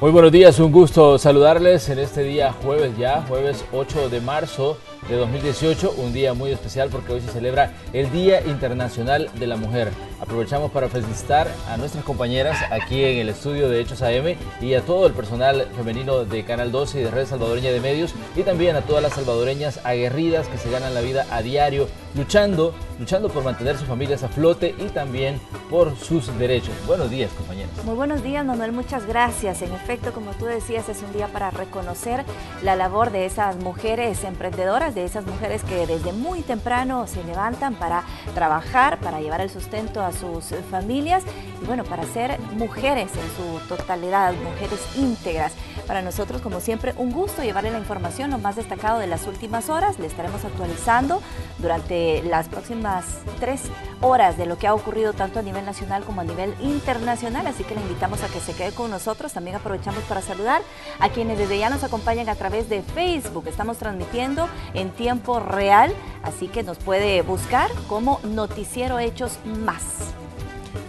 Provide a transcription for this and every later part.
Muy buenos días, un gusto saludarles en este día jueves ya, jueves 8 de marzo de 2018, un día muy especial porque hoy se celebra el Día Internacional de la Mujer. Aprovechamos para felicitar a nuestras compañeras aquí en el estudio de Hechos AM y a todo el personal femenino de Canal 12 y de Red Salvadoreña de Medios y también a todas las salvadoreñas aguerridas que se ganan la vida a diario luchando, luchando por mantener sus familias a flote y también por sus derechos. Buenos días, compañeros. Muy buenos días, Manuel, muchas gracias. En efecto, como tú decías, es un día para reconocer la labor de esas mujeres emprendedoras, de esas mujeres que desde muy temprano se levantan para trabajar, para llevar el sustento a sus familias y bueno, para ser mujeres en su totalidad, mujeres íntegras. Para nosotros, como siempre, un gusto llevarle la información, lo más destacado de las últimas horas. Le estaremos actualizando durante las próximas tres horas de lo que ha ocurrido tanto a nivel nacional como a nivel internacional. Así que le invitamos a que se quede con nosotros. También aprovechamos para saludar a quienes desde ya nos acompañan a través de Facebook. Estamos transmitiendo en tiempo real, así que nos puede buscar como Noticiero Hechos Más.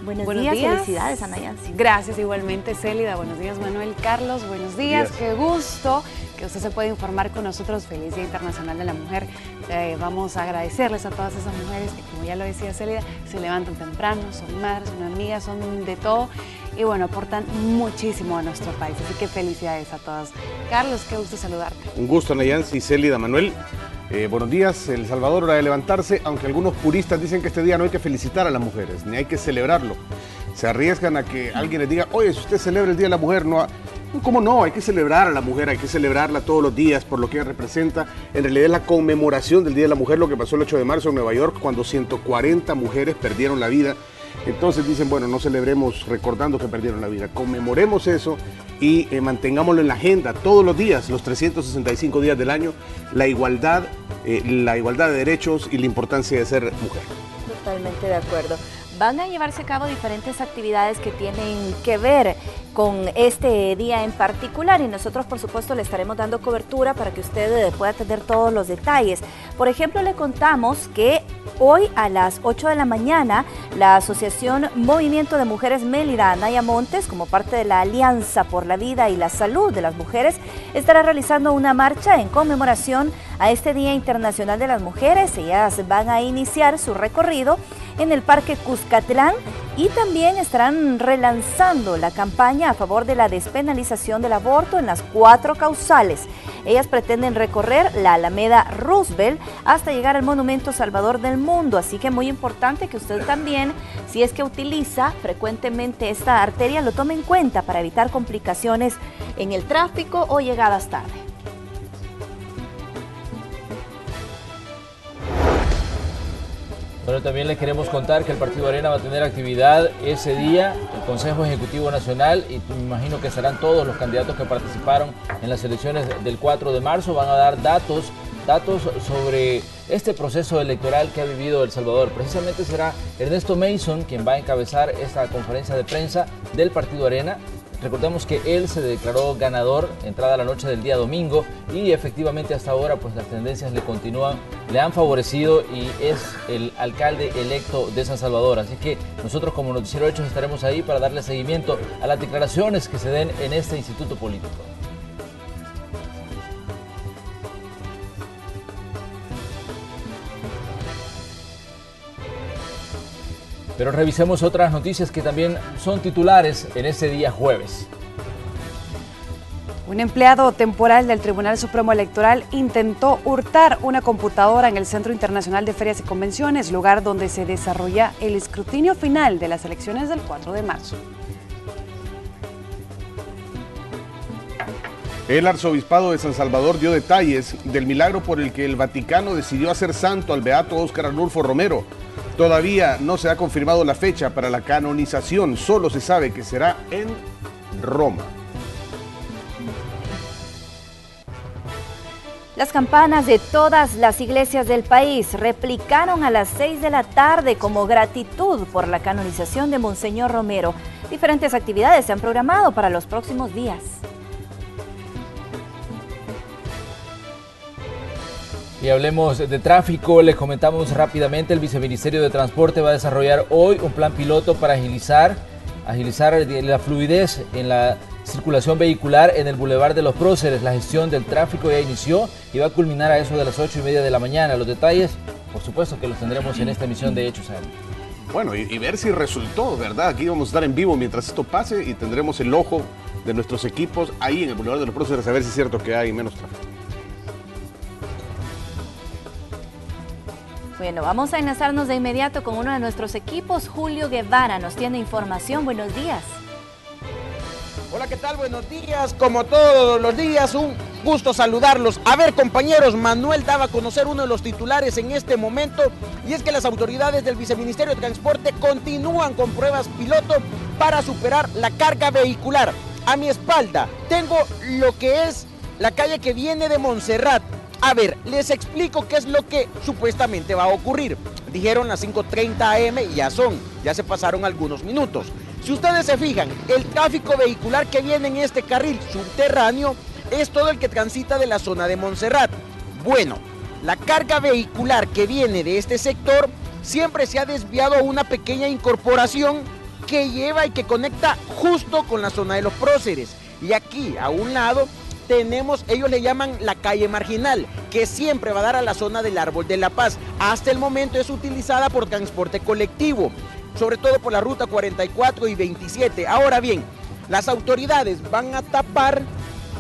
Buenos, días, felicidades Ana Yancy. Gracias igualmente Célida, buenos días Manuel Carlos, buenos días, qué gusto que usted se puede informar con nosotros. Feliz Día Internacional de la Mujer. Eh, vamos a agradecerles a todas esas mujeres que, como ya lo decía Célida, se levantan temprano, son madres, son amigas, son de todo y bueno, aportan muchísimo a nuestro país. Así que felicidades a todas. Carlos, qué gusto saludarte. Un gusto, Nayansi, Célida, Manuel. Eh, buenos días, El Salvador, hora de levantarse, aunque algunos puristas dicen que este día no hay que felicitar a las mujeres, ni hay que celebrarlo. Se arriesgan a que alguien les diga, oye, si usted celebra el Día de la Mujer, no... ¿Cómo no? Hay que celebrar a la mujer, hay que celebrarla todos los días por lo que ella representa. En realidad es la conmemoración del Día de la Mujer, lo que pasó el 8 de marzo en Nueva York, cuando 140 mujeres perdieron la vida. Entonces dicen, bueno, no celebremos recordando que perdieron la vida, conmemoremos eso y eh, mantengámoslo en la agenda todos los días, los 365 días del año, la igualdad, eh, la igualdad de derechos y la importancia de ser mujer. Totalmente de acuerdo van a llevarse a cabo diferentes actividades que tienen que ver con este día en particular y nosotros por supuesto le estaremos dando cobertura para que usted pueda tener todos los detalles. Por ejemplo, le contamos que hoy a las 8 de la mañana la Asociación Movimiento de Mujeres Mélida Anaya Montes, como parte de la Alianza por la Vida y la Salud de las Mujeres, estará realizando una marcha en conmemoración a este Día Internacional de las Mujeres. Ellas van a iniciar su recorrido en el Parque Cuscatlán y también estarán relanzando la campaña a favor de la despenalización del aborto en las cuatro causales. Ellas pretenden recorrer la Alameda Roosevelt hasta llegar al Monumento Salvador del Mundo, así que muy importante que usted también, si es que utiliza frecuentemente esta arteria, lo tome en cuenta para evitar complicaciones en el tráfico o llegadas tarde. Bueno, también les queremos contar que el Partido Arena va a tener actividad ese día, el Consejo Ejecutivo Nacional, y me imagino que serán todos los candidatos que participaron en las elecciones del 4 de marzo, van a dar datos, datos sobre este proceso electoral que ha vivido El Salvador. Precisamente será Ernesto Mason quien va a encabezar esta conferencia de prensa del Partido Arena Recordemos que él se declaró ganador entrada la noche del día domingo y efectivamente hasta ahora pues las tendencias le continúan, le han favorecido y es el alcalde electo de San Salvador. Así que nosotros como Noticiero Hechos estaremos ahí para darle seguimiento a las declaraciones que se den en este instituto político. Pero revisemos otras noticias que también son titulares en este día jueves. Un empleado temporal del Tribunal Supremo Electoral intentó hurtar una computadora en el Centro Internacional de Ferias y Convenciones, lugar donde se desarrolla el escrutinio final de las elecciones del 4 de marzo. El arzobispado de San Salvador dio detalles del milagro por el que el Vaticano decidió hacer santo al beato Óscar Arnulfo Romero, Todavía no se ha confirmado la fecha para la canonización, solo se sabe que será en Roma. Las campanas de todas las iglesias del país replicaron a las 6 de la tarde como gratitud por la canonización de Monseñor Romero. Diferentes actividades se han programado para los próximos días. Y hablemos de tráfico, les comentamos rápidamente, el Viceministerio de Transporte va a desarrollar hoy un plan piloto para agilizar, agilizar la fluidez en la circulación vehicular en el Boulevard de los Próceres. La gestión del tráfico ya inició y va a culminar a eso de las 8 y media de la mañana. Los detalles, por supuesto que los tendremos en esta emisión de Hechos AM. Bueno, y, ver si resultó, ¿verdad? Aquí vamos a estar en vivo mientras esto pase y tendremos el ojo de nuestros equipos ahí en el Boulevard de los Próceres a ver si es cierto que hay menos tráfico. Bueno, vamos a enlazarnos de inmediato con uno de nuestros equipos. Julio Guevara nos tiene información. Buenos días. Hola, ¿qué tal? Buenos días. Como todos los días, un gusto saludarlos. A ver, compañeros, Manuel daba a conocer uno de los titulares en este momento y es que las autoridades del Viceministerio de Transporte continúan con pruebas piloto para superar la carga vehicular. A mi espalda tengo lo que es la calle que viene de Montserrat. A ver, les explico qué es lo que supuestamente va a ocurrir. Dijeron las 5.30 am ya son, ya se pasaron algunos minutos. Si ustedes se fijan, el tráfico vehicular que viene en este carril subterráneo es todo el que transita de la zona de Montserrat. Bueno, la carga vehicular que viene de este sector siempre se ha desviado a una pequeña incorporación que lleva y que conecta justo con la zona de los próceres. Y aquí, a un lado, tenemos, ellos le llaman la calle marginal, que siempre va a dar a la zona del Árbol de la Paz. Hasta el momento es utilizada por transporte colectivo sobre todo por la ruta 44 y 27. Ahora bien, las autoridades van a tapar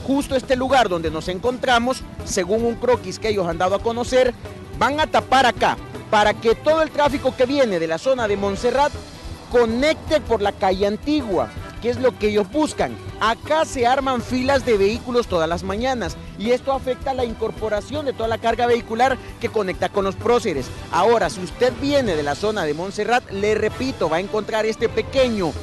justo este lugar donde nos encontramos, según un croquis que ellos han dado a conocer, van a tapar acá para que todo el tráfico que viene de la zona de Montserrat conecte por la calle antigua. ¿Qué es lo que ellos buscan? Acá se arman filas de vehículos todas las mañanas y esto afecta la incorporación de toda la carga vehicular que conecta con los próceres. Ahora, si usted viene de la zona de Montserrat, le repito, va a encontrar este pequeño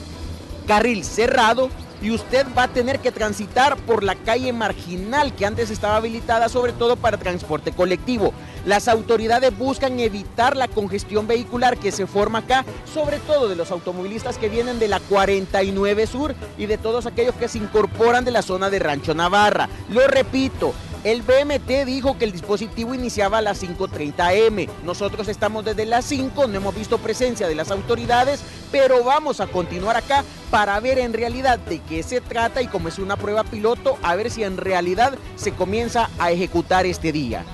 carril cerrado y usted va a tener que transitar por la calle marginal que antes estaba habilitada sobre todo para transporte colectivo. Las autoridades buscan evitar la congestión vehicular que se forma acá, sobre todo de los automovilistas que vienen de la 49 Sur y de todos aquellos que se incorporan de la zona de Rancho Navarra. Lo repito, el BMT dijo que el dispositivo iniciaba a las 5.30 am. Nosotros estamos desde las 5, no hemos visto presencia de las autoridades, pero vamos a continuar acá para ver en realidad de qué se trata y como es una prueba piloto, a ver si en realidad se comienza a ejecutar este día.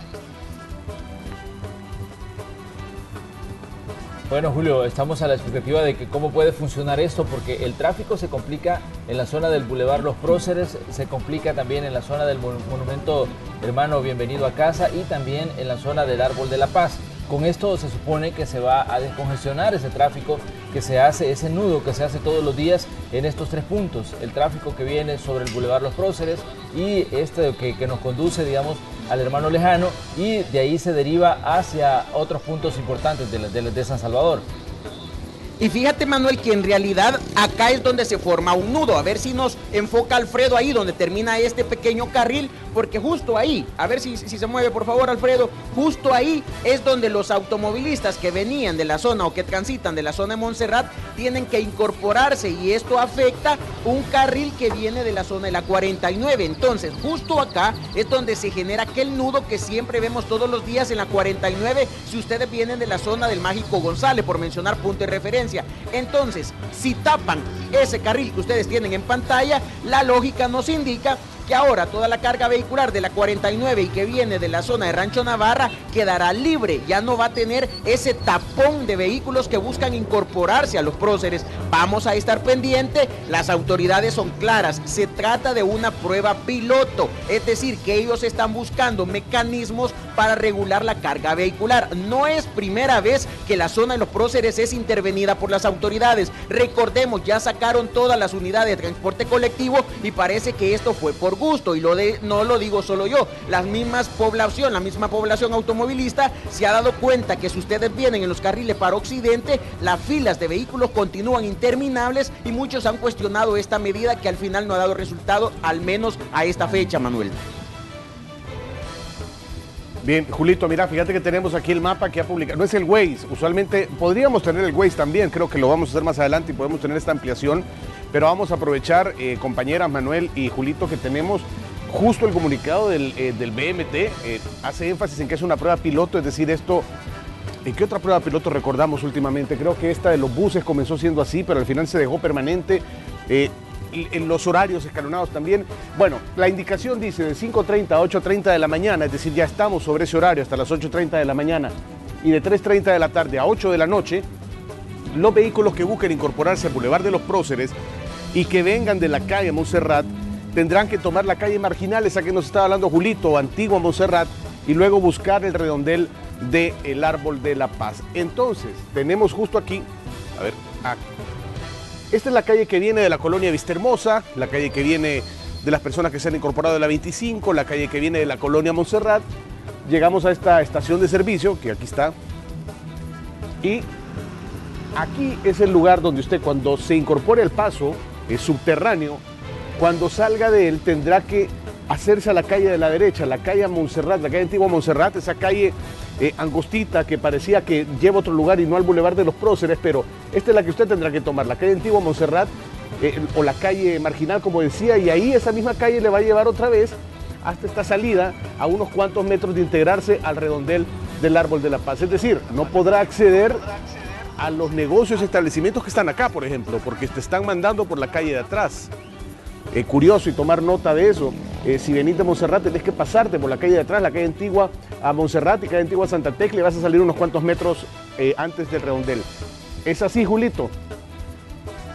Bueno, Julio, estamos a la expectativa de que cómo puede funcionar esto, porque el tráfico se complica en la zona del Boulevard Los Próceres, se complica también en la zona del Monumento Hermano Bienvenido a Casa y también en la zona del Árbol de la Paz. Con esto se supone que se va a descongestionar ese tráfico que se hace, ese nudo que se hace todos los días en estos tres puntos. El tráfico que viene sobre el Boulevard Los Próceres y este que, nos conduce, digamos, al hermano lejano y de ahí se deriva hacia otros puntos importantes de, de San Salvador. Y fíjate Manuel que en realidad acá es donde se forma un nudo. A ver si nos enfoca Alfredo ahí donde termina este pequeño carril porque justo ahí, a ver si, se mueve por favor Alfredo, justo ahí es donde los automovilistas que venían de la zona o que transitan de la zona de Montserrat tienen que incorporarse y esto afecta un carril que viene de la zona de la 49. Entonces, justo acá es donde se genera aquel nudo que siempre vemos todos los días en la 49 si ustedes vienen de la zona del Mágico González, por mencionar punto de referencia. Entonces, si tapan ese carril que ustedes tienen en pantalla, la lógica nos indica que ahora toda la carga vehicular de la 49 y que viene de la zona de Rancho Navarra quedará libre, ya no va a tener ese tapón de vehículos que buscan incorporarse a los próceres. Vamos a estar pendiente, las autoridades son claras, se trata de una prueba piloto, es decir, que ellos están buscando mecanismos para regular la carga vehicular. No es primera vez que la zona de los próceres es intervenida por las autoridades. Recordemos, ya sacaron todas las unidades de transporte colectivo y parece que esto fue por gusto y lo de, no lo digo solo yo, las mismas población, la misma población automovilista se ha dado cuenta que si ustedes vienen en los carriles para Occidente, las filas de vehículos continúan interminables y muchos han cuestionado esta medida que al final no ha dado resultado, al menos a esta fecha, Manuel. Bien, Julito, mira, fíjate que tenemos aquí el mapa que ha publicado. No es el Waze, usualmente podríamos tener el Waze también, creo que lo vamos a hacer más adelante y podemos tener esta ampliación, pero vamos a aprovechar, eh, compañeras Manuel y Julito, que tenemos justo el comunicado del, eh, BMT, eh, hace énfasis en que es una prueba piloto, es decir, esto ¿En qué otra prueba piloto recordamos últimamente? Creo que esta de los buses comenzó siendo así, pero al final se dejó permanente. en los horarios escalonados también. Bueno, la indicación dice de 5.30 a 8.30 de la mañana, es decir, ya estamos sobre ese horario hasta las 8.30 de la mañana y de 3.30 de la tarde a 8 de la noche, los vehículos que busquen incorporarse al Boulevard de los Próceres y que vengan de la calle Montserrat tendrán que tomar la calle marginal, esa que nos estaba hablando Julito, antigua Montserrat, y luego buscar el redondel del Árbol de la Paz. Entonces, tenemos justo aquí, a ver, aquí. Esta es la calle que viene de la colonia Vistahermosa, la calle que viene de las personas que se han incorporado de la 25, la calle que viene de la colonia Montserrat. Llegamos a esta estación de servicio, que aquí está, y aquí es el lugar donde usted cuando se incorpore al paso es subterráneo, cuando salga de él tendrá que hacerse a la calle de la derecha, la calle Montserrat, la calle antigua Montserrat, esa calle eh, angostita que parecía que lleva otro lugar y no al Boulevard de los Próceres, pero esta es la que usted tendrá que tomar, la calle antigua Montserrat eh, o la calle marginal, como decía, y ahí esa misma calle le va a llevar otra vez hasta esta salida a unos cuantos metros de integrarse al redondel del Árbol de la Paz. Es decir, no podrá acceder a los negocios y establecimientos que están acá, por ejemplo, porque te están mandando por la calle de atrás. Eh, curioso y tomar nota de eso. Eh, si venís de Montserrat, tenés que pasarte por la calle de atrás, la calle antigua a Montserrat y calle antigua a Santa Tecla y vas a salir unos cuantos metros eh, antes del redondel. ¿Es así, Julito?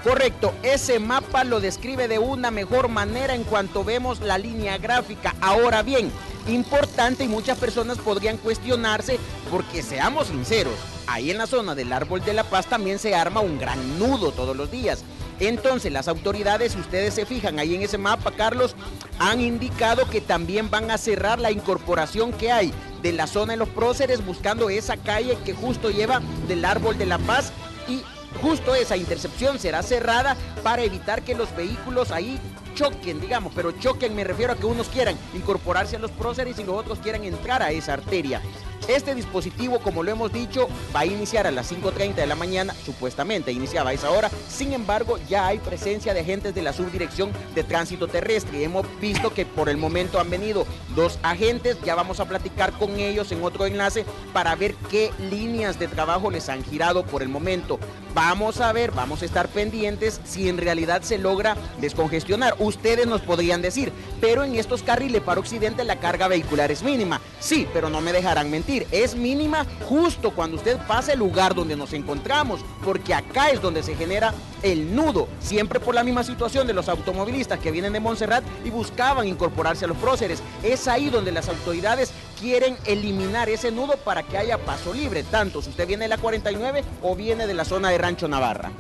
Correcto, ese mapa lo describe de una mejor manera en cuanto vemos la línea gráfica. Ahora bien, importante y muchas personas podrían cuestionarse porque seamos sinceros, ahí en la zona del Árbol de la Paz también se arma un gran nudo todos los días. Entonces las autoridades, si ustedes se fijan ahí en ese mapa, Carlos, han indicado que también van a cerrar la incorporación que hay de la zona de los próceres buscando esa calle que justo lleva del Árbol de la Paz y justo esa intercepción será cerrada para evitar que los vehículos ahí choquen, digamos, pero choquen me refiero a que unos quieran incorporarse a los próceres y los otros quieran entrar a esa arteria. Este dispositivo, como lo hemos dicho, va a iniciar a las 5.30 de la mañana, supuestamente iniciaba a esa hora. Sin embargo, ya hay presencia de agentes de la Subdirección de Tránsito Terrestre. Hemos visto que por el momento han venido dos agentes. Ya vamos a platicar con ellos en otro enlace para ver qué líneas de trabajo les han girado por el momento. Vamos a ver, vamos a estar pendientes si en realidad se logra descongestionar. Ustedes nos podrían decir, pero en estos carriles para Occidente la carga vehicular es mínima. Sí, pero no me dejarán mentir es mínima justo cuando usted pasa el lugar donde nos encontramos, porque acá es donde se genera el nudo, siempre por la misma situación de los automovilistas que vienen de Montserrat y buscaban incorporarse a los próceres. Es ahí donde las autoridades quieren eliminar ese nudo para que haya paso libre, tanto si usted viene de la 49 o viene de la zona de Rancho Navarra.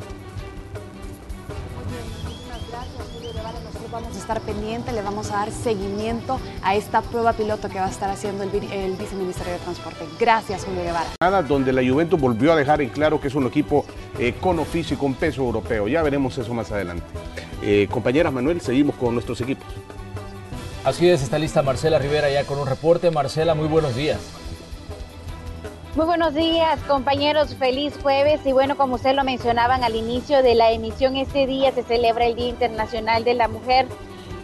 Vamos a estar pendientes, le vamos a dar seguimiento a esta prueba piloto que va a estar haciendo el, viceministerio de Transporte. Gracias, Julio Guevara. Nada, donde la Juventus volvió a dejar en claro que es un equipo eh, con oficio y con peso europeo. Ya veremos eso más adelante. Eh, compañeras Manuel, seguimos con nuestros equipos. Así es, está lista Marcela Rivera ya con un reporte. Marcela, muy buenos días. Muy buenos días, compañeros. Feliz jueves. Y bueno, como ustedes lo mencionaban al inicio de la emisión, este día se celebra el Día Internacional de la Mujer.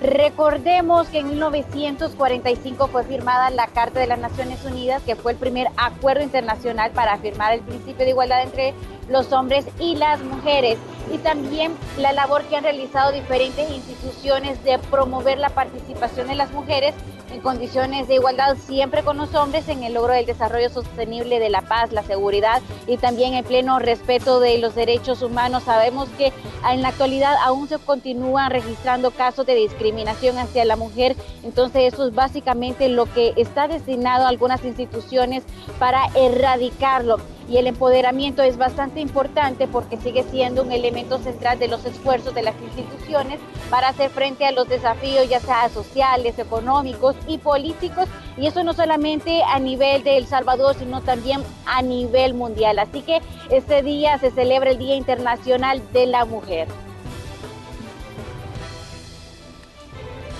Recordemos que en 1945 fue firmada la Carta de las Naciones Unidas, que fue el primer acuerdo internacional para afirmar el principio de igualdad entre los hombres y las mujeres. Y también la labor que han realizado diferentes instituciones de promover la participación de las mujeres en condiciones de igualdad siempre con los hombres en el logro del desarrollo sostenible de la paz, la seguridad y también en pleno respeto de los derechos humanos. Sabemos que en la actualidad aún se continúan registrando casos de discriminación hacia la mujer, entonces eso es básicamente lo que está destinado algunas instituciones para erradicarlo y el empoderamiento es bastante importante porque sigue siendo un elemento central de los esfuerzos de las instituciones para hacer frente a los desafíos ya sea sociales, económicos y políticos y eso no solamente a nivel de El Salvador sino también a nivel mundial. Así que este día se celebra el Día Internacional de la Mujer.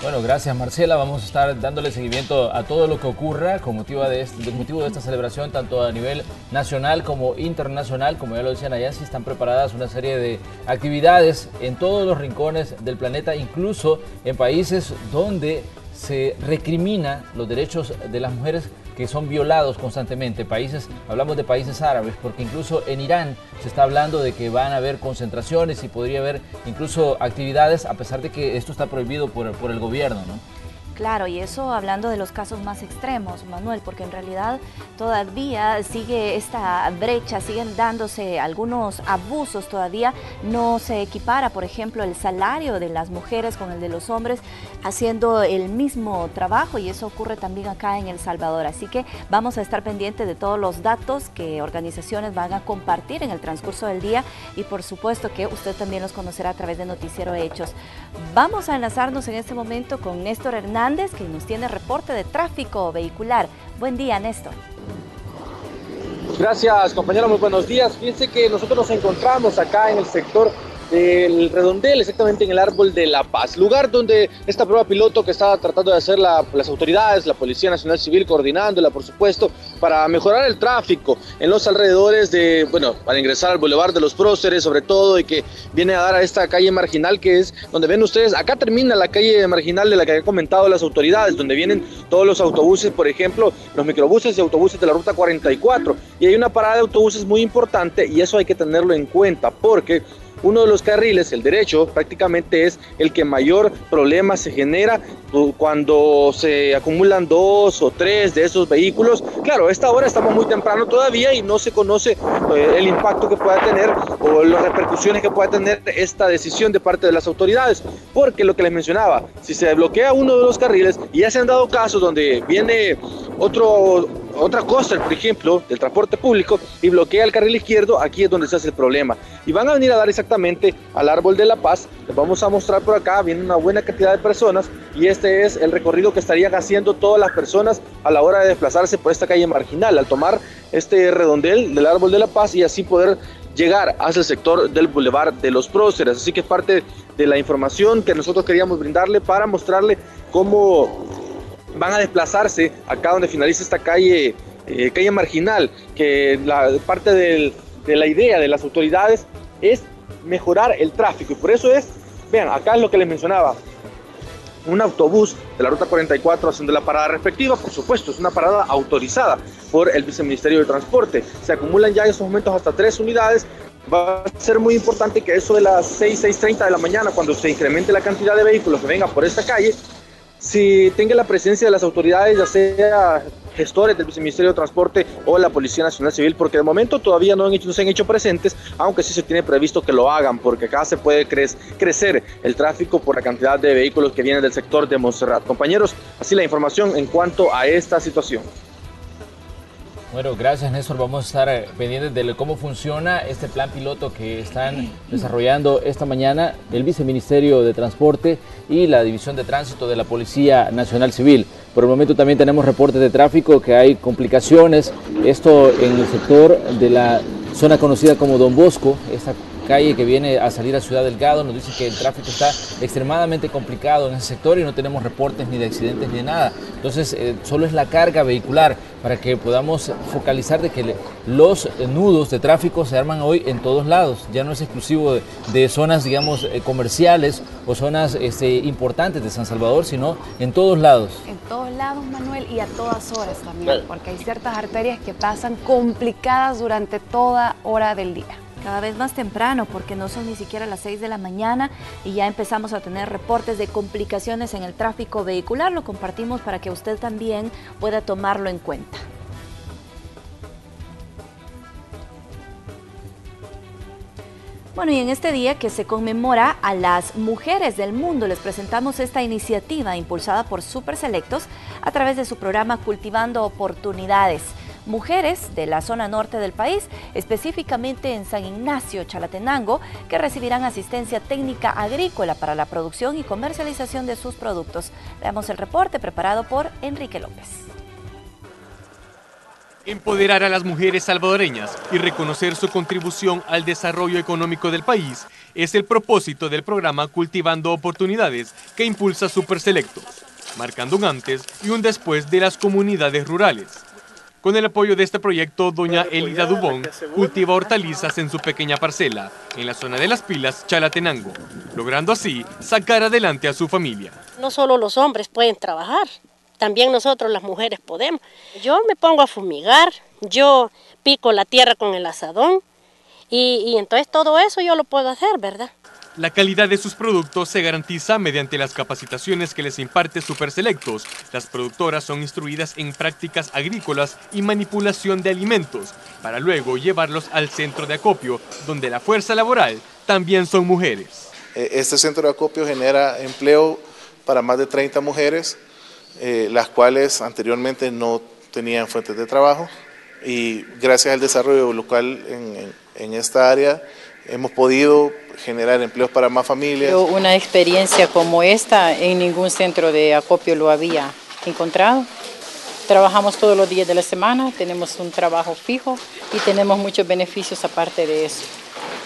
Bueno, gracias Marcela. Vamos a estar dándole seguimiento a todo lo que ocurra con motivo de, este, motivo de esta celebración, tanto a nivel nacional como internacional. Como ya lo decían allá, están preparadas una serie de actividades en todos los rincones del planeta, incluso en países donde se recrimina los derechos de las mujeres que son violados constantemente. Países, hablamos de países árabes, porque incluso en Irán se está hablando de que van a haber concentraciones y podría haber incluso actividades, a pesar de que esto está prohibido por, por el gobierno, ¿no? Claro, y eso hablando de los casos más extremos, Manuel, porque en realidad todavía sigue esta brecha, siguen dándose algunos abusos, todavía no se equipara, por ejemplo, el salario de las mujeres con el de los hombres haciendo el mismo trabajo y eso ocurre también acá en El Salvador. Así que vamos a estar pendientes de todos los datos que organizaciones van a compartir en el transcurso del día y por supuesto que usted también los conocerá a través de Noticiero Hechos. Vamos a enlazarnos en este momento con Néstor Hernández que nos tiene reporte de tráfico vehicular. Buen día, Néstor. Gracias, compañero. Muy buenos días. Fíjense que nosotros nos encontramos acá en el sector del redondel, exactamente en el árbol de La Paz, lugar donde esta prueba piloto que estaba tratando de hacer las autoridades, la Policía Nacional Civil coordinándola, por supuesto, para mejorar el tráfico en los alrededores de, bueno, para ingresar al Boulevard de los Próceres, sobre todo, y que viene a dar a esta calle marginal que es donde ven ustedes, acá termina la calle marginal de la que han comentado las autoridades, donde vienen todos los autobuses, por ejemplo, los microbuses y autobuses de la ruta 44, y hay una parada de autobuses muy importante y eso hay que tenerlo en cuenta porque uno de los carriles, el derecho, prácticamente es el que mayor problema se genera cuando se acumulan dos o tres de esos vehículos. Claro, esta hora estamos muy temprano todavía y no se conoce eh, el impacto que pueda tener o las repercusiones que pueda tener esta decisión de parte de las autoridades. Porque lo que les mencionaba, si se bloquea uno de los carriles y ya se han dado casos donde viene otro otra cosa, por ejemplo, del transporte público y bloquea el carril izquierdo, aquí es donde se hace el problema. Y van a venir a dar exactamente al árbol de la paz. Les vamos a mostrar por acá, viene una buena cantidad de personas y este es el recorrido que estarían haciendo todas las personas a la hora de desplazarse por esta calle marginal, al tomar este redondel del árbol de la paz y así poder llegar hacia el sector del Boulevard de los Próceres. Así que es parte de la información que nosotros queríamos brindarle para mostrarle cómo van a desplazarse acá donde finaliza esta calle, eh, calle marginal, que la parte de la idea de las autoridades es mejorar el tráfico y por eso es, vean, acá es lo que les mencionaba, un autobús de la ruta 44 haciendo la parada respectiva, por supuesto, es una parada autorizada por el Viceministerio de Transporte. Se acumulan ya en estos momentos hasta tres unidades. Va a ser muy importante que eso de las 6, 6.30 de la mañana, cuando se incremente la cantidad de vehículos que vengan por esta calle, si tenga la presencia de las autoridades, ya sea gestores del Viceministerio de Transporte o la Policía Nacional Civil, porque de momento todavía no, han hecho, se han hecho presentes, aunque sí se tiene previsto que lo hagan, porque acá se puede crecer el tráfico por la cantidad de vehículos que vienen del sector de Montserrat. Compañeros, así la información en cuanto a esta situación. Bueno, gracias Néstor. Vamos a estar eh, pendientes de cómo funciona este plan piloto que están desarrollando esta mañana el Viceministerio de Transporte y la División de Tránsito de la Policía Nacional Civil. Por el momento también tenemos reportes de tráfico que hay complicaciones. Esto en el sector de la zona conocida como Don Bosco, esta calle que viene a salir a Ciudad Delgado, nos dice que el tráfico está extremadamente complicado en ese sector y no tenemos reportes ni de accidentes ni de nada. Entonces, eh, solo es la carga vehicular para que podamos focalizar de que los nudos de tráfico se arman hoy en todos lados. Ya no es exclusivo de, zonas, digamos, eh, comerciales o zonas este, importantes de San Salvador, sino en todos lados. En todos lados, Manuel, y a todas horas también, porque hay ciertas arterias que pasan complicadas durante toda hora del día cada vez más temprano porque no son ni siquiera las 6 de la mañana y ya empezamos a tener reportes de complicaciones en el tráfico vehicular. Lo compartimos para que usted también pueda tomarlo en cuenta. Bueno, y en este día que se conmemora a las mujeres del mundo, les presentamos esta iniciativa impulsada por Super Selectos a través de su programa Cultivando Oportunidades mujeres de la zona norte del país, específicamente en San Ignacio, Chalatenango, que recibirán asistencia técnica agrícola para la producción y comercialización de sus productos. Veamos el reporte preparado por Enrique López. Empoderar a las mujeres salvadoreñas y reconocer su contribución al desarrollo económico del país es el propósito del programa Cultivando Oportunidades que impulsa Super Selectos, marcando un antes y un después de las comunidades rurales. Con el apoyo de este proyecto, doña Elida Dubón cultiva hortalizas en su pequeña parcela, en la zona de las pilas Chalatenango, logrando así sacar adelante a su familia. No solo los hombres pueden trabajar, también nosotros las mujeres podemos. Yo me pongo a fumigar, yo pico la tierra con el asadón y, y entonces todo eso yo lo puedo hacer, ¿verdad? La calidad de sus productos se garantiza mediante las capacitaciones que les imparte Superselectos. Las productoras son instruidas en prácticas agrícolas y manipulación de alimentos, para luego llevarlos al centro de acopio, donde la fuerza laboral también son mujeres. Eh, este centro de acopio genera empleo para más de 30 mujeres, eh, las cuales anteriormente no tenían fuentes de trabajo y gracias al desarrollo local en esta área hemos podido generar empleos para más familias. Una experiencia como esta en ningún centro de acopio lo había encontrado. Trabajamos todos los días de la semana, tenemos un trabajo fijo y tenemos muchos beneficios aparte de eso.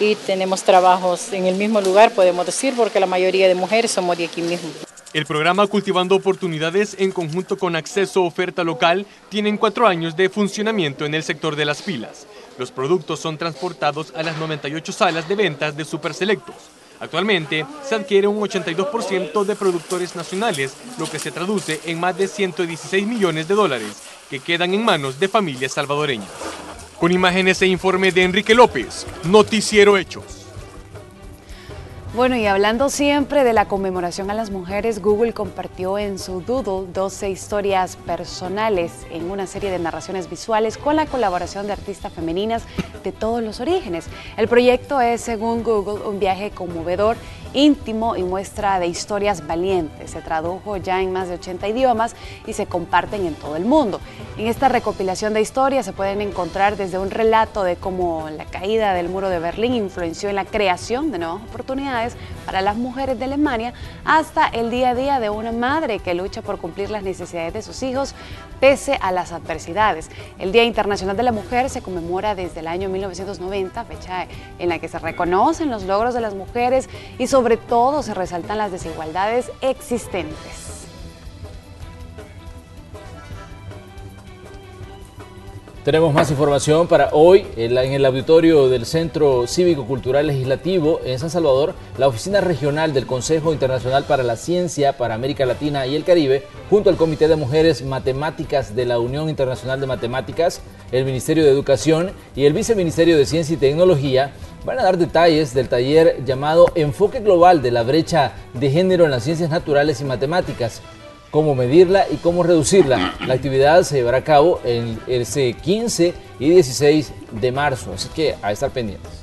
Y tenemos trabajos en el mismo lugar, podemos decir, porque la mayoría de mujeres somos de aquí mismo. El programa Cultivando Oportunidades, en conjunto con Acceso Oferta Local, tienen cuatro años de funcionamiento en el sector de las pilas. Los productos son transportados a las 98 salas de ventas de Superselectos. Actualmente se adquiere un 82% de productores nacionales, lo que se traduce en más de 116 millones de dólares que quedan en manos de familias salvadoreñas. Con imágenes e informe de Enrique López, Noticiero Hechos. Bueno, y hablando siempre de la conmemoración a las mujeres, Google compartió en su Doodle 12 historias personales en una serie de narraciones visuales con la colaboración de artistas femeninas de todos los orígenes. El proyecto es, según Google, un viaje conmovedor íntimo y muestra de historias valientes. Se tradujo ya en más de 80 idiomas y se comparten en todo el mundo. En esta recopilación de historias se pueden encontrar desde un relato de cómo la caída del muro de Berlín influenció en la creación de nuevas oportunidades para las mujeres de Alemania hasta el día a día de una madre que lucha por cumplir las necesidades de sus hijos pese a las adversidades. El Día Internacional de la Mujer se conmemora desde el año 1990, fecha en la que se reconocen los logros de las mujeres y sobre todo se resaltan las desigualdades existentes. Tenemos más información para hoy en el auditorio del Centro Cívico Cultural Legislativo en San Salvador. La Oficina Regional del Consejo Internacional para la Ciencia para América Latina y el Caribe, junto al Comité de Mujeres Matemáticas de la Unión Internacional de Matemáticas, el Ministerio de Educación y el Viceministerio de Ciencia y Tecnología, van a dar detalles del taller llamado Enfoque Global de la Brecha de Género en las Ciencias Naturales y Matemáticas cómo medirla y cómo reducirla. La actividad se llevará a cabo el, el 15 y 16 de marzo, así que a estar pendientes.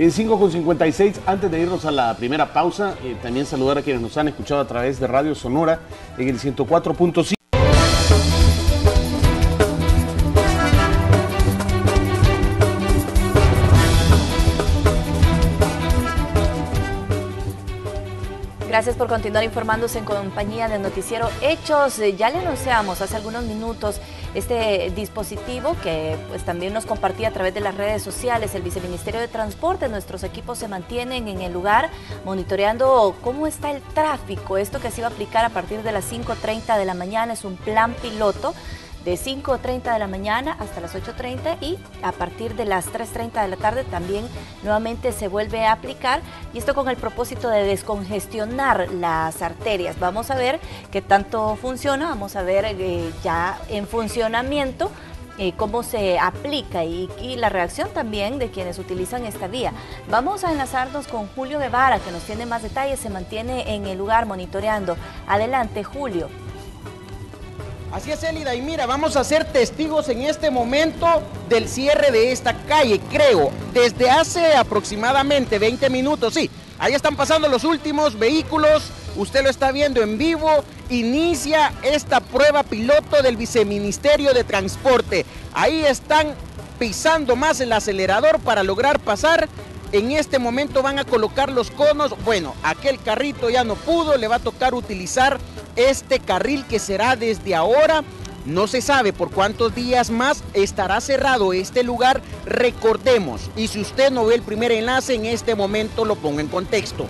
En 5.56, antes de irnos a la primera pausa, eh, también saludar a quienes nos han escuchado a través de Radio Sonora en el 104.5. por continuar informándose en compañía del noticiero Hechos. Eh, ya le anunciamos hace algunos minutos este dispositivo que pues también nos compartía a través de las redes sociales el Viceministerio de Transporte. Nuestros equipos se mantienen en el lugar monitoreando cómo está el tráfico. Esto que se va a aplicar a partir de las 5.30 de la mañana es un plan piloto de 5.30 de la mañana hasta las 8.30 y a partir de las 3.30 de la tarde también nuevamente se vuelve a aplicar y esto con el propósito de descongestionar las arterias. Vamos a ver qué tanto funciona, vamos a ver eh, ya en funcionamiento eh, cómo se aplica y, y, la reacción también de quienes utilizan esta vía. Vamos a enlazarnos con Julio Guevara, que nos tiene más detalles, se mantiene en el lugar monitoreando. Adelante, Julio. Así es, Elida. Y mira, vamos a ser testigos en este momento del cierre de esta calle, creo. Desde hace aproximadamente 20 minutos, sí. Ahí están pasando los últimos vehículos. Usted lo está viendo en vivo. Inicia esta prueba piloto del Viceministerio de Transporte. Ahí están pisando más el acelerador para lograr pasar. En este momento van a colocar los conos. Bueno, aquel carrito ya no pudo, le va a tocar utilizar este carril que será desde ahora. No se sabe por cuántos días más estará cerrado este lugar. Recordemos, y si usted no ve el primer enlace en este momento, lo pongo en contexto.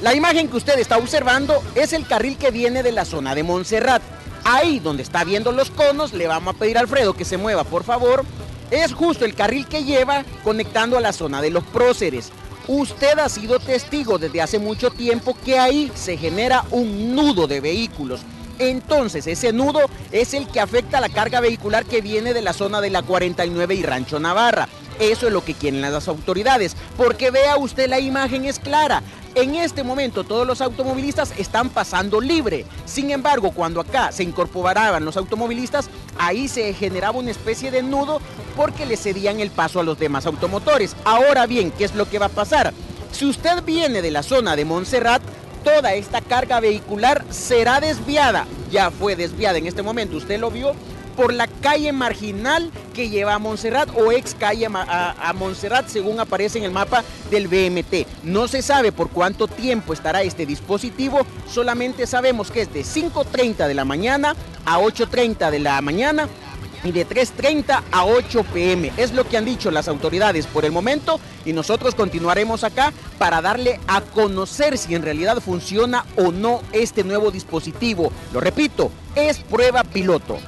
La imagen que usted está observando es el carril que viene de la zona de Montserrat. Ahí donde está viendo los conos, le vamos a pedir a Alfredo que se mueva, por favor. Es justo el carril que lleva conectando a la zona de los próceres. Usted ha sido testigo desde hace mucho tiempo que ahí se genera un nudo de vehículos. Entonces ese nudo es el que afecta la carga vehicular que viene de la zona de la 49 y Rancho Navarra. Eso es lo que quieren las autoridades, porque vea usted la imagen es clara. En este momento todos los automovilistas están pasando libre. Sin embargo, cuando acá se incorporaban los automovilistas, ahí se generaba una especie de nudo porque le cedían el paso a los demás automotores. Ahora bien, ¿qué es lo que va a pasar? Si usted viene de la zona de Montserrat, toda esta carga vehicular será desviada. Ya fue desviada en este momento, usted lo vio por la calle marginal que lleva a Montserrat o ex calle a, a, Montserrat según aparece en el mapa del BMT. No se sabe por cuánto tiempo estará este dispositivo, solamente sabemos que es de 5.30 de la mañana a 8.30 de la mañana y de 3.30 a 8 pm. Es lo que han dicho las autoridades por el momento y nosotros continuaremos acá para darle a conocer si en realidad funciona o no este nuevo dispositivo. Lo repito, es prueba piloto.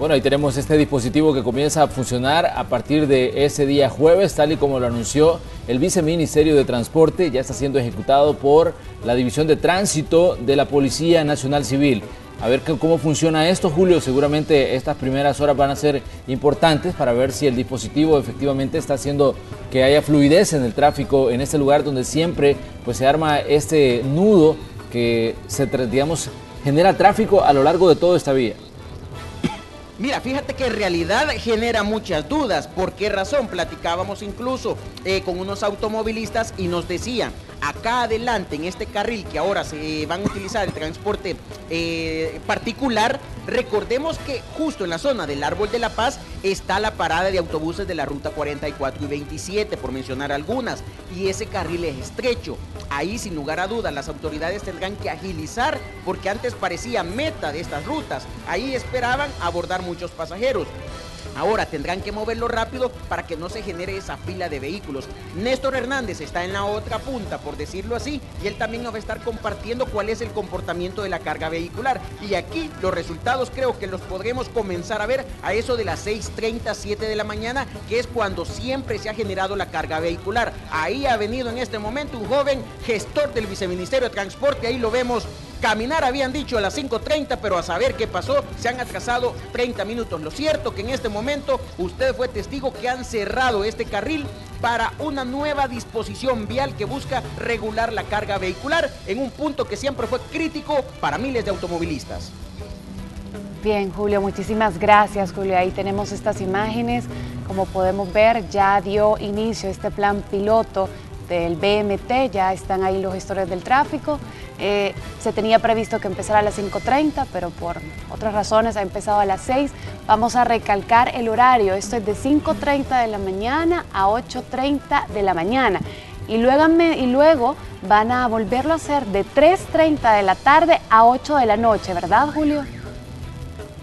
Bueno, ahí tenemos este dispositivo que comienza a funcionar a partir de ese día jueves, tal y como lo anunció el Viceministerio de Transporte, ya está siendo ejecutado por la División de Tránsito de la Policía Nacional Civil. A ver cómo funciona esto, Julio. Seguramente estas primeras horas van a ser importantes para ver si el dispositivo efectivamente está haciendo que haya fluidez en el tráfico en este lugar donde siempre pues, se arma este nudo que se, digamos, genera tráfico a lo largo de toda esta vía. Mira, fíjate que en realidad genera muchas dudas. ¿Por qué razón? Platicábamos incluso eh, con unos automovilistas y nos decían, acá adelante en este carril que ahora se van a utilizar el transporte eh, particular, recordemos que justo en la zona del Árbol de la Paz está la parada de autobuses de la ruta 44 y 27, por mencionar algunas, y ese carril es estrecho. Ahí sin lugar a dudas las autoridades tendrán que agilizar porque antes parecía meta de estas rutas. Ahí esperaban abordar muchos pasajeros. Ahora tendrán que moverlo rápido para que no se genere esa fila de vehículos. Néstor Hernández está en la otra punta, por decirlo así, y él también nos va a estar compartiendo cuál es el comportamiento de la carga vehicular. Y aquí los resultados creo que los podremos comenzar a ver a eso de las 6.30, 7 de la mañana, que es cuando siempre se ha generado la carga vehicular. Ahí ha venido en este momento un joven gestor del Viceministerio de Transporte, ahí lo vemos Caminar habían dicho a las 5.30, pero a saber qué pasó, se han atrasado 30 minutos. Lo cierto que en este momento usted fue testigo que han cerrado este carril para una nueva disposición vial que busca regular la carga vehicular en un punto que siempre fue crítico para miles de automovilistas. Bien, Julio, muchísimas gracias, Julio. Ahí tenemos estas imágenes. Como podemos ver, ya dio inicio este plan piloto del BMT, ya están ahí los gestores del tráfico. Eh, se tenía previsto que empezara a las 5.30, pero por otras razones ha empezado a las 6. Vamos a recalcar el horario. Esto es de 5.30 de la mañana a 8.30 de la mañana. Y luego, y luego van a volverlo a hacer de 3.30 de la tarde a 8 de la noche, ¿verdad, Julio?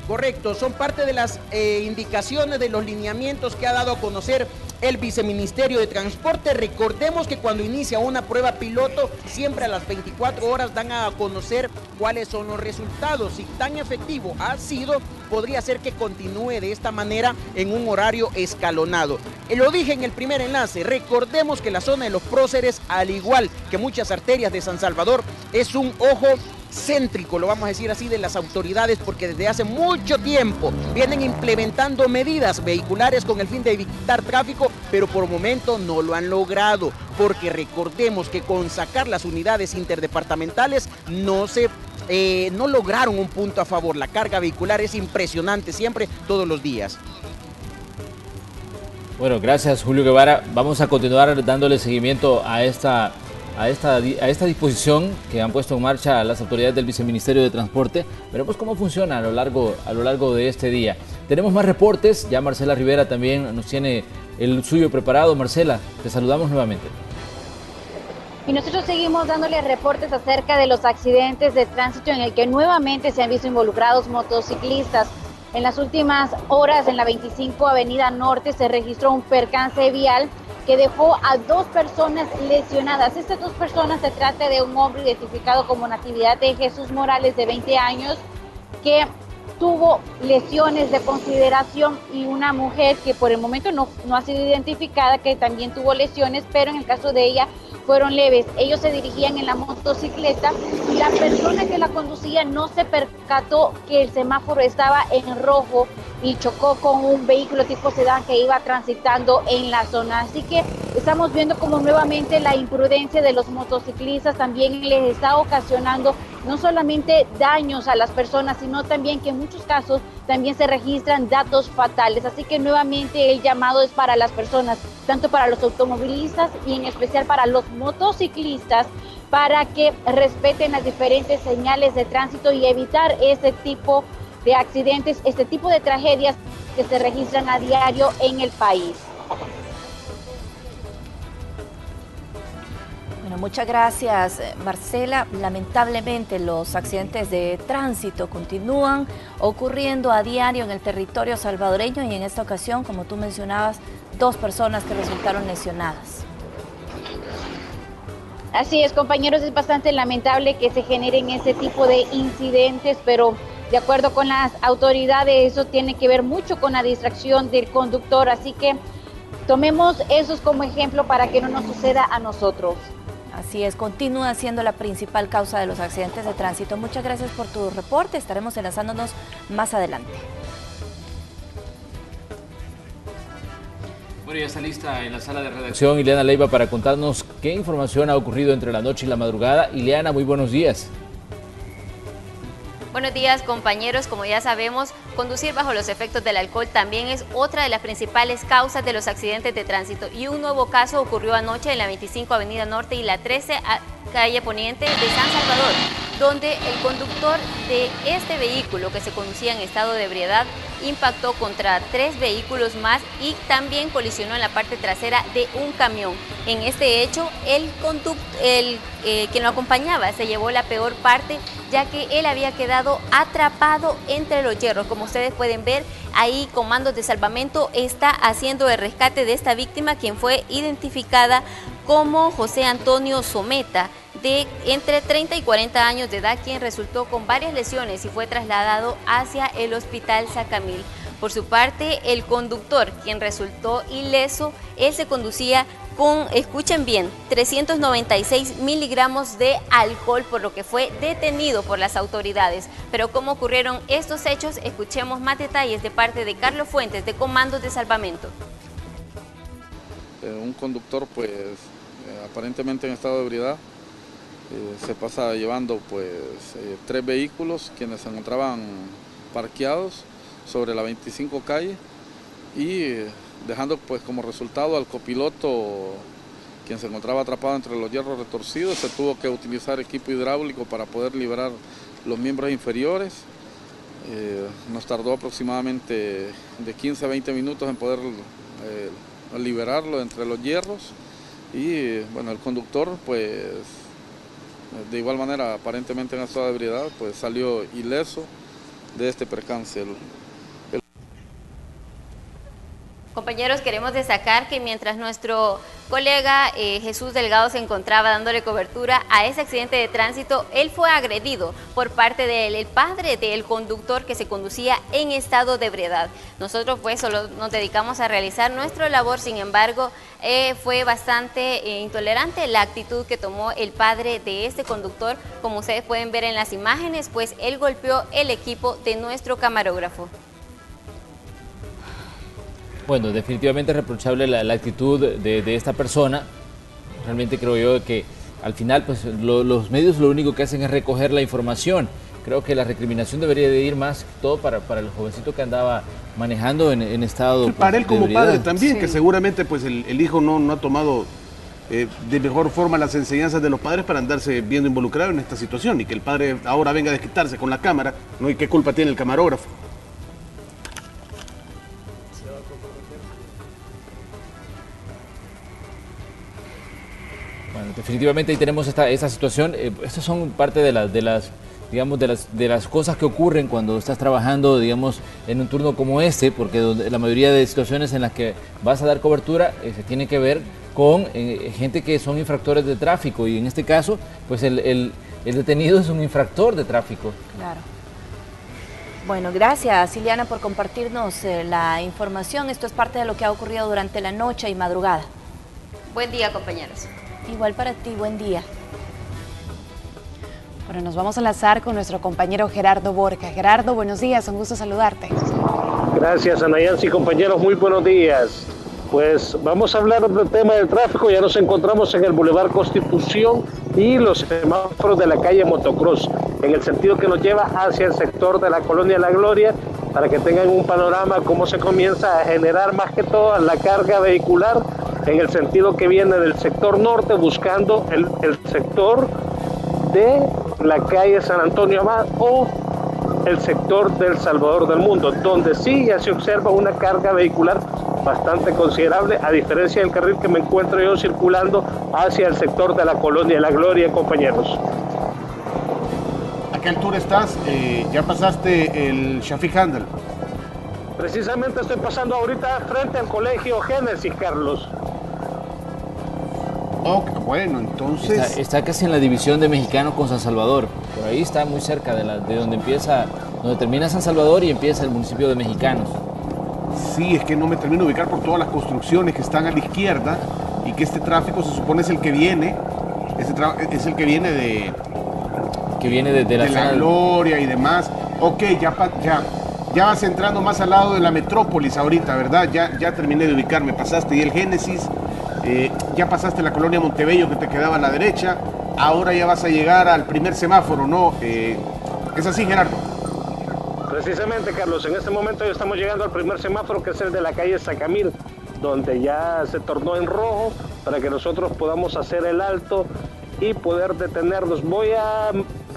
Correcto, son parte de las eh, indicaciones de los lineamientos que ha dado a conocer el Viceministerio de Transporte. Recordemos que cuando inicia una prueba piloto, siempre a las 24 horas dan a conocer cuáles son los resultados. Si tan efectivo ha sido, podría ser que continúe de esta manera en un horario escalonado. Eh, lo dije en el primer enlace, recordemos que la zona de los próceres, al igual que muchas arterias de San Salvador, es un ojo céntrico, lo vamos a decir así, de las autoridades porque desde hace mucho tiempo vienen implementando medidas vehiculares con el fin de evitar tráfico, pero por momento no lo han logrado, porque recordemos que con sacar las unidades interdepartamentales no se eh, no lograron un punto a favor. La carga vehicular es impresionante siempre, todos los días. Bueno, gracias Julio Guevara. Vamos a continuar dándole seguimiento a esta a esta, a esta disposición que han puesto en marcha las autoridades del Viceministerio de Transporte. Veremos cómo funciona a lo largo, a lo largo de este día. Tenemos más reportes, ya Marcela Rivera también nos tiene el suyo preparado. Marcela, te saludamos nuevamente. Y nosotros seguimos dándole reportes acerca de los accidentes de tránsito en el que nuevamente se han visto involucrados motociclistas. En las últimas horas en la 25 Avenida Norte se registró un percance vial que dejó a dos personas lesionadas. Estas dos personas se trata de un hombre identificado como Natividad de Jesús Morales de 20 años que tuvo lesiones de consideración y una mujer que por el momento no, no ha sido identificada que también tuvo lesiones, pero en el caso de ella fueron leves. Ellos se dirigían en la motocicleta y la persona que la conducía no se percató que el semáforo estaba en rojo y chocó con un vehículo tipo sedán que iba transitando en la zona. Así que estamos viendo como nuevamente la imprudencia de los motociclistas también les está ocasionando no solamente daños a las personas, sino también que en muchos casos también se registran datos fatales. Así que nuevamente el llamado es para las personas, tanto para los automovilistas y en especial para los motociclistas, para que respeten las diferentes señales de tránsito y evitar ese tipo de accidentes, este tipo de tragedias que se registran a diario en el país. Bueno, muchas gracias, eh, Marcela. Lamentablemente los accidentes de tránsito continúan ocurriendo a diario en el territorio salvadoreño y en esta ocasión, como tú mencionabas, dos personas que resultaron lesionadas. Así es, compañeros, es bastante lamentable que se generen ese tipo de incidentes, pero de acuerdo con las autoridades, eso tiene que ver mucho con la distracción del conductor, así que tomemos esos como ejemplo para que no nos suceda a nosotros. Así es, continúa siendo la principal causa de los accidentes de tránsito. Muchas gracias por tu reporte, estaremos enlazándonos más adelante. Bueno, ya está lista en la sala de redacción Ileana Leiva para contarnos qué información ha ocurrido entre la noche y la madrugada. Ileana, muy buenos días. Buenos días compañeros, como ya sabemos, conducir bajo los efectos del alcohol también es otra de las principales causas de los accidentes de tránsito y un nuevo caso ocurrió anoche en la 25 Avenida Norte y la 13 calle Poniente de San Salvador, donde el conductor de este vehículo que se conducía en estado de ebriedad impactó contra tres vehículos más y también colisionó en la parte trasera de un camión. En este hecho, el, el eh, quien lo acompañaba se llevó la peor parte ya que él había quedado atrapado entre los hierros. Como ustedes pueden ver, ahí comandos de salvamento está haciendo el rescate de esta víctima, quien fue identificada como José Antonio Someta, de entre 30 y 40 años de edad, quien resultó con varias lesiones y fue trasladado hacia el hospital Sacamil. Por su parte, el conductor, quien resultó ileso, él se conducía con, escuchen bien, 396 miligramos de alcohol, por lo que fue detenido por las autoridades. Pero cómo ocurrieron estos hechos, escuchemos más detalles de parte de Carlos Fuentes, de Comandos de Salvamento. Eh, un conductor, pues, eh, aparentemente en estado de ebriedad. Eh, se pasa llevando pues tres vehículos quienes se encontraban parqueados sobre la 25 calle y dejando pues como resultado al copiloto quien se encontraba atrapado entre los hierros retorcidos, se tuvo que utilizar equipo hidráulico para poder liberar los miembros inferiores. nos tardó aproximadamente de 15 a 20 minutos en poder liberarlo entre los hierros y bueno, el conductor pues de igual manera aparentemente en estado de ebriedad pues salió ileso de este percance. Compañeros, queremos destacar que mientras nuestro colega eh, Jesús Delgado se encontraba dándole cobertura a ese accidente de tránsito, él fue agredido por parte del padre del conductor que se conducía en estado de ebriedad. Nosotros pues solo nos dedicamos a realizar nuestra labor, sin embargo, eh, fue bastante eh, intolerante la actitud que tomó el padre de este conductor. Como ustedes pueden ver en las imágenes, pues él golpeó el equipo de nuestro camarógrafo. Bueno, definitivamente reprochable la, actitud de, esta persona. Realmente creo yo que al final pues los medios lo único que hacen es recoger la información. Creo que la recriminación debería de ir más todo para, para el jovencito que andaba manejando en, estado pues, Para él como padre también, que seguramente pues el, hijo no, no ha tomado eh, de mejor forma las enseñanzas de los padres para andarse viendo involucrado en esta situación y que el padre ahora venga a desquitarse con la cámara, ¿no? ¿Y qué culpa tiene el camarógrafo? Definitivamente ahí tenemos esta, esta situación. Eh, estas son parte de las, de las digamos, de las, de las cosas que ocurren cuando estás trabajando, digamos, en un turno como este, porque la mayoría de situaciones en las que vas a dar cobertura eh, se tiene que ver con eh, gente que son infractores de tráfico y en este caso, pues el, el, el detenido es un infractor de tráfico. Claro. Bueno, gracias Liliana por compartirnos eh, la información. Esto es parte de lo que ha ocurrido durante la noche y madrugada. Buen día, compañeros. Igual para ti, buen día. Bueno, nos vamos a enlazar con nuestro compañero Gerardo Borca. Gerardo, buenos días, un gusto saludarte. Gracias, Anayansi, compañeros, muy buenos días. Pues vamos a hablar del tema del tráfico. Ya nos encontramos en el Boulevard Constitución y los semáforos de la calle Motocross, en el sentido que nos lleva hacia el sector de la Colonia La Gloria, para que tengan un panorama cómo se comienza a generar más que todo la carga vehicular en el sentido que viene del sector norte buscando el, el sector de la calle San Antonio Abad o el sector del Salvador del Mundo, donde sí ya se observa una carga vehicular bastante considerable, a diferencia del carril que me encuentro yo circulando hacia el sector de la Colonia La Gloria, compañeros. ¿A qué altura estás? Eh, ¿Ya pasaste el Shafi Handel? Precisamente estoy pasando ahorita frente al colegio Génesis, Carlos. Oh, bueno, entonces... Está, está, casi en la división de mexicanos con San Salvador. Por ahí está muy cerca de, la, de donde empieza, donde termina San Salvador y empieza el municipio de mexicanos. Sí, es que no me termino de ubicar por todas las construcciones que están a la izquierda y que este tráfico se supone es el que viene, este es el que viene de... Que viene de, de la, de la Gloria y demás. Ok, ya, ya, ya vas entrando más al lado de la metrópolis ahorita, ¿verdad? Ya, ya terminé de ubicarme, pasaste y el Génesis, eh, ya pasaste la colonia Montebello que te quedaba a la derecha, ahora ya vas a llegar al primer semáforo, ¿no? Eh, ¿Es así, Gerardo? Precisamente, Carlos, en este momento ya estamos llegando al primer semáforo, que es el de la calle Sacamil, donde ya se tornó en rojo para que nosotros podamos hacer el alto y poder detenernos. Voy a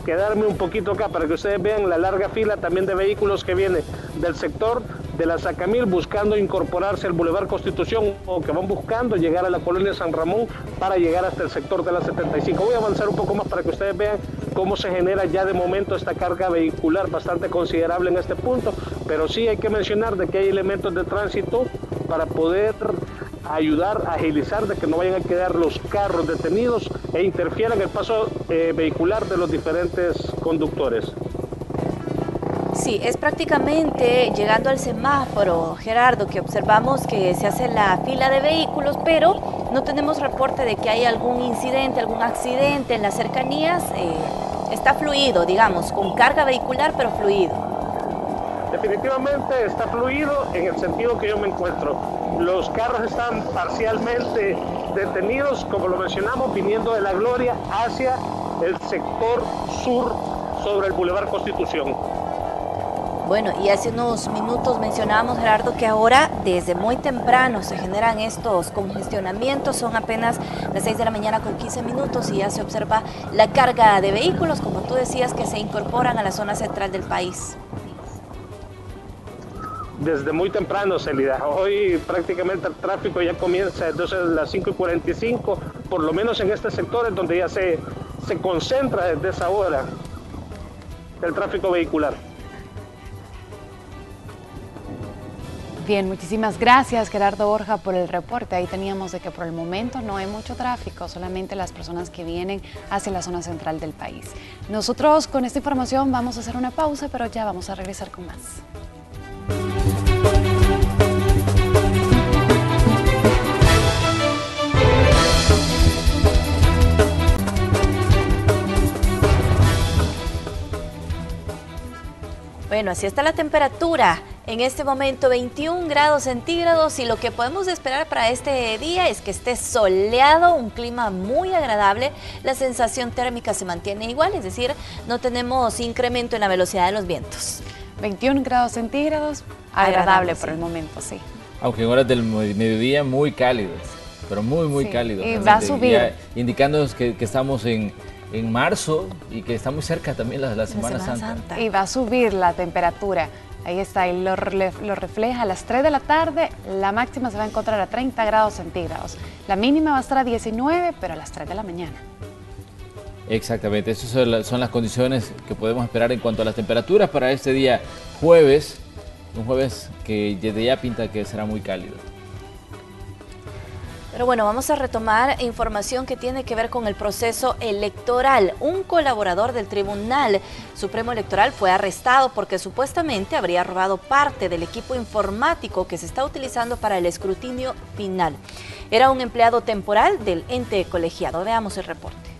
quedarme un poquito acá para que ustedes vean la larga fila también de vehículos que viene del sector de la Sacamil buscando incorporarse al Boulevard Constitución o que van buscando llegar a la colonia San Ramón para llegar hasta el sector de la 75. Voy a avanzar un poco más para que ustedes vean cómo se genera ya de momento esta carga vehicular bastante considerable en este punto, pero sí hay que mencionar de que hay elementos de tránsito para poder ayudar a agilizar de que no vayan a quedar los carros detenidos e interfieran el paso eh, vehicular de los diferentes conductores. Sí, es prácticamente llegando al semáforo, Gerardo, que observamos que se hace la fila de vehículos, pero no tenemos reporte de que hay algún incidente, algún accidente en las cercanías. Eh, está fluido, digamos, con carga vehicular, pero fluido. Definitivamente está fluido en el sentido que yo me encuentro. Los carros están parcialmente detenidos, como lo mencionamos, viniendo de la Gloria hacia el sector sur sobre el Boulevard Constitución. Bueno, y hace unos minutos mencionábamos, Gerardo, que ahora desde muy temprano se generan estos congestionamientos, son apenas las 6 de la mañana con 15 minutos y ya se observa la carga de vehículos, como tú decías, que se incorporan a la zona central del país. Desde muy temprano, Celida. Hoy prácticamente el tráfico ya comienza entonces a las 5 y 45, por lo menos en este sector es donde ya se, se concentra desde esa hora el tráfico vehicular. Bien, muchísimas gracias Gerardo Borja por el reporte. Ahí teníamos de que por el momento no hay mucho tráfico, solamente las personas que vienen hacia la zona central del país. Nosotros con esta información vamos a hacer una pausa, pero ya vamos a regresar con más. Bueno, así está la temperatura. En este momento 21 grados centígrados y lo que podemos esperar para este día es que esté soleado, un clima muy agradable. La sensación térmica se mantiene igual, es decir, no tenemos incremento en la velocidad de los vientos. 21 grados centígrados, agradable, agradable por sí. el momento, sí. Aunque en horas del mediodía muy cálidos, pero muy, muy sí. cálidos. Y va a subir. Indicándonos que, que estamos en, en marzo y que está muy cerca también la, la Semana, Semana Santa. Santa. Y va a subir la temperatura. Ahí está, y lo, refleja a las 3 de la tarde, la máxima se va a encontrar a 30 grados centígrados. La mínima va a estar a 19, pero a las 3 de la mañana. Exactamente, esas son las condiciones que podemos esperar en cuanto a las temperaturas para este día jueves, un jueves que desde ya pinta que será muy cálido. Pero bueno, vamos a retomar información que tiene que ver con el proceso electoral. Un colaborador del Tribunal Supremo Electoral fue arrestado porque supuestamente habría robado parte del equipo informático que se está utilizando para el escrutinio final. Era un empleado temporal del ente colegiado. Veamos el reporte.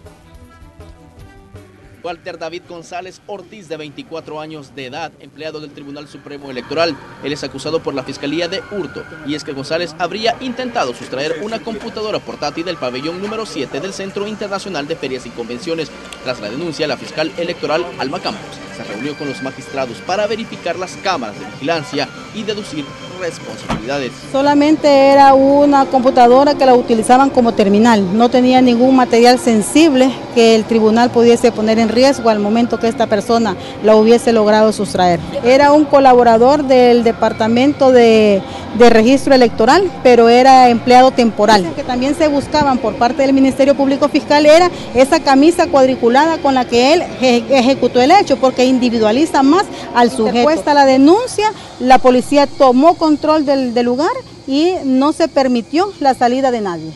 Walter David González Ortiz, de 24 años de edad, empleado del Tribunal Supremo Electoral. Él es acusado por la Fiscalía de hurto y es que González habría intentado sustraer una computadora portátil del pabellón número 7 del Centro Internacional de Ferias y Convenciones. Tras la denuncia, la fiscal electoral Alma Campos se reunió con los magistrados para verificar las cámaras de vigilancia y deducir responsabilidades. Solamente era una computadora que la utilizaban como terminal, no tenía ningún material sensible que el tribunal pudiese poner en riesgo al momento que esta persona la hubiese logrado sustraer. Era un colaborador del departamento de, de registro electoral, pero era empleado temporal. Que también se buscaban por parte del Ministerio Público Fiscal era esa camisa cuadriculada con la que él ejecutó el hecho, porque individualiza más al sujeto. Puesta la denuncia, la policía tomó control del, del lugar y no se permitió la salida de nadie.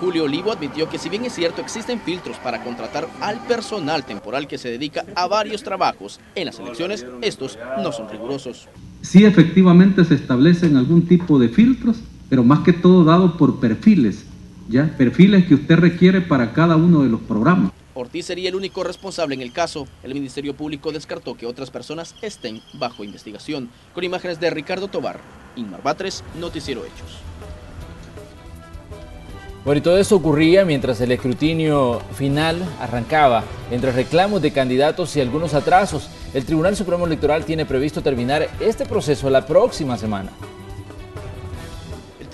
Julio Olivo admitió que si bien es cierto existen filtros para contratar al personal temporal que se dedica a varios trabajos en las elecciones, estos no son rigurosos. Sí efectivamente se establecen algún tipo de filtros, pero más que todo dado por perfiles, ¿ya? Perfiles que usted requiere para cada uno de los programas. Ortiz sería el único responsable en el caso. El Ministerio Público descartó que otras personas estén bajo investigación. Con imágenes de Ricardo Tobar, Inmar Batres, Noticiero Hechos. Bueno, y todo eso ocurría mientras el escrutinio final arrancaba entre reclamos de candidatos y algunos atrasos. El Tribunal Supremo Electoral tiene previsto terminar este proceso la próxima semana.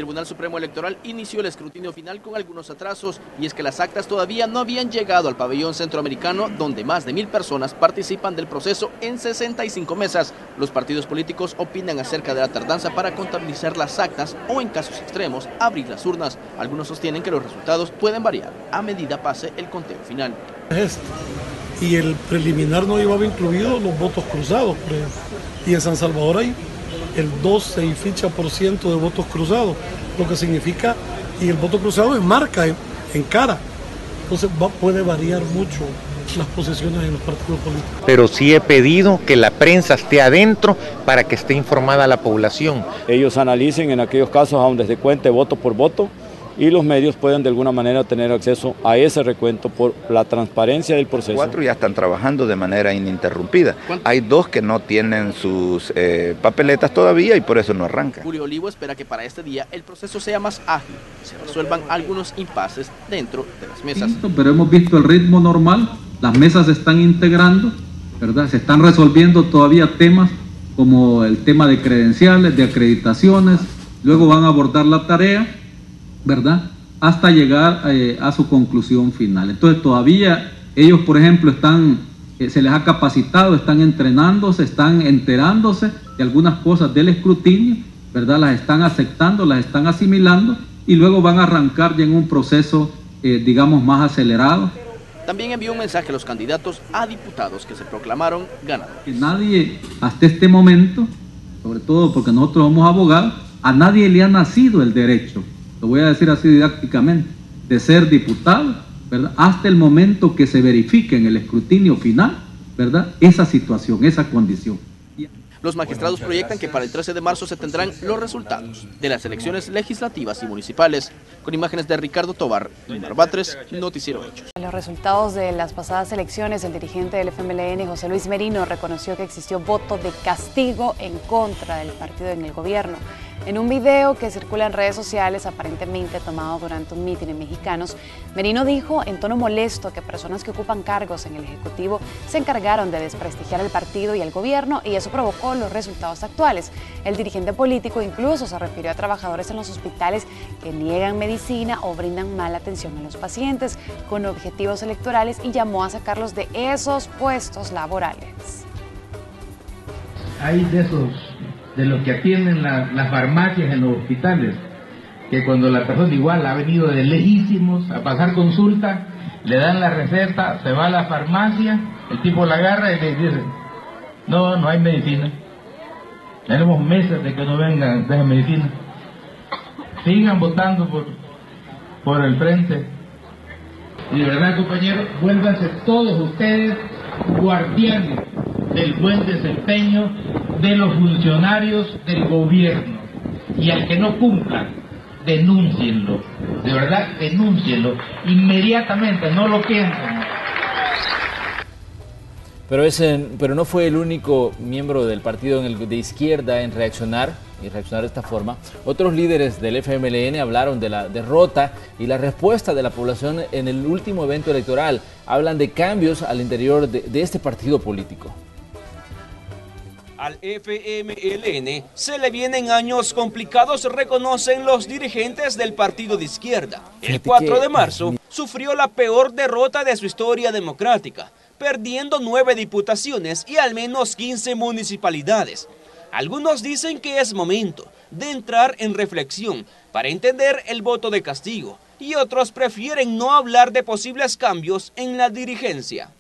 Tribunal Supremo Electoral inició el escrutinio final con algunos atrasos y es que las actas todavía no habían llegado al pabellón centroamericano donde más de mil personas participan del proceso en 65 mesas. Los partidos políticos opinan acerca de la tardanza para contabilizar las actas o en casos extremos abrir las urnas. Algunos sostienen que los resultados pueden variar a medida pase el conteo final. Y el preliminar no llevaba incluido los votos cruzados. Y en San Salvador hay el 12 y ficha por ciento de votos cruzados, lo que significa, y el voto cruzado es marca, en, en cara. Entonces va, puede variar mucho las posiciones en los partidos políticos. Pero sí he pedido que la prensa esté adentro para que esté informada la población. Ellos analicen en aquellos casos a donde se cuente voto por voto y los medios puedan de alguna manera tener acceso a ese recuento por la transparencia del proceso. Cuatro ya están trabajando de manera ininterrumpida. Hay dos que no tienen sus eh, papeletas todavía y por eso no arrancan. Julio Olivo espera que para este día el proceso sea más ágil, se resuelvan algunos impases dentro de las mesas. Pero hemos visto el ritmo normal, las mesas se están integrando, ¿verdad? Se están resolviendo todavía temas como el tema de credenciales, de acreditaciones, luego van a abordar la tarea ¿verdad? Hasta llegar eh, a su conclusión final. Entonces todavía ellos, por ejemplo, están, eh, se les ha capacitado, están entrenándose, están enterándose de algunas cosas del escrutinio, ¿verdad? Las están aceptando, las están asimilando y luego van a arrancar ya en un proceso, eh, digamos, más acelerado. También envió un mensaje a los candidatos a diputados que se proclamaron ganadores. Nadie, hasta este momento, sobre todo porque nosotros somos abogados, a nadie le ha nacido el derecho lo voy a decir así didácticamente, de ser diputado, ¿verdad? Hasta el momento que se verifique en el escrutinio final, ¿verdad? Esa situación, esa condición. Los magistrados proyectan que para el 13 de marzo se tendrán los resultados de las elecciones legislativas y municipales. Con imágenes de Ricardo Tobar, Lumar Batres, Noticiero Hechos. Los resultados de las pasadas elecciones, el dirigente del FMLN, José Luis Merino, reconoció que existió voto de castigo en contra del partido en el gobierno. En un video que circula en redes sociales, aparentemente tomado durante un mitin en Mexicanos, Merino dijo en tono molesto que personas que ocupan cargos en el Ejecutivo se encargaron de desprestigiar el partido y el gobierno y eso provocó los resultados actuales. El dirigente político incluso se refirió a trabajadores en los hospitales que niegan medicina o brindan mala atención a los pacientes con objetivos electorales y llamó a sacarlos de esos puestos laborales. Hay de esos de los que atienden las farmacias en los hospitales, que cuando la persona igual ha venido de lejísimos a pasar consulta, le dan la receta, se va a la farmacia, el tipo la agarra y le dice, no, no hay medicina. Tenemos meses de que no vengan de medicina. Sigan votando por por el frente. Y de verdad, compañeros, vuélvanse todos ustedes guardianes del buen desempeño de los funcionarios del gobierno. Y al que no cumpla, denúncienlo. De verdad, denúncienlo. Inmediatamente, no lo piensen. Pero, ese, pero no fue el único miembro del partido de izquierda en reaccionar y reaccionar de esta forma. Otros líderes del FMLN hablaron de la derrota y la respuesta de la población en el último evento electoral. Hablan de cambios al interior de este partido político. Al FMLN se le vienen años complicados, reconocen los dirigentes del partido de izquierda. El 4 de marzo sufrió la peor derrota de su historia democrática, perdiendo nueve diputaciones y al menos 15 municipalidades. Algunos dicen que es momento de entrar en reflexión para entender el voto de castigo y otros prefieren no hablar de posibles cambios en la dirigencia.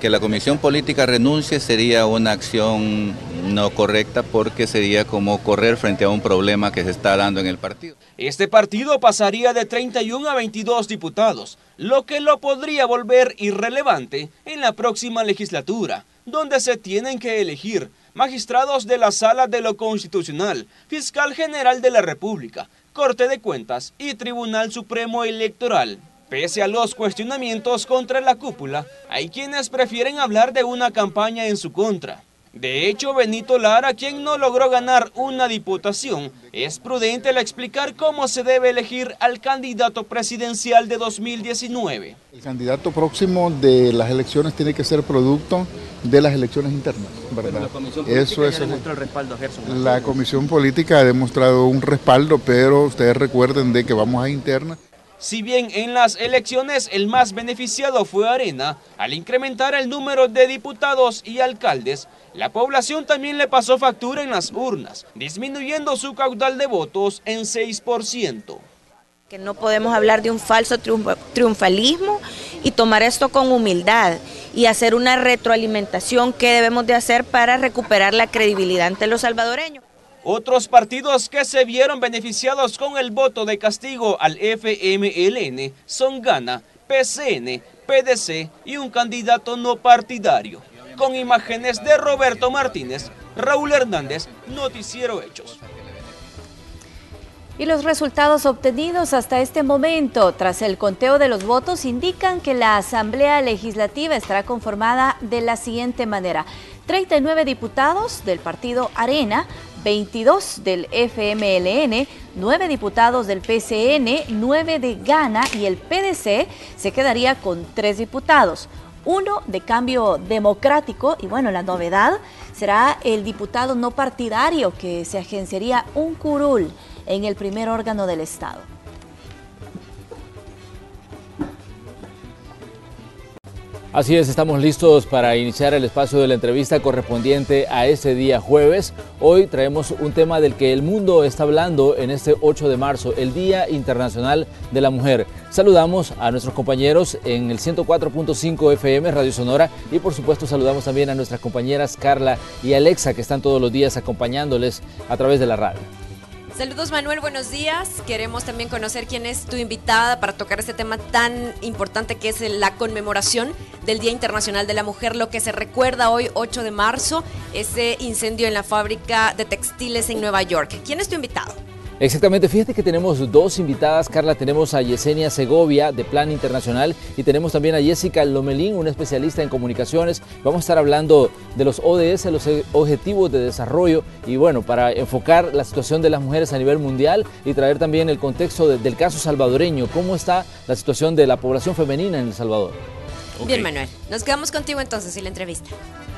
Que la comisión política renuncie sería una acción no correcta porque sería como correr frente a un problema que se está dando en el partido. Este partido pasaría de 31 a 22 diputados, lo que lo podría volver irrelevante en la próxima legislatura, donde se tienen que elegir magistrados de la Sala de lo Constitucional, Fiscal General de la República, Corte de Cuentas y Tribunal Supremo Electoral. Pese a los cuestionamientos contra la cúpula, hay quienes prefieren hablar de una campaña en su contra. De hecho, Benito Lara, quien no logró ganar una diputación, es prudente al explicar cómo se debe elegir al candidato presidencial de 2019. El candidato próximo de las elecciones tiene que ser producto de las elecciones internas, ¿verdad? la comisión Eso es el respaldo a Gerson. la comisión política ha demostrado un respaldo, pero ustedes recuerden de que vamos a interna. Si bien en las elecciones el más beneficiado fue Arena, al incrementar el número de diputados y alcaldes, la población también le pasó factura en las urnas, disminuyendo su caudal de votos en 6%. Que no podemos hablar de un falso triunfa- triunfalismo y tomar esto con humildad y hacer una retroalimentación que debemos de hacer para recuperar la credibilidad ante los salvadoreños. Otros partidos que se vieron beneficiados con el voto de castigo al FMLN son Gana, PCN, PDC y un candidato no partidario. Con imágenes de Roberto Martínez, Raúl Hernández, Noticiero Hechos. Y los resultados obtenidos hasta este momento, tras el conteo de los votos, indican que la Asamblea Legislativa estará conformada de la siguiente manera. 39 diputados del partido Arena, 22 del FMLN, 9 diputados del PCN, 9 de Gana y el PDC se quedaría con 3 diputados. Uno de cambio democrático y bueno, la novedad será el diputado no partidario que se agenciaría un curul en el primer órgano del Estado. Así es, estamos listos para iniciar el espacio de la entrevista correspondiente a este día jueves. Hoy traemos un tema del que el mundo está hablando en este 8 de marzo, el Día Internacional de la Mujer. Saludamos a nuestros compañeros en el 104.5 FM Radio Sonora y por supuesto saludamos también a nuestras compañeras Carla y Alexa que están todos los días acompañándoles a través de la radio. Saludos Manuel, buenos días. Queremos también conocer quién es tu invitada para tocar este tema tan importante que es la conmemoración del Día Internacional de la Mujer, lo que se recuerda hoy 8 de marzo, ese incendio en la fábrica de textiles en Nueva York. ¿Quién es tu invitado? Exactamente, fíjate que tenemos dos invitadas, Carla, tenemos a Yesenia Segovia de Plan Internacional y tenemos también a Jessica Lomelín, una especialista en comunicaciones. Vamos a estar hablando de los ODS, los Objetivos de Desarrollo y bueno, para enfocar la situación de las mujeres a nivel mundial y traer también el contexto de- del caso salvadoreño, cómo está la situación de la población femenina en El Salvador. Bien Manuel, nos quedamos contigo entonces y la entrevista.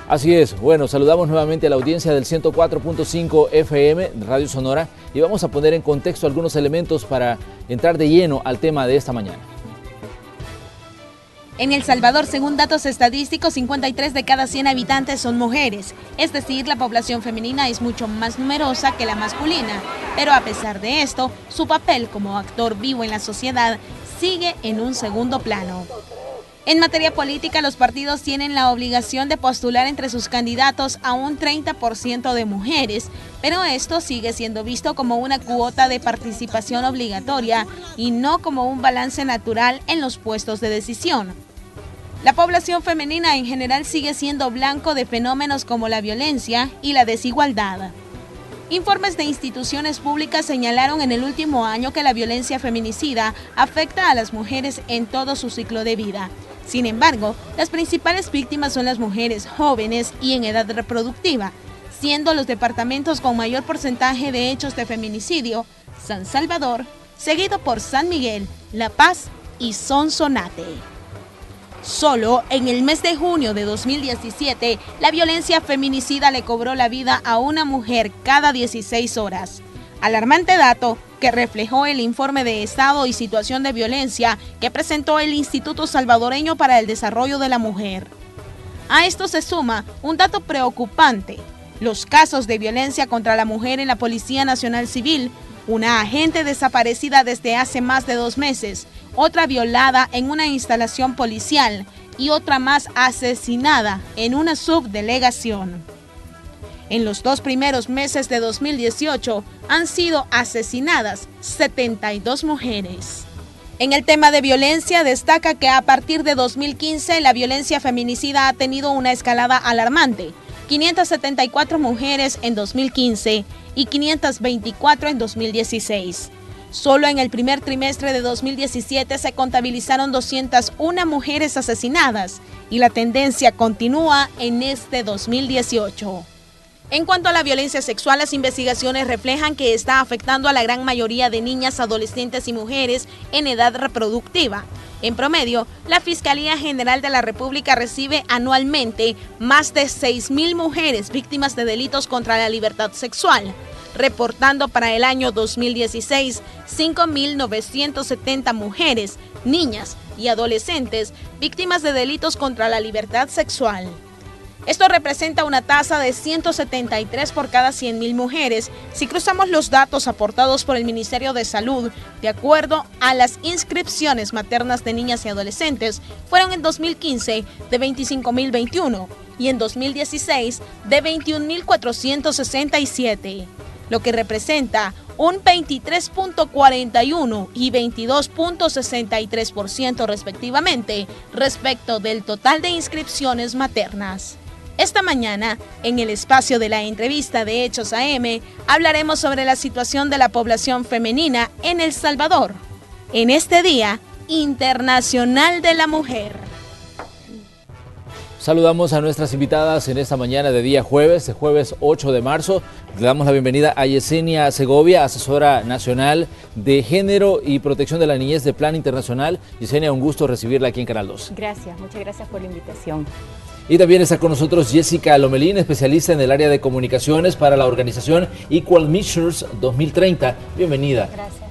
Así es, bueno, saludamos nuevamente a la audiencia del 104.5 FM Radio Sonora y vamos a poner en contexto algunos elementos para entrar de lleno al tema de esta mañana. En El Salvador, según datos estadísticos, 53 de cada 100 habitantes son mujeres, es decir, la población femenina es mucho más numerosa que la masculina. Pero a pesar de esto, su papel como actor vivo en la sociedad sigue en un segundo plano. En materia política, los partidos tienen la obligación de postular entre sus candidatos a un 30% de mujeres, pero esto sigue siendo visto como una cuota de participación obligatoria y no como un balance natural en los puestos de decisión. La población femenina en general sigue siendo blanco de fenómenos como la violencia y la desigualdad. Informes de instituciones públicas señalaron en el último año que la violencia feminicida afecta a las mujeres en todo su ciclo de vida. Sin embargo, las principales víctimas son las mujeres jóvenes y en edad reproductiva, siendo los departamentos con mayor porcentaje de hechos de feminicidio San Salvador, seguido por San Miguel, La Paz y Sonsonate. Solo en el mes de junio de 2017, la violencia feminicida le cobró la vida a una mujer cada 16 horas. Alarmante dato que reflejó el informe de estado y situación de violencia que presentó el Instituto Salvadoreño para el Desarrollo de la Mujer. A esto se suma un dato preocupante, los casos de violencia contra la mujer en la Policía Nacional Civil, una agente desaparecida desde hace más de dos meses, otra violada en una instalación policial y otra más asesinada en una subdelegación. En los dos primeros meses de 2018 han sido asesinadas 72 mujeres. En el tema de violencia destaca que a partir de 2015 la violencia feminicida ha tenido una escalada alarmante. 574 mujeres en 2015 y 524 en 2016. Solo en el primer trimestre de 2017 se contabilizaron 201 mujeres asesinadas y la tendencia continúa en este 2018. En cuanto a la violencia sexual, las investigaciones reflejan que está afectando a la gran mayoría de niñas, adolescentes y mujeres en edad reproductiva. En promedio, la Fiscalía General de la República recibe anualmente más de 6.000 mujeres víctimas de delitos contra la libertad sexual reportando para el año 2016 5.970 mujeres, niñas y adolescentes víctimas de delitos contra la libertad sexual. Esto representa una tasa de 173 por cada 100.000 mujeres si cruzamos los datos aportados por el Ministerio de Salud. De acuerdo a las inscripciones maternas de niñas y adolescentes, fueron en 2015 de 25.021 y en 2016 de 21.467 lo que representa un 23.41 y 22.63% respectivamente respecto del total de inscripciones maternas. Esta mañana, en el espacio de la entrevista de Hechos AM, hablaremos sobre la situación de la población femenina en El Salvador, en este Día Internacional de la Mujer. Saludamos a nuestras invitadas en esta mañana de día jueves, jueves 8 de marzo. Le damos la bienvenida a Yesenia Segovia, asesora nacional de género y protección de la niñez de Plan Internacional. Yesenia, un gusto recibirla aquí en Canal 2. Gracias, muchas gracias por la invitación. Y también está con nosotros Jessica Lomelín, especialista en el área de comunicaciones para la organización Equal Measures 2030. Bienvenida. Gracias.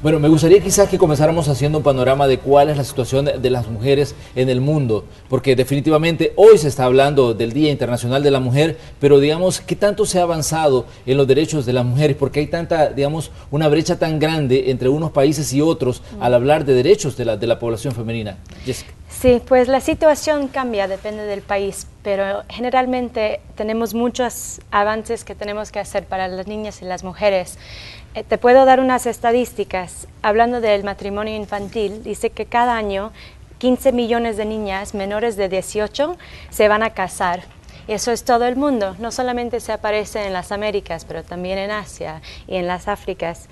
Bueno, me gustaría quizás que comenzáramos haciendo un panorama de cuál es la situación de las mujeres en el mundo, porque definitivamente hoy se está hablando del Día Internacional de la Mujer, pero digamos, ¿qué tanto se ha avanzado en los derechos de las mujeres? Porque hay tanta, digamos, una brecha tan grande entre unos países y otros al hablar de derechos de la, de la población femenina. Sí, pues la situación cambia, depende del país, pero generalmente tenemos muchos avances que tenemos que hacer para las niñas y las mujeres. Eh, te puedo dar unas estadísticas. Hablando del matrimonio infantil, dice que cada año 15 millones de niñas menores de 18 se van a casar. Eso es todo el mundo. No solamente se aparece en las Américas, pero también en Asia y en las Áfricas.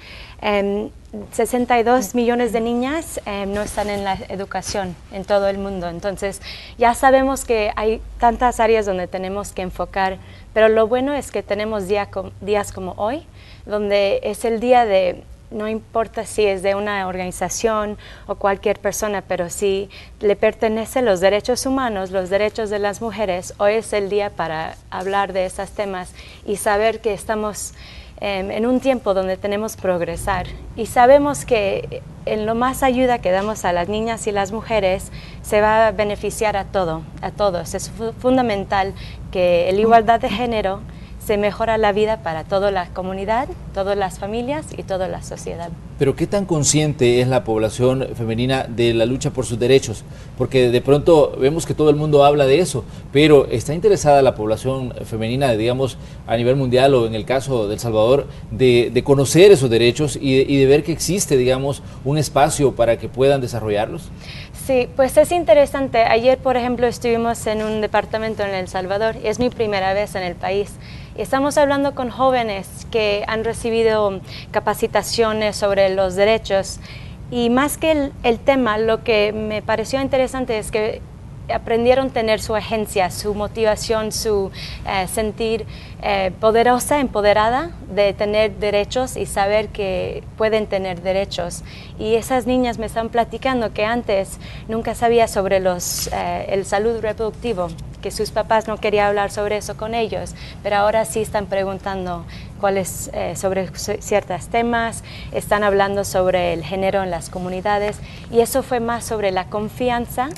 62 em, millones de niñas em, no están en la educación en todo el mundo. Entonces, ya sabemos que hay tantas áreas donde tenemos que enfocar, pero lo bueno es que tenemos días como hoy donde es el día de, no importa si es de una organización o cualquier persona, pero si le pertenecen los derechos humanos, los derechos de las mujeres, hoy es el día para hablar de esos temas y saber que estamos em, en un tiempo donde tenemos progresar y sabemos que en lo más ayuda que damos a las niñas y las mujeres se va a beneficiar a todo, a todos. Es fundamental que la igualdad de género se mejora la vida para toda la comunidad, todas las familias y toda la sociedad. Pero ¿qué tan consciente es la población femenina de la lucha por sus derechos? Porque de pronto vemos que todo el mundo habla de eso, pero ¿está interesada la población femenina, digamos, a nivel mundial o en el caso de El Salvador, de, conocer esos derechos y y de ver que existe, digamos, un espacio para que puedan desarrollarlos? Sí, pues es interesante. Ayer, por ejemplo, estuvimos en un departamento en El Salvador y es mi primera vez en el país. Estamos hablando con jóvenes que han recibido capacitaciones sobre los derechos y más que el, tema, lo que me pareció interesante es que aprendieron a tener su agencia, su motivación, su eh, sentir eh, poderosa, empoderada de tener derechos y saber que pueden tener derechos. Y esas niñas me están platicando que antes nunca sabía sobre los, eh, el salud reproductivo, que sus papás no querían hablar sobre eso con ellos, pero ahora sí están preguntando cuáles sobre ciertos temas, están hablando sobre el género en las comunidades y eso fue más sobre la confianza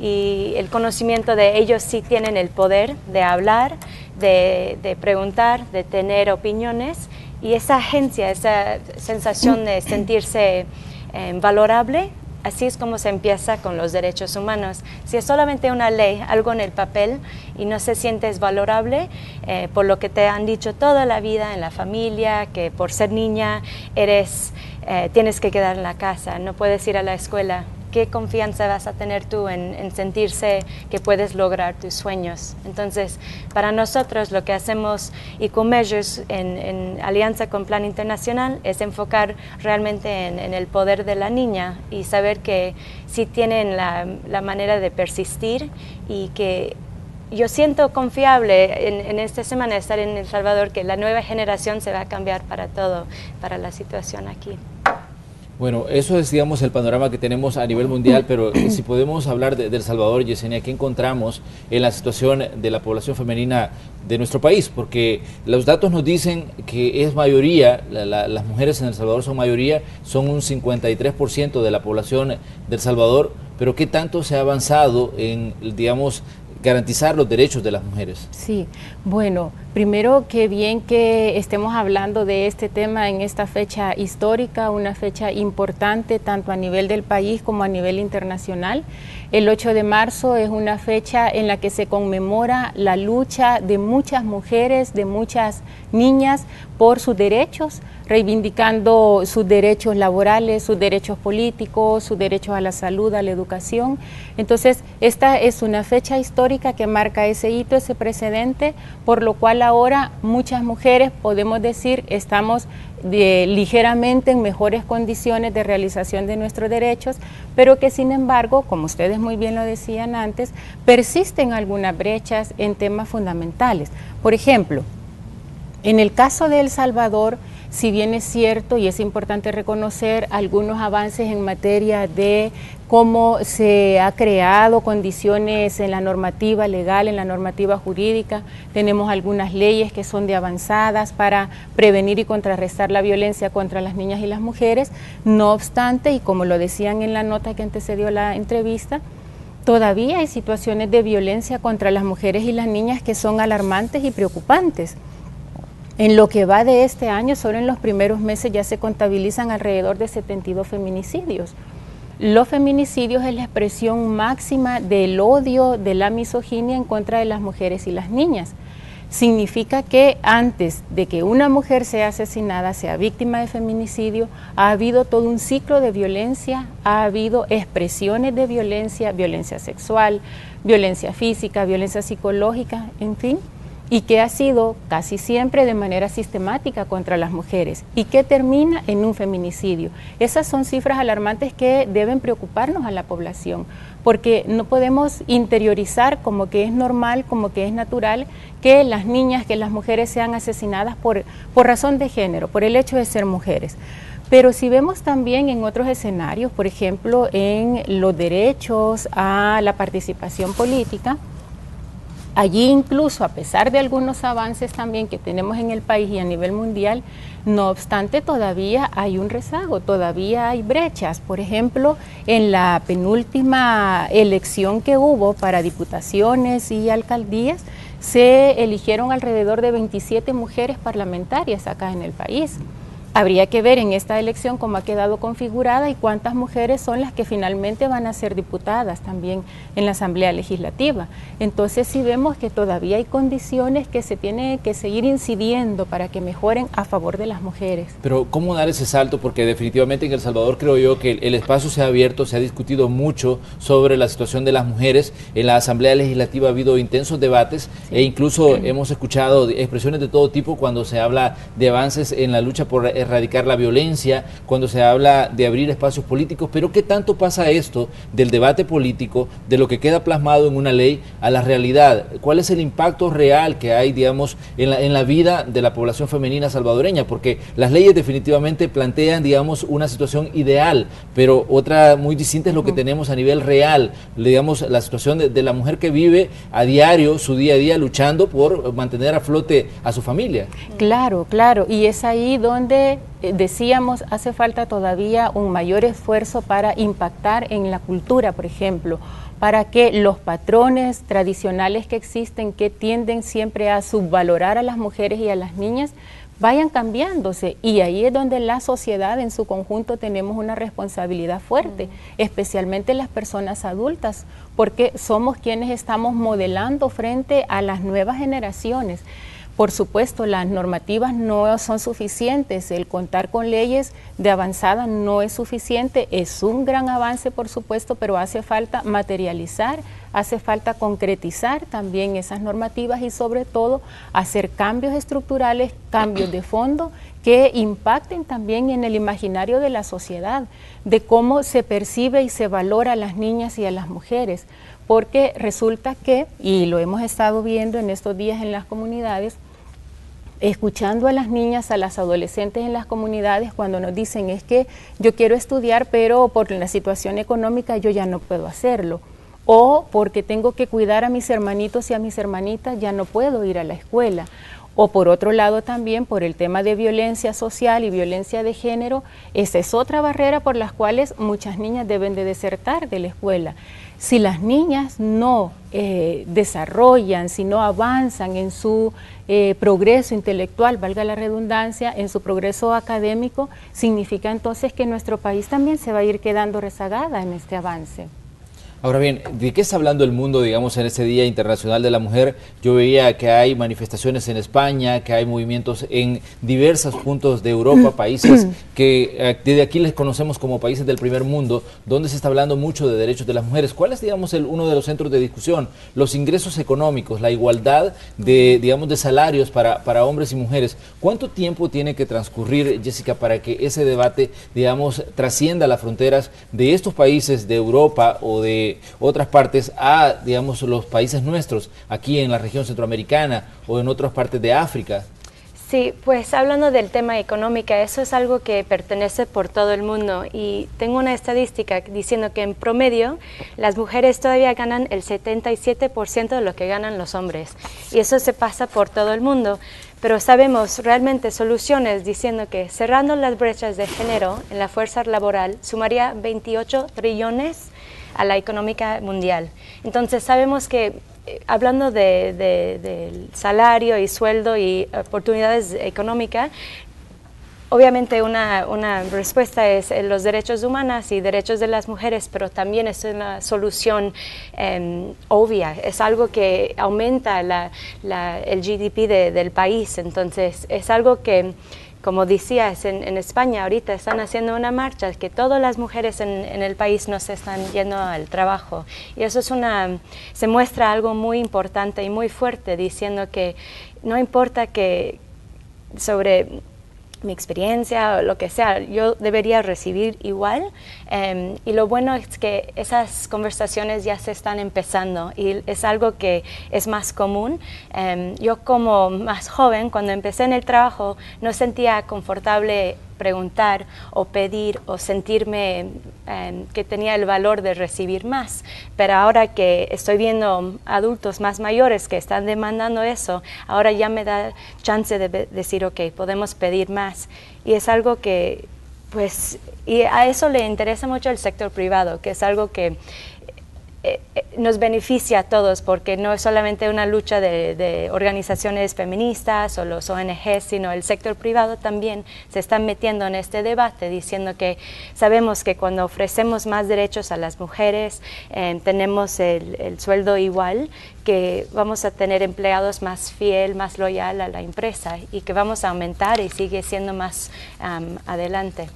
y el conocimiento de ellos sí tienen el poder de hablar, de, preguntar, de tener opiniones y esa agencia, esa sensación de sentirse eh, valorable, así es como se empieza con los derechos humanos. Si es solamente una ley, algo en el papel y no se sientes valorable eh, por lo que te han dicho toda la vida en la familia, que por ser niña eres, eh, tienes que quedar en la casa, no puedes ir a la escuela, qué confianza vas a tener tú en, sentirse que puedes lograr tus sueños. Entonces, para nosotros lo que hacemos EcoMeasures en, en alianza con Plan Internacional es enfocar realmente en, el poder de la niña y saber que si tienen la, la manera de persistir y que yo siento confiable en, en, esta semana estar en El Salvador que la nueva generación se va a cambiar para todo, para la situación aquí. Bueno, eso es, digamos, el panorama que tenemos a nivel mundial, pero si podemos hablar de, El Salvador, Yesenia, ¿qué encontramos en la situación de la población femenina de nuestro país? Porque los datos nos dicen que es mayoría, las mujeres en El Salvador son mayoría, son un 53% de la población de Salvador, pero ¿qué tanto se ha avanzado en, digamos, garantizar los derechos de las mujeres. Sí, bueno, primero que bien que estemos hablando de este tema en esta fecha histórica, una fecha importante tanto a nivel del país como a nivel internacional. El 8 de marzo es una fecha en la que se conmemora la lucha de muchas mujeres, de muchas niñas por sus derechos, reivindicando sus derechos laborales, sus derechos políticos, sus derechos a la salud, a la educación. Entonces, esta es una fecha histórica que marca ese hito, ese precedente, por lo cual ahora muchas mujeres, podemos decir, estamos ligeramente en mejores condiciones de realización de nuestros derechos, pero que sin embargo, como ustedes muy bien lo decían antes, persisten algunas brechas en temas fundamentales. Por ejemplo, en el caso de El Salvador, si bien es cierto y es importante reconocer algunos avances en materia de cómo se ha creado condiciones en la normativa legal, en la normativa jurídica, tenemos algunas leyes que son de avanzadas para prevenir y contrarrestar la violencia contra las niñas y las mujeres, no obstante, y como lo decían en la nota que antecedió la entrevista, todavía hay situaciones de violencia contra las mujeres y las niñas que son alarmantes y preocupantes. En lo que va de este año, solo en los primeros meses ya se contabilizan alrededor de 72 feminicidios. Los feminicidios es la expresión máxima del odio, de la misoginia en contra de las mujeres y las niñas. Significa que antes de que una mujer sea asesinada, sea víctima de feminicidio, ha habido todo un ciclo de violencia, ha habido expresiones de violencia, violencia sexual, violencia física, violencia psicológica, en fin, y que ha sido casi siempre de manera sistemática contra las mujeres y que termina en un feminicidio. Esas son cifras alarmantes que deben preocuparnos a la población, porque no podemos interiorizar como que es normal, como que es natural que las niñas, que las mujeres sean asesinadas por, por razón de género, por el hecho de ser mujeres. Pero si vemos también en otros escenarios, por ejemplo, en los derechos a la participación política, Allí incluso, a pesar de algunos avances también que tenemos en el país y a nivel mundial, no obstante todavía hay un rezago, todavía hay brechas. Por ejemplo, en la penúltima elección que hubo para diputaciones y alcaldías, se eligieron alrededor de 27 mujeres parlamentarias acá en el país. Habría que ver en esta elección cómo ha quedado configurada y cuántas mujeres son las que finalmente van a ser diputadas también en la Asamblea Legislativa. Entonces sí vemos que todavía hay condiciones que se tienen que seguir incidiendo para que mejoren a favor de las mujeres. Pero ¿cómo dar ese salto? Porque definitivamente en El Salvador creo yo que el espacio se ha abierto, se ha discutido mucho sobre la situación de las mujeres. En la Asamblea Legislativa ha habido intensos debates e incluso hemos escuchado expresiones de todo tipo cuando se habla de avances en la lucha por erradicar la violencia, cuando se habla de abrir espacios políticos, pero ¿qué tanto pasa esto del debate político, de lo que queda plasmado en una ley, a la realidad? ¿Cuál es el impacto real que hay, digamos, en la, en la vida de la población femenina salvadoreña? Porque las leyes definitivamente plantean, digamos, una situación ideal, pero otra muy distinta es lo que tenemos a nivel real, digamos, la situación de, de la mujer que vive a diario, su día a día, luchando por mantener a flote a su familia. Claro, claro, y es ahí donde eh, decíamos, hace falta todavía un mayor esfuerzo para impactar en la cultura, por ejemplo, para que los patrones tradicionales que existen, que tienden siempre a subvalorar a las mujeres y a las niñas, vayan cambiándose y ahí es donde la sociedad en su conjunto tenemos una responsabilidad fuerte, especialmente las personas adultas, porque somos quienes estamos modelando frente a las nuevas generaciones. Por supuesto, las normativas no son suficientes, el contar con leyes de avanzada no es suficiente, es un gran avance, por supuesto, pero hace falta materializar, hace falta concretizar también esas normativas y sobre todo hacer cambios estructurales, cambios de fondo que impacten también en el imaginario de la sociedad, de cómo se percibe y se valora a las niñas y a las mujeres. Porque resulta que, y lo hemos estado viendo en estos días en las comunidades, escuchando a las niñas, a las adolescentes en las comunidades cuando nos dicen es que yo quiero estudiar, pero por la situación económica yo ya no puedo hacerlo. O porque tengo que cuidar a mis hermanitos y a mis hermanitas, ya no puedo ir a la escuela. O por otro lado también por el tema de violencia social y violencia de género, esa es otra barrera por las cuales muchas niñas deben de desertar de la escuela. Si las niñas no eh, desarrollan, si no avanzan en su eh, progreso intelectual, valga la redundancia, en su progreso académico, significa entonces que nuestro país también se va a ir quedando rezagada en este avance. Ahora bien, ¿de qué está hablando el mundo, digamos, en este Día Internacional de la Mujer? Yo veía que hay manifestaciones en España, que hay movimientos en diversos puntos de Europa, países que eh, desde aquí les conocemos como países del primer mundo, donde se está hablando mucho de derechos de las mujeres. ¿Cuál es, digamos, el, uno de los centros de discusión? Los ingresos económicos, la igualdad de, digamos, de salarios para, para hombres y mujeres. ¿Cuánto tiempo tiene que transcurrir, Jessica, para que ese debate, digamos, trascienda las fronteras de estos países de Europa o de otras partes a, digamos, los países nuestros, aquí en la región centroamericana o en otras partes de África? Sí, pues hablando del tema económico, eso es algo que pertenece por todo el mundo. Y tengo una estadística diciendo que en promedio las mujeres todavía ganan el 77% de lo que ganan los hombres. Y eso se pasa por todo el mundo, pero sabemos realmente soluciones diciendo que cerrando las brechas de género en la fuerza laboral sumaría 28 trillones a la económica mundial. Entonces sabemos que eh, hablando del de, salario y sueldo y oportunidades económicas, Obviamente una, una, respuesta es eh, los derechos humanos y derechos de las mujeres, pero también es una solución em, obvia, es algo que aumenta el GDP del país, entonces es algo que como decías, en, España ahorita están haciendo una marcha que todas las mujeres en, el país no se están yendo al trabajo. Y eso es una, se muestra algo muy importante y muy fuerte, diciendo que no importa que sobre mi experiencia o lo que sea, yo debería recibir igual. Em, y lo bueno es que esas conversaciones ya se están empezando y es algo que es más común. Em, yo como más joven, cuando empecé en el trabajo, no sentía confortable preguntar o pedir o sentirme em, que tenía el valor de recibir más. Pero ahora que estoy viendo adultos más mayores que están demandando eso, ahora ya me da chance de decir, ok, podemos pedir más. Y es algo que, pues, y a eso le interesa mucho el sector privado, que es algo que eh, eh, nos beneficia a todos porque no es solamente una lucha de, organizaciones feministas o los ONGs, sino el sector privado también se está metiendo en este debate diciendo que sabemos que cuando ofrecemos más derechos a las mujeres, eh, tenemos el, sueldo igual, que vamos a tener empleados más fiel, más loyal a la empresa y que vamos a aumentar y sigue siendo más adelante.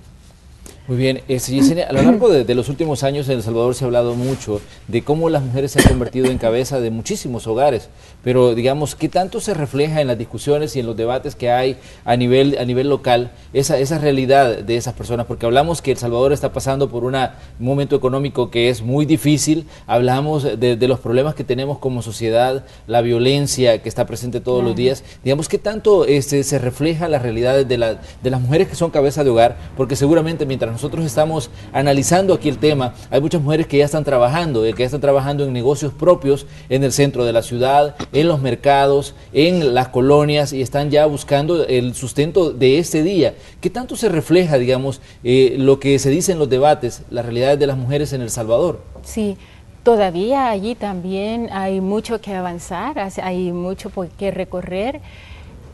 Muy bien, este, a lo largo de, los últimos años en El Salvador se ha hablado mucho de cómo las mujeres se han convertido en cabeza de muchísimos hogares, pero digamos, ¿qué tanto se refleja en las discusiones y en los debates que hay a nivel, a nivel local esa, esa realidad de esas personas? Porque hablamos que El Salvador está pasando por un momento económico que es muy difícil, hablamos de, los problemas que tenemos como sociedad, la violencia que está presente todos los días, digamos, ¿qué tanto este, se refleja la realidad de, la, de las mujeres que son cabeza de hogar? Porque seguramente mientras nosotros estamos analizando aquí el tema, hay muchas mujeres que ya están trabajando, eh, que ya están trabajando en negocios propios en el centro de la ciudad, en los mercados, en las colonias y están ya buscando el sustento de este día. ¿Qué tanto se refleja, digamos, eh, lo que se dice en los debates, las realidades de las mujeres en El Salvador? Sí. Todavía allí también hay mucho que avanzar, hay mucho que recorrer.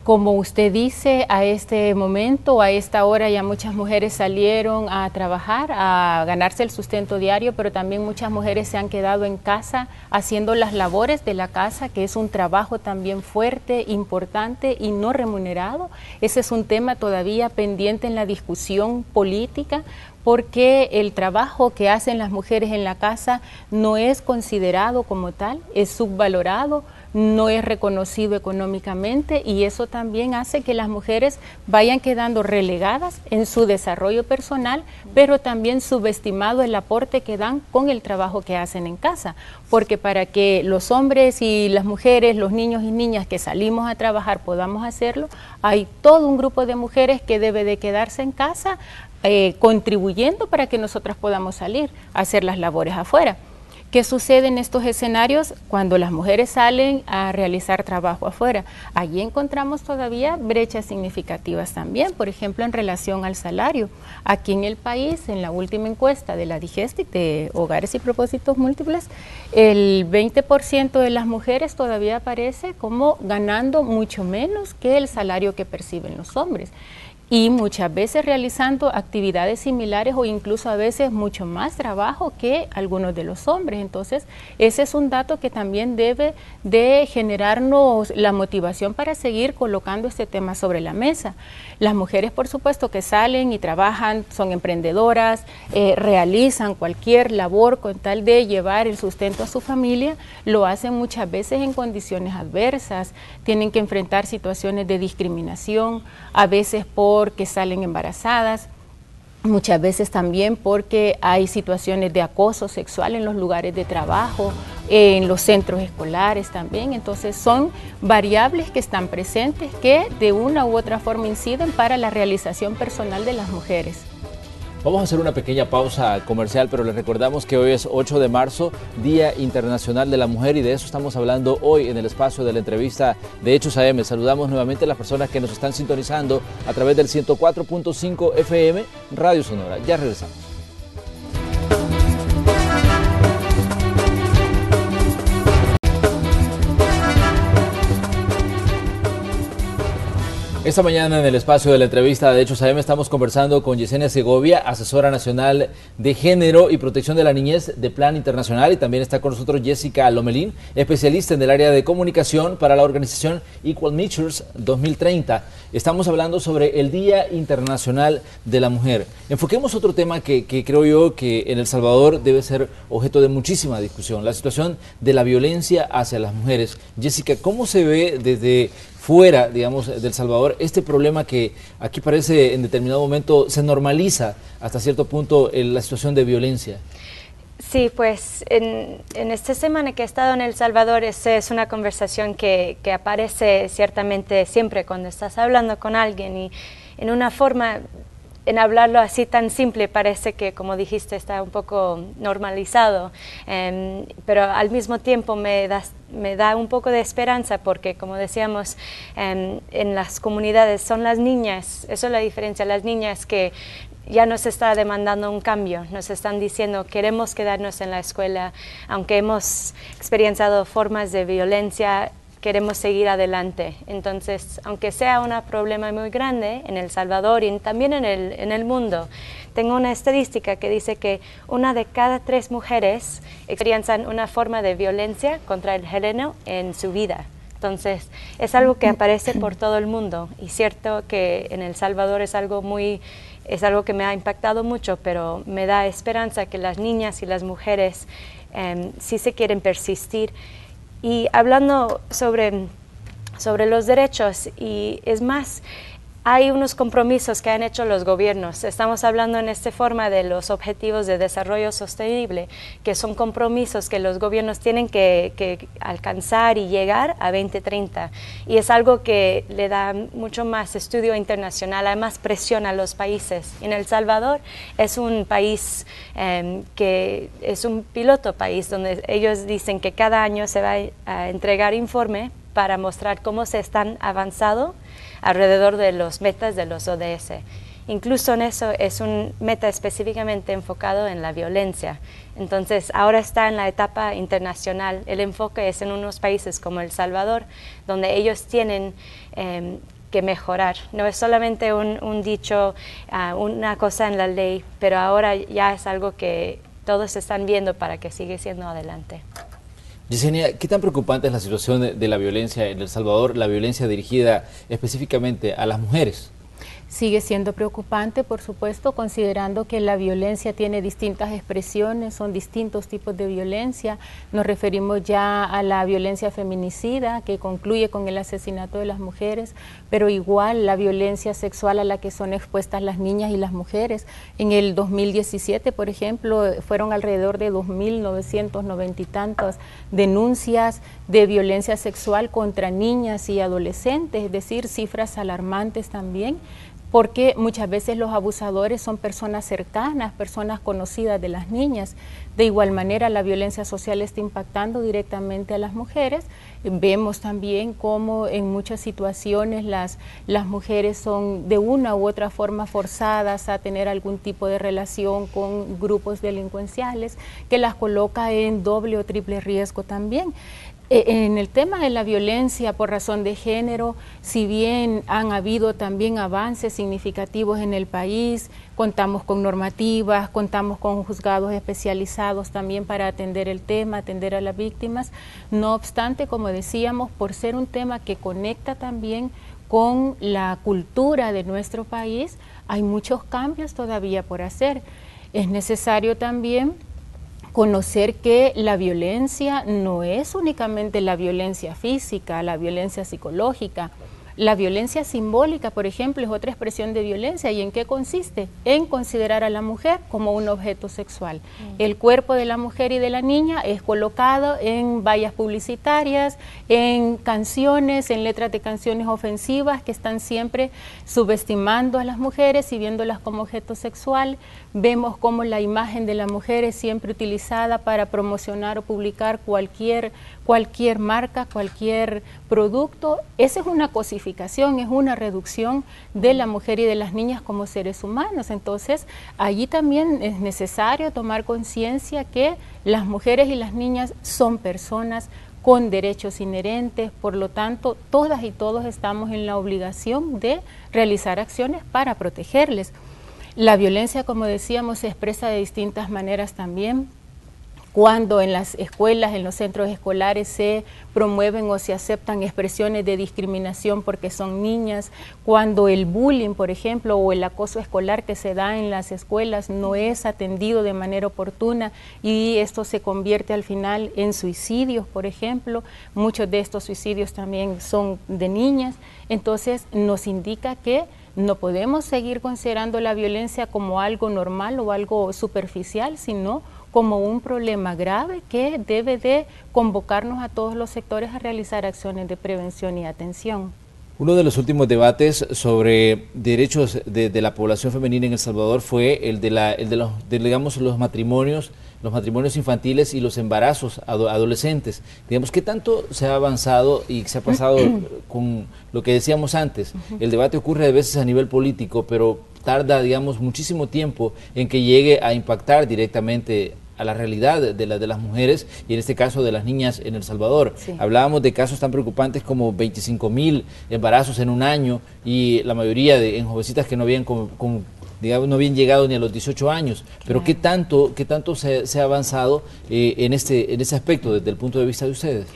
Como usted dice, a este momento, a esta hora ya muchas mujeres salieron a trabajar, a ganarse el sustento diario, pero también muchas mujeres se han quedado en casa haciendo las labores de la casa, que es un trabajo también fuerte, importante y no remunerado. Ese es un tema todavía pendiente en la discusión política, porque el trabajo que hacen las mujeres en la casa no es considerado como tal, es subvalorado no es reconocido económicamente y eso también hace que las mujeres vayan quedando relegadas en su desarrollo personal, pero también subestimado el aporte que dan con el trabajo que hacen en casa, porque para que los hombres y las mujeres, los niños y niñas que salimos a trabajar podamos hacerlo, hay todo un grupo de mujeres que debe de quedarse en casa eh, contribuyendo para que nosotras podamos salir a hacer las labores afuera. ¿Qué sucede en estos escenarios cuando las mujeres salen a realizar trabajo afuera? Allí encontramos todavía brechas significativas también, por ejemplo, en relación al salario. Aquí en el país, en la última encuesta de la Digestic de Hogares y Propósitos Múltiples, el 20% de las mujeres todavía aparece como ganando mucho menos que el salario que perciben los hombres y muchas veces realizando actividades similares o incluso a veces mucho más trabajo que algunos de los hombres. Entonces, ese es un dato que también debe de generarnos la motivación para seguir colocando este tema sobre la mesa. Las mujeres, por supuesto, que salen y trabajan, son emprendedoras, eh, realizan cualquier labor con tal de llevar el sustento a su familia, lo hacen muchas veces en condiciones adversas, tienen que enfrentar situaciones de discriminación, a veces porque salen embarazadas, muchas veces también porque hay situaciones de acoso sexual en los lugares de trabajo, en los centros escolares también. Entonces son variables que están presentes que de una u otra forma inciden para la realización personal de las mujeres. Vamos a hacer una pequeña pausa comercial, pero les recordamos que hoy es 8 de marzo, Día Internacional de la Mujer, y de eso estamos hablando hoy en el espacio de la entrevista de Hechos AM. Saludamos nuevamente a las personas que nos están sintonizando a través del 104.5 FM Radio Sonora. Ya regresamos. Esta mañana en el espacio de la entrevista de Hechos AM estamos conversando con Yesenia Segovia, asesora nacional de género y protección de la niñez de Plan Internacional y también está con nosotros Jessica Lomelín, especialista en el área de comunicación para la organización Equal Natures 2030. Estamos hablando sobre el Día Internacional de la Mujer. Enfoquemos otro tema que creo yo que en El Salvador debe ser objeto de muchísima discusión, la situación de la violencia hacia las mujeres. Jessica, ¿cómo se ve desde fuera, digamos, del Salvador, este problema que aquí parece en determinado momento se normaliza hasta cierto punto en la situación de violencia. Sí, pues en, esta semana que he estado en El Salvador, esa es una conversación que, que, aparece ciertamente siempre cuando estás hablando con alguien y en una forma en hablarlo así tan simple parece que, como dijiste, está un poco normalizado, em, pero al mismo tiempo me da, un poco de esperanza porque, como decíamos, em, en las comunidades son las niñas, eso es la diferencia, las niñas que ya nos está demandando un cambio, nos están diciendo queremos quedarnos en la escuela, aunque hemos experienciado formas de violencia, queremos seguir adelante. Entonces, aunque sea un problema muy grande en El Salvador y también en el, en el mundo, tengo una estadística que dice que una de cada tres mujeres experiencian una forma de violencia contra el género en su vida. Entonces, es algo que aparece por todo el mundo y cierto que en El Salvador es algo muy es algo que me ha impactado mucho, pero me da esperanza que las niñas y las mujeres eh, sí se quieren persistir. Y hablando sobre, sobre los derechos, y es más, hay unos compromisos que han hecho los gobiernos. Estamos hablando en esta forma de los objetivos de desarrollo sostenible, que son compromisos que los gobiernos tienen que, alcanzar y llegar a 2030. Y es algo que le da mucho más estudio internacional, hay más presión a los países. En El Salvador es un país em, que es un piloto país, donde ellos dicen que cada año se va a entregar informe para mostrar cómo se están avanzando alrededor de los metas de los ODS. Incluso en eso es un meta específicamente enfocado en la violencia. Entonces, ahora está en la etapa internacional. El enfoque es en unos países como El Salvador, donde ellos tienen em, que mejorar. No es solamente un, dicho, ah, una cosa en la ley, pero ahora ya es algo que todos están viendo para que siga siendo adelante. Yesenia, ¿qué tan preocupante es la situación de la violencia en El Salvador, la violencia dirigida específicamente a las mujeres? Sigue siendo preocupante, por supuesto, considerando que la violencia tiene distintas expresiones, son distintos tipos de violencia. Nos referimos ya a la violencia feminicida, que concluye con el asesinato de las mujeres, pero igual la violencia sexual a la que son expuestas las niñas y las mujeres. En el 2017, por ejemplo, fueron alrededor de 2.990 y tantas denuncias de violencia sexual contra niñas y adolescentes, es decir, cifras alarmantes también porque muchas veces los abusadores son personas cercanas, personas conocidas de las niñas. De igual manera, la violencia social está impactando directamente a las mujeres. Vemos también cómo en muchas situaciones las, las mujeres son de una u otra forma forzadas a tener algún tipo de relación con grupos delincuenciales que las coloca en doble o triple riesgo también. Eh, en el tema de la violencia por razón de género, si bien han habido también avances significativos en el país, contamos con normativas, contamos con juzgados especializados también para atender el tema, atender a las víctimas. No obstante, como decíamos, por ser un tema que conecta también con la cultura de nuestro país, hay muchos cambios todavía por hacer. Es necesario también conocer que la violencia no es únicamente la violencia física, la violencia psicológica, la violencia simbólica, por ejemplo, es otra expresión de violencia. ¿Y en qué consiste? En considerar a la mujer como un objeto sexual. Mm. El cuerpo de la mujer y de la niña es colocado en vallas publicitarias, en canciones, en letras de canciones ofensivas que están siempre subestimando a las mujeres y viéndolas como objeto sexual. Vemos cómo la imagen de la mujer es siempre utilizada para promocionar o publicar cualquier, cualquier marca, cualquier producto. Esa es una cosificación, es una reducción de la mujer y de las niñas como seres humanos. Entonces, allí también es necesario tomar conciencia que las mujeres y las niñas son personas con derechos inherentes, por lo tanto, todas y todos estamos en la obligación de realizar acciones para protegerles. La violencia, como decíamos, se expresa de distintas maneras también. Cuando en las escuelas, en los centros escolares se promueven o se aceptan expresiones de discriminación porque son niñas, cuando el bullying, por ejemplo, o el acoso escolar que se da en las escuelas no es atendido de manera oportuna y esto se convierte al final en suicidios, por ejemplo, muchos de estos suicidios también son de niñas, entonces nos indica que no podemos seguir considerando la violencia como algo normal o algo superficial, sino como un problema grave que debe de convocarnos a todos los sectores a realizar acciones de prevención y atención. Uno de los últimos debates sobre derechos de, la población femenina en El Salvador fue el de, la, el de los, digamos, los matrimonios, los matrimonios infantiles y los embarazos adolescentes. Digamos, ¿qué tanto se ha avanzado y se ha pasado con lo que decíamos antes? El debate ocurre a veces a nivel político, pero tarda, digamos, muchísimo tiempo en que llegue a impactar directamente a la realidad de, de las mujeres y en este caso de las niñas en El Salvador. Hablábamos de casos tan preocupantes como 25 mil embarazos en un año y la mayoría de en jovencitas que no habían digamos, no habían llegado ni a los 18 años. Pero ¿qué tanto, qué tanto se, ha avanzado eh, en, este, en ese aspecto desde el punto de vista de ustedes?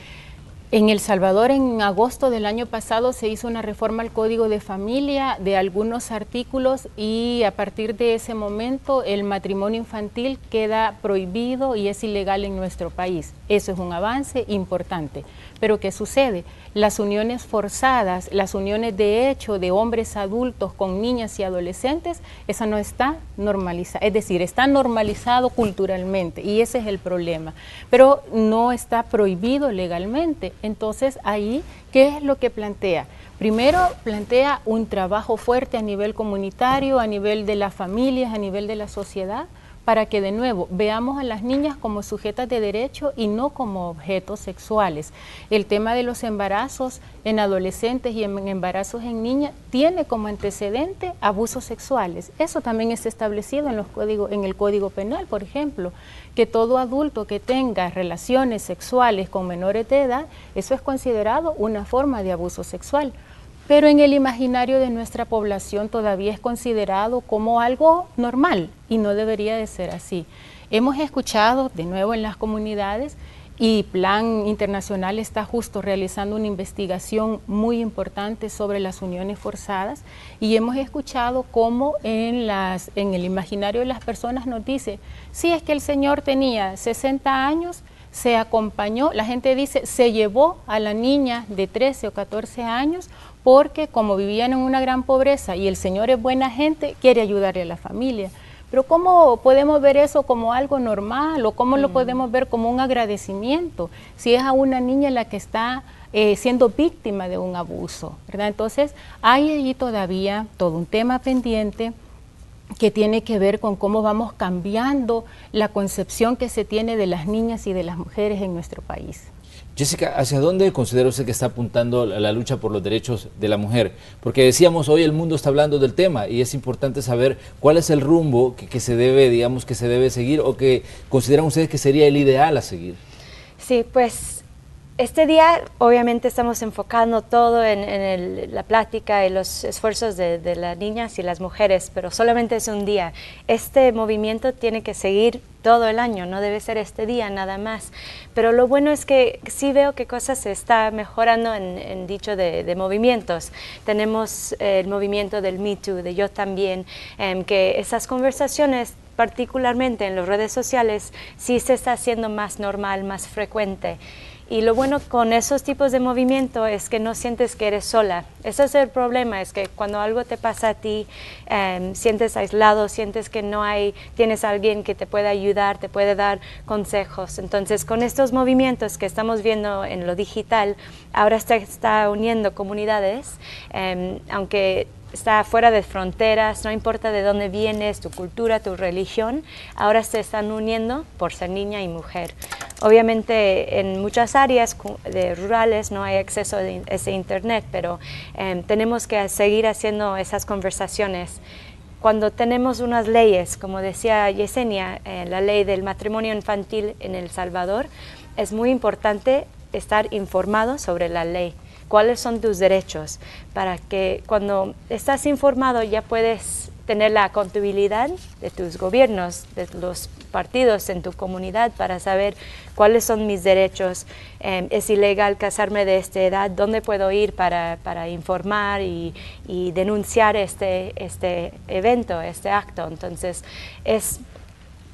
En El Salvador, en agosto del año pasado, se hizo una reforma al Código de Familia de algunos artículos y a partir de ese momento el matrimonio infantil queda prohibido y es ilegal en nuestro país. Eso es un avance importante. Pero ¿qué sucede? Las uniones forzadas, las uniones de hecho de hombres adultos con niñas y adolescentes, esa no está normalizada. Es decir, está normalizado culturalmente y ese es el problema. Pero no está prohibido legalmente. Entonces ahí, ¿qué es lo que plantea? Primero plantea un trabajo fuerte a nivel comunitario, a nivel de las familias, a nivel de la sociedad, para que de nuevo veamos a las niñas como sujetas de derecho y no como objetos sexuales. El tema de los embarazos en adolescentes y en embarazos en niñas tiene como antecedente abusos sexuales. Eso también es establecido en, los códigos, en el Código Penal, por ejemplo, que todo adulto que tenga relaciones sexuales con menores de edad, eso es considerado una forma de abuso sexual pero en el imaginario de nuestra población todavía es considerado como algo normal y no debería de ser así. Hemos escuchado de nuevo en las comunidades y Plan Internacional está justo realizando una investigación muy importante sobre las uniones forzadas y hemos escuchado cómo en, el imaginario de las personas nos dice, si es que el señor tenía 60 años, se acompañó, la gente dice, se llevó a la niña de 13 o 14 años porque como vivían en una gran pobreza y el Señor es buena gente, quiere ayudarle a la familia. Pero ¿cómo podemos ver eso como algo normal o cómo lo mm. podemos ver como un agradecimiento si es a una niña la que está eh, siendo víctima de un abuso? ¿verdad? Entonces hay allí todavía todo un tema pendiente que tiene que ver con cómo vamos cambiando la concepción que se tiene de las niñas y de las mujeres en nuestro país. Jessica, ¿hacia dónde considera usted que está apuntando la lucha por los derechos de la mujer? Porque decíamos, hoy el mundo está hablando del tema y es importante saber cuál es el rumbo que, que se debe, digamos, que se debe seguir o que consideran ustedes que sería el ideal a seguir. Sí, pues este día obviamente estamos enfocando todo en, la plática y los esfuerzos de, las niñas y las mujeres, pero solamente es un día. Este movimiento tiene que seguir todo el año, no debe ser este día nada más. Pero lo bueno es que sí veo que cosas se está mejorando en, dicho de, movimientos. Tenemos el movimiento del Me Too, de yo también, em, que esas conversaciones particularmente en las redes sociales sí se está haciendo más normal, más frecuente. Y lo bueno con esos tipos de movimiento es que no sientes que eres sola. Ese es el problema, es que cuando algo te pasa a ti, em, sientes aislado, sientes que no hay, tienes alguien que te puede ayudar, te puede dar consejos. Entonces, con estos movimientos que estamos viendo en lo digital, ahora se está uniendo comunidades, em, aunque está fuera de fronteras, no importa de dónde vienes, tu cultura, tu religión, ahora se están uniendo por ser niña y mujer. Obviamente en muchas áreas de rurales no hay acceso a ese internet, pero em, tenemos que seguir haciendo esas conversaciones. Cuando tenemos unas leyes, como decía Yesenia, eh, la ley del matrimonio infantil en El Salvador, es muy importante estar informado sobre la ley cuáles son tus derechos, para que cuando estás informado ya puedes tener la contabilidad de tus gobiernos, de los partidos en tu comunidad para saber cuáles son mis derechos. Em, es ilegal casarme de esta edad, ¿dónde puedo ir para, informar y, y, denunciar este, este evento, este acto? Entonces, es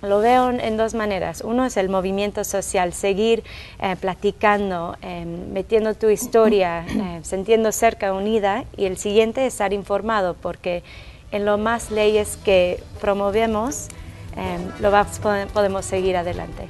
lo veo en dos maneras. Uno es el movimiento social, seguir eh, platicando, em, metiendo tu historia, eh, sintiendo cerca, unida. Y el siguiente es estar informado, porque en lo más leyes que promovemos, em, lo podemos seguir adelante.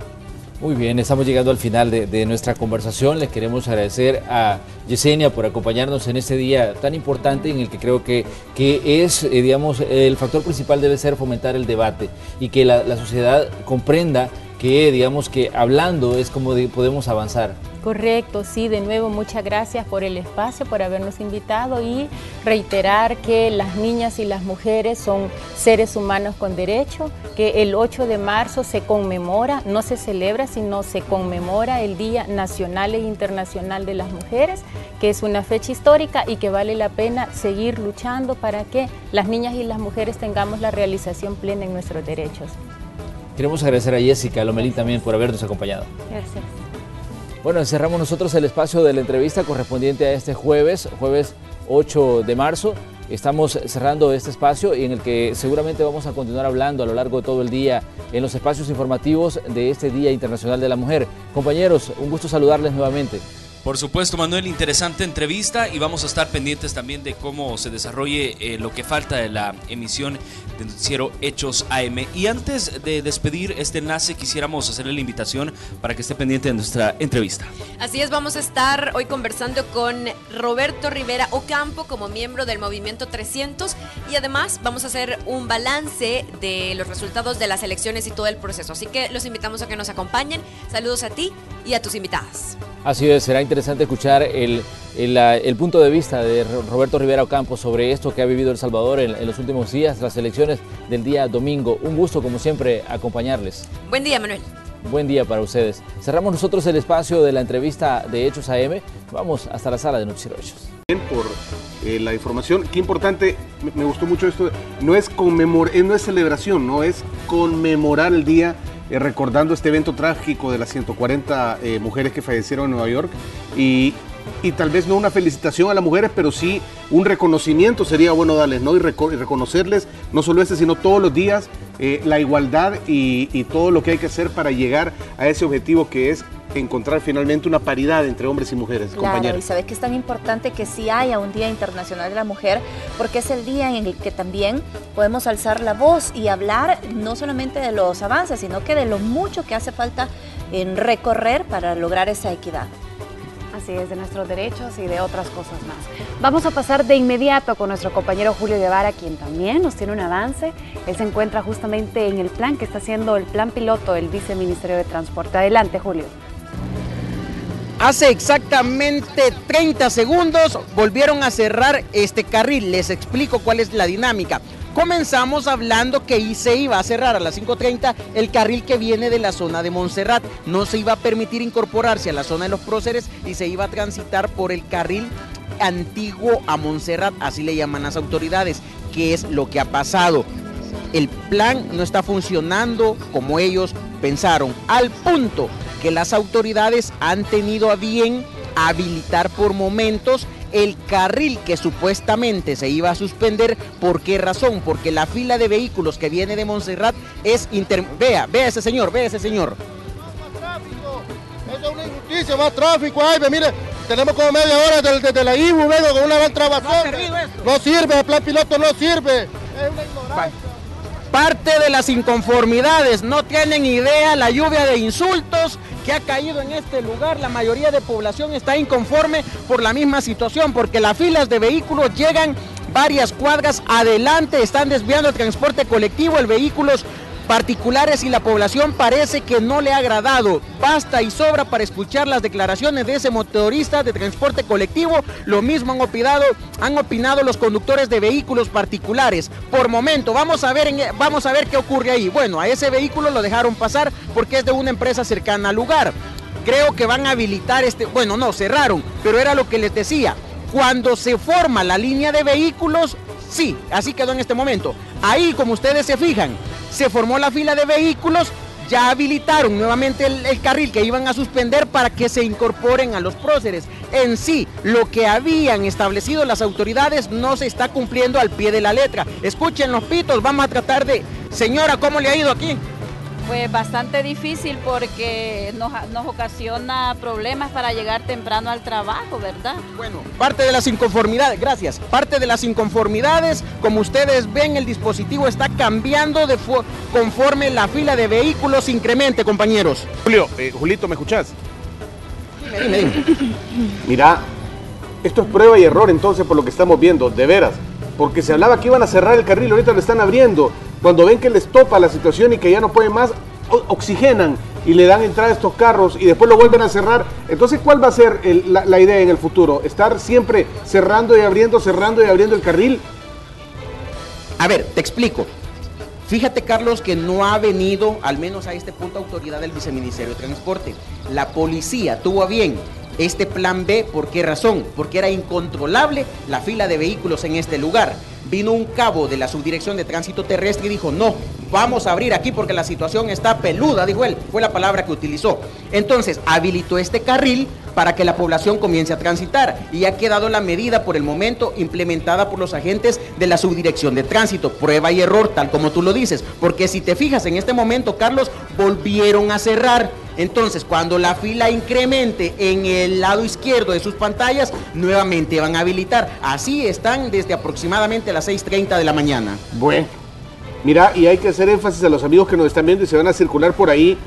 Muy bien, estamos llegando al final de, nuestra conversación. Les queremos agradecer a Yesenia por acompañarnos en este día tan importante en el que creo que, que es, eh, digamos, el factor principal debe ser fomentar el debate y que la, la sociedad comprenda que, digamos, que hablando es como podemos avanzar. Correcto, sí, de nuevo muchas gracias por el espacio, por habernos invitado y reiterar que las niñas y las mujeres son seres humanos con derecho, que el 8 de marzo se conmemora, no se celebra, sino se conmemora el Día Nacional e Internacional de las Mujeres, que es una fecha histórica y que vale la pena seguir luchando para que las niñas y las mujeres tengamos la realización plena en nuestros derechos. Queremos agradecer a Jessica Lomelí también por habernos acompañado. Gracias. Bueno, cerramos nosotros el espacio de la entrevista correspondiente a este jueves, jueves 8 de marzo. Estamos cerrando este espacio y en el que seguramente vamos a continuar hablando a lo largo de todo el día en los espacios informativos de este Día Internacional de la Mujer. Compañeros, un gusto saludarles nuevamente. Por supuesto, Manuel, interesante entrevista y vamos a estar pendientes también de cómo se desarrolle eh, lo que falta de la emisión del noticiero Hechos AM. Y antes de despedir este enlace, quisiéramos hacerle la invitación para que esté pendiente de nuestra entrevista. Así es, vamos a estar hoy conversando con Roberto Rivera Ocampo como miembro del Movimiento 300 y además vamos a hacer un balance de los resultados de las elecciones y todo el proceso. Así que los invitamos a que nos acompañen. Saludos a ti y a tus invitadas. Así es, será interesante escuchar el, el, punto de vista de Roberto Rivera Ocampo sobre esto que ha vivido El Salvador en, los últimos días, las elecciones del día domingo. Un gusto, como siempre, acompañarles. Buen día, Manuel. Buen día para ustedes. Cerramos nosotros el espacio de la entrevista de Hechos AM. Vamos hasta la sala de Noticiero Hechos. Bien, por eh, la información. Qué importante, me, gustó mucho esto. No es conmemor, eh, no es celebración, no es conmemorar el día eh, recordando este evento trágico de las 140 eh, mujeres que fallecieron en Nueva York y, y, tal vez no una felicitación a las mujeres, pero sí un reconocimiento sería bueno darles, ¿no? Y, reconocerles no solo este, sino todos los días eh, la igualdad y, y todo lo que hay que hacer para llegar a ese objetivo que es encontrar finalmente una paridad entre hombres y mujeres, claro, Y sabes que es tan importante que sí haya un Día Internacional de la Mujer, porque es el día en el que también podemos alzar la voz y hablar no solamente de los avances, sino que de lo mucho que hace falta en recorrer para lograr esa equidad. Así es, de nuestros derechos y de otras cosas más. Vamos a pasar de inmediato con nuestro compañero Julio Guevara, quien también nos tiene un avance. Él se encuentra justamente en el plan que está haciendo el plan piloto del Viceministerio de Transporte. Adelante, Julio. Hace exactamente 30 segundos volvieron a cerrar este carril. Les explico cuál es la dinámica. Comenzamos hablando que se iba a cerrar a las 5.30 el carril que viene de la zona de Montserrat. No se iba a permitir incorporarse a la zona de los próceres y se iba a transitar por el carril antiguo a Montserrat, así le llaman las autoridades. ¿Qué es lo que ha pasado? El plan no está funcionando como ellos pensaron, al punto que las autoridades han tenido a bien habilitar por momentos el carril que supuestamente se iba a suspender. ¿Por qué razón? Porque la fila de vehículos que viene de Montserrat es inter... Vea, vea ese señor, vea ese señor. es una injusticia, más tráfico. Ay, mire, tenemos como media hora desde, la IBU, vengo con una trabación. No, no sirve, el plan piloto no sirve. Es una ignorancia. Parte de las inconformidades, no tienen idea la lluvia de insultos que ha caído en este lugar. La mayoría de población está inconforme por la misma situación, porque las filas de vehículos llegan varias cuadras adelante, están desviando el transporte colectivo, el vehículos particulares y la población parece que no le ha agradado. Basta y sobra para escuchar las declaraciones de ese motorista de transporte colectivo. Lo mismo han opinado, han opinado los conductores de vehículos particulares. Por momento, vamos a ver, vamos a ver qué ocurre ahí. Bueno, a ese vehículo lo dejaron pasar porque es de una empresa cercana al lugar. Creo que van a habilitar este, bueno, no, cerraron, pero era lo que les decía. Cuando se forma la línea de vehículos, sí, así quedó en este momento. Ahí, como ustedes se fijan, se formó la fila de vehículos, ya habilitaron nuevamente el, carril que iban a suspender para que se incorporen a los próceres. En sí, lo que habían establecido las autoridades no se está cumpliendo al pie de la letra. Escuchen los pitos, vamos a tratar de... Señora, ¿cómo le ha ido aquí? Pues bastante difícil porque nos, nos, ocasiona problemas para llegar temprano al trabajo, ¿verdad? Bueno, parte de las inconformidades, gracias, parte de las inconformidades, como ustedes ven, el dispositivo está cambiando de conforme la fila de vehículos incremente, compañeros. Julio, eh, Julito, ¿me escuchás? Dime, dime. Mira, esto es prueba y error entonces por lo que estamos viendo, de veras. Porque se hablaba que iban a cerrar el carril, ahorita lo están abriendo. Cuando ven que les topa la situación y que ya no pueden más, oxigenan y le dan entrada a estos carros y después lo vuelven a cerrar. Entonces, ¿cuál va a ser la, la, idea en el futuro? ¿Estar siempre cerrando y abriendo, cerrando y abriendo el carril? A ver, te explico. Fíjate, Carlos, que no ha venido, al menos a este punto, autoridad del Viceministerio de Transporte. La policía tuvo a bien este plan B, ¿por qué razón? Porque era incontrolable la fila de vehículos en este lugar. Vino un cabo de la Subdirección de Tránsito Terrestre y dijo, no, vamos a abrir aquí porque la situación está peluda, dijo él, fue la palabra que utilizó. Entonces, habilitó este carril para que la población comience a transitar y ha quedado la medida por el momento implementada por los agentes de la Subdirección de Tránsito, prueba y error, tal como tú lo dices, porque si te fijas en este momento, Carlos, volvieron a cerrar entonces, cuando la fila incremente en el lado izquierdo de sus pantallas, nuevamente van a habilitar. Así están desde aproximadamente las 6.30 de la mañana. Bueno, mira, y hay que hacer énfasis a los amigos que nos están viendo y se van a circular por ahí.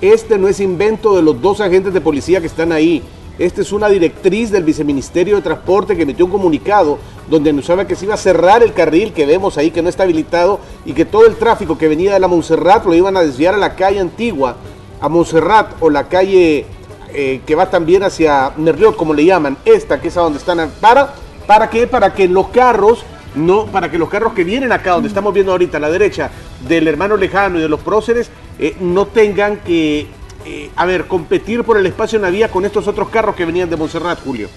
Este no es invento de los dos agentes de policía que están ahí. Esta es una directriz del Viceministerio de Transporte que emitió un comunicado donde anunciaba que se iba a cerrar el carril que vemos ahí, que no está habilitado, y que todo el tráfico que venía de la Montserrat lo iban a desviar a la calle antigua a Montserrat o la calle eh, que va también hacia Merliot, como le llaman, esta que es a donde están, para, ¿para? Para que los carros, no, para que los carros que vienen acá, donde estamos viendo ahorita a la derecha, del hermano lejano y de los próceres, eh, no tengan que, eh, a ver, competir por el espacio en la con estos otros carros que venían de Montserrat, Julio.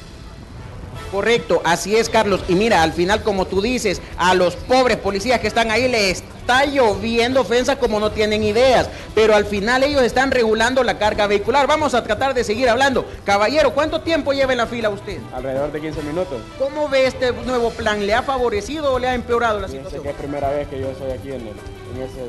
Correcto, así es, Carlos. Y mira, al final, como tú dices, a los pobres policías que están ahí les está lloviendo ofensa como no tienen ideas. Pero al final ellos están regulando la carga vehicular. Vamos a tratar de seguir hablando. Caballero, ¿cuánto tiempo lleva en la fila usted? Alrededor de 15 minutos. ¿Cómo ve este nuevo plan? ¿Le ha favorecido o le ha empeorado la situación? que es primera vez que yo estoy aquí en, en ese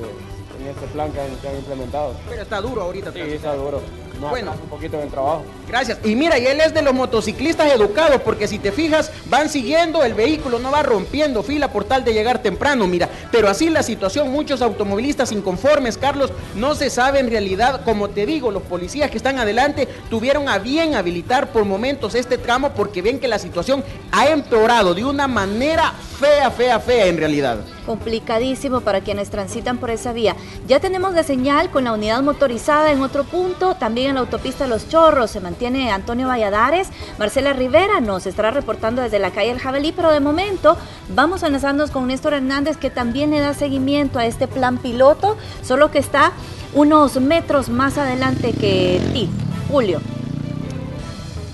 en este plan que han, implementado. Pero está duro ahorita. Sí, está duro. Bueno, un poquito en trabajo. Gracias. Y mira, y él es de los motociclistas educados, porque si te fijas, van siguiendo el vehículo, no va rompiendo fila por tal de llegar temprano, mira. Pero así la situación, muchos automovilistas inconformes, Carlos, no se sabe en realidad, como te digo, los policías que están adelante tuvieron a bien habilitar por momentos este tramo porque ven que la situación ha empeorado de una manera fea, fea, fea en realidad. Complicadísimo para quienes transitan por esa vía. Ya tenemos la señal con la unidad motorizada en otro punto, también en la autopista Los Chorros se mantiene Antonio Valladares, Marcela Rivera nos estará reportando desde la calle El Jabalí, pero de momento vamos a enlazarnos con Néstor Hernández que también le da seguimiento a este plan piloto, solo que está unos metros más adelante que ti, Julio.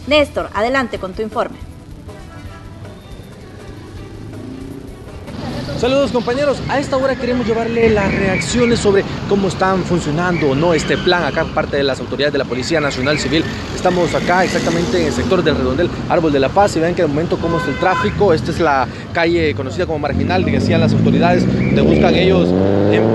Néstor, adelante con tu informe. Saludos compañeros, a esta hora queremos llevarle las reacciones sobre cómo están funcionando o no este plan acá parte de las autoridades de la Policía Nacional Civil. Estamos acá exactamente en el sector del Redondel Árbol de la Paz y ven que de momento cómo está el tráfico. Esta es la calle conocida como Marginal, que decían las autoridades, donde buscan ellos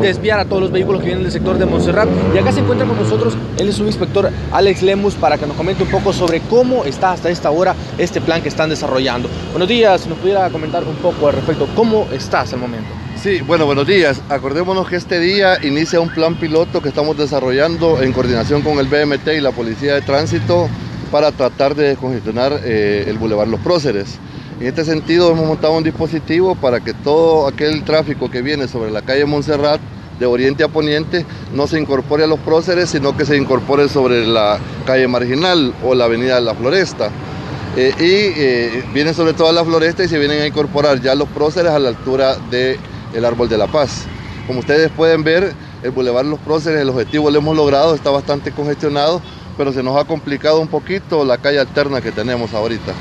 desviar a todos los vehículos que vienen del sector de Montserrat. Y acá se encuentra con nosotros el subinspector Alex Lemus para que nos comente un poco sobre cómo está hasta esta hora este plan que están desarrollando. Buenos días, si nos pudiera comentar un poco al respecto, ¿cómo está hasta el momento? Sí, bueno, buenos días. Acordémonos que este día inicia un plan piloto que estamos desarrollando en coordinación con el BMT y la Policía de Tránsito para tratar de descongestionar eh, el Boulevard Los Próceres. En este sentido hemos montado un dispositivo para que todo aquel tráfico que viene sobre la calle Montserrat de oriente a poniente no se incorpore a los próceres, sino que se incorpore sobre la calle marginal o la avenida de la Floresta. Eh, y eh, vienen sobre todo a la floresta y se vienen a incorporar ya los próceres a la altura del Árbol de la Paz. Como ustedes pueden ver, el Boulevard Los Próceres, el objetivo lo hemos logrado, está bastante congestionado, pero se nos ha complicado un poquito la calle alterna que tenemos ahorita.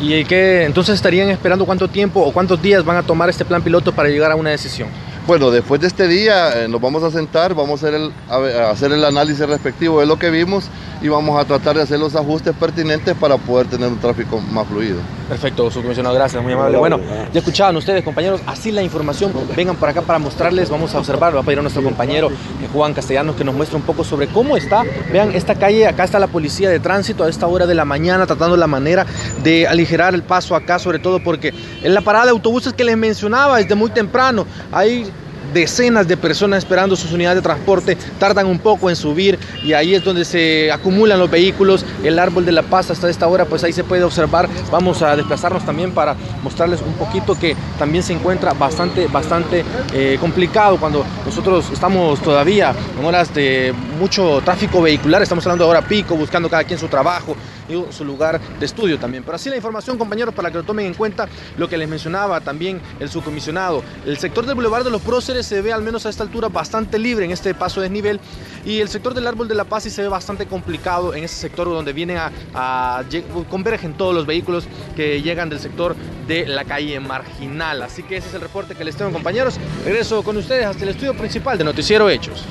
¿Y qué, entonces estarían esperando cuánto tiempo o cuántos días van a tomar este plan piloto para llegar a una decisión? Bueno, después de este día eh, nos vamos a sentar, vamos a hacer, el, a hacer el análisis respectivo de lo que vimos y vamos a tratar de hacer los ajustes pertinentes para poder tener un tráfico más fluido. Perfecto, subcomisionado, gracias, muy amable. Bueno, ya escuchaban ustedes, compañeros, así la información. Vengan por acá para mostrarles, vamos a observar, va a pedir a nuestro compañero eh, Juan Castellanos que nos muestre un poco sobre cómo está. Vean, esta calle, acá está la policía de tránsito a esta hora de la mañana, tratando la manera de aligerar el paso acá, sobre todo porque en la parada de autobuses que les mencionaba desde muy temprano, hay decenas de personas esperando sus unidades de transporte, tardan un poco en subir y ahí es donde se acumulan los vehículos. El árbol de la paz hasta esta hora, pues ahí se puede observar. Vamos a desplazarnos también para mostrarles un poquito que también se encuentra bastante, bastante eh, complicado cuando nosotros estamos todavía en horas de mucho tráfico vehicular, estamos hablando de hora pico, buscando cada quien su trabajo y su lugar de estudio también. Pero así la información, compañeros, para que lo tomen en cuenta lo que les mencionaba también el subcomisionado. El sector del Boulevard de los Próceres se ve al menos a esta altura bastante libre en este paso de desnivel y el sector del Árbol de la Paz sí se ve bastante complicado en ese sector donde vienen a, a convergen todos los vehículos que llegan del sector de la calle Marginal. Así que ese es el reporte que les tengo, compañeros. Regreso con ustedes hasta el estudio principal de Noticiero Hechos.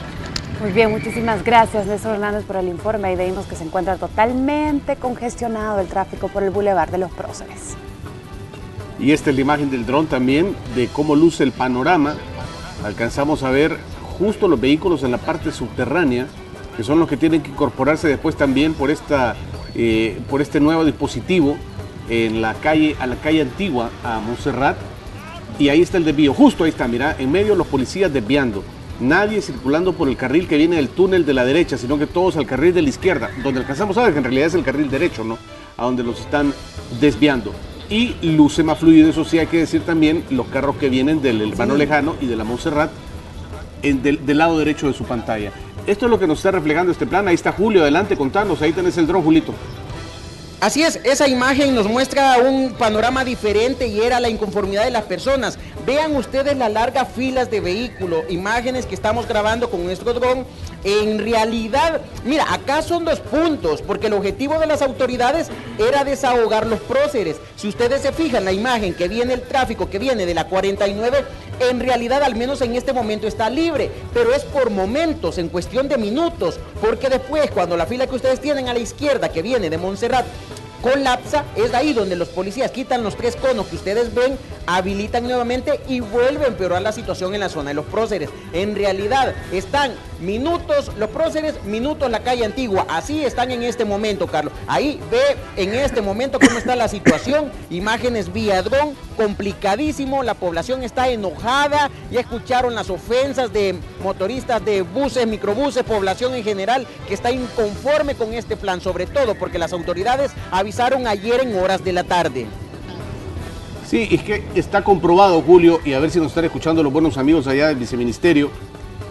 Muy bien, muchísimas gracias Néstor Hernández por el informe. Ahí vimos que se encuentra totalmente congestionado el tráfico por el Boulevard de los Próceres. Y esta es la imagen del dron también de cómo luce el panorama. Alcanzamos a ver justo los vehículos en la parte subterránea, que son los que tienen que incorporarse después también por, esta, eh, por este nuevo dispositivo en la calle, a la calle antigua, a Montserrat. Y ahí está el desvío, justo ahí está, mira, en medio los policías desviando nadie circulando por el carril que viene del túnel de la derecha, sino que todos al carril de la izquierda, donde alcanzamos a ver que en realidad es el carril derecho, ¿no? A donde los están desviando. Y luce más fluido, eso sí hay que decir también, los carros que vienen del Hermano Lejano y de la Montserrat, en del, del, lado derecho de su pantalla. Esto es lo que nos está reflejando este plan. Ahí está Julio, adelante, contanos. Ahí tenés el dron, Julito. Así es, esa imagen nos muestra un panorama diferente y era la inconformidad de las personas. Vean ustedes las largas filas de vehículos, imágenes que estamos grabando con nuestro dron. En realidad, mira, acá son dos puntos, porque el objetivo de las autoridades era desahogar los próceres. Si ustedes se fijan, la imagen que viene el tráfico, que viene de la 49, en realidad al menos en este momento está libre, pero es por momentos, en cuestión de minutos, porque después cuando la fila que ustedes tienen a la izquierda, que viene de Montserrat, colapsa, es ahí donde los policías quitan los tres conos que ustedes ven, habilitan nuevamente y vuelve a empeorar la situación en la zona de los próceres. En realidad están minutos los próceres, minutos la calle antigua. Así están en este momento, Carlos. Ahí ve en este momento cómo está la situación. Imágenes vía dron, complicadísimo. La población está enojada. Ya escucharon las ofensas de motoristas de buses, microbuses, población en general que está inconforme con este plan, sobre todo porque las autoridades avisaron ayer en horas de la tarde. Sí, es que está comprobado, Julio, y a ver si nos están escuchando los buenos amigos allá del viceministerio,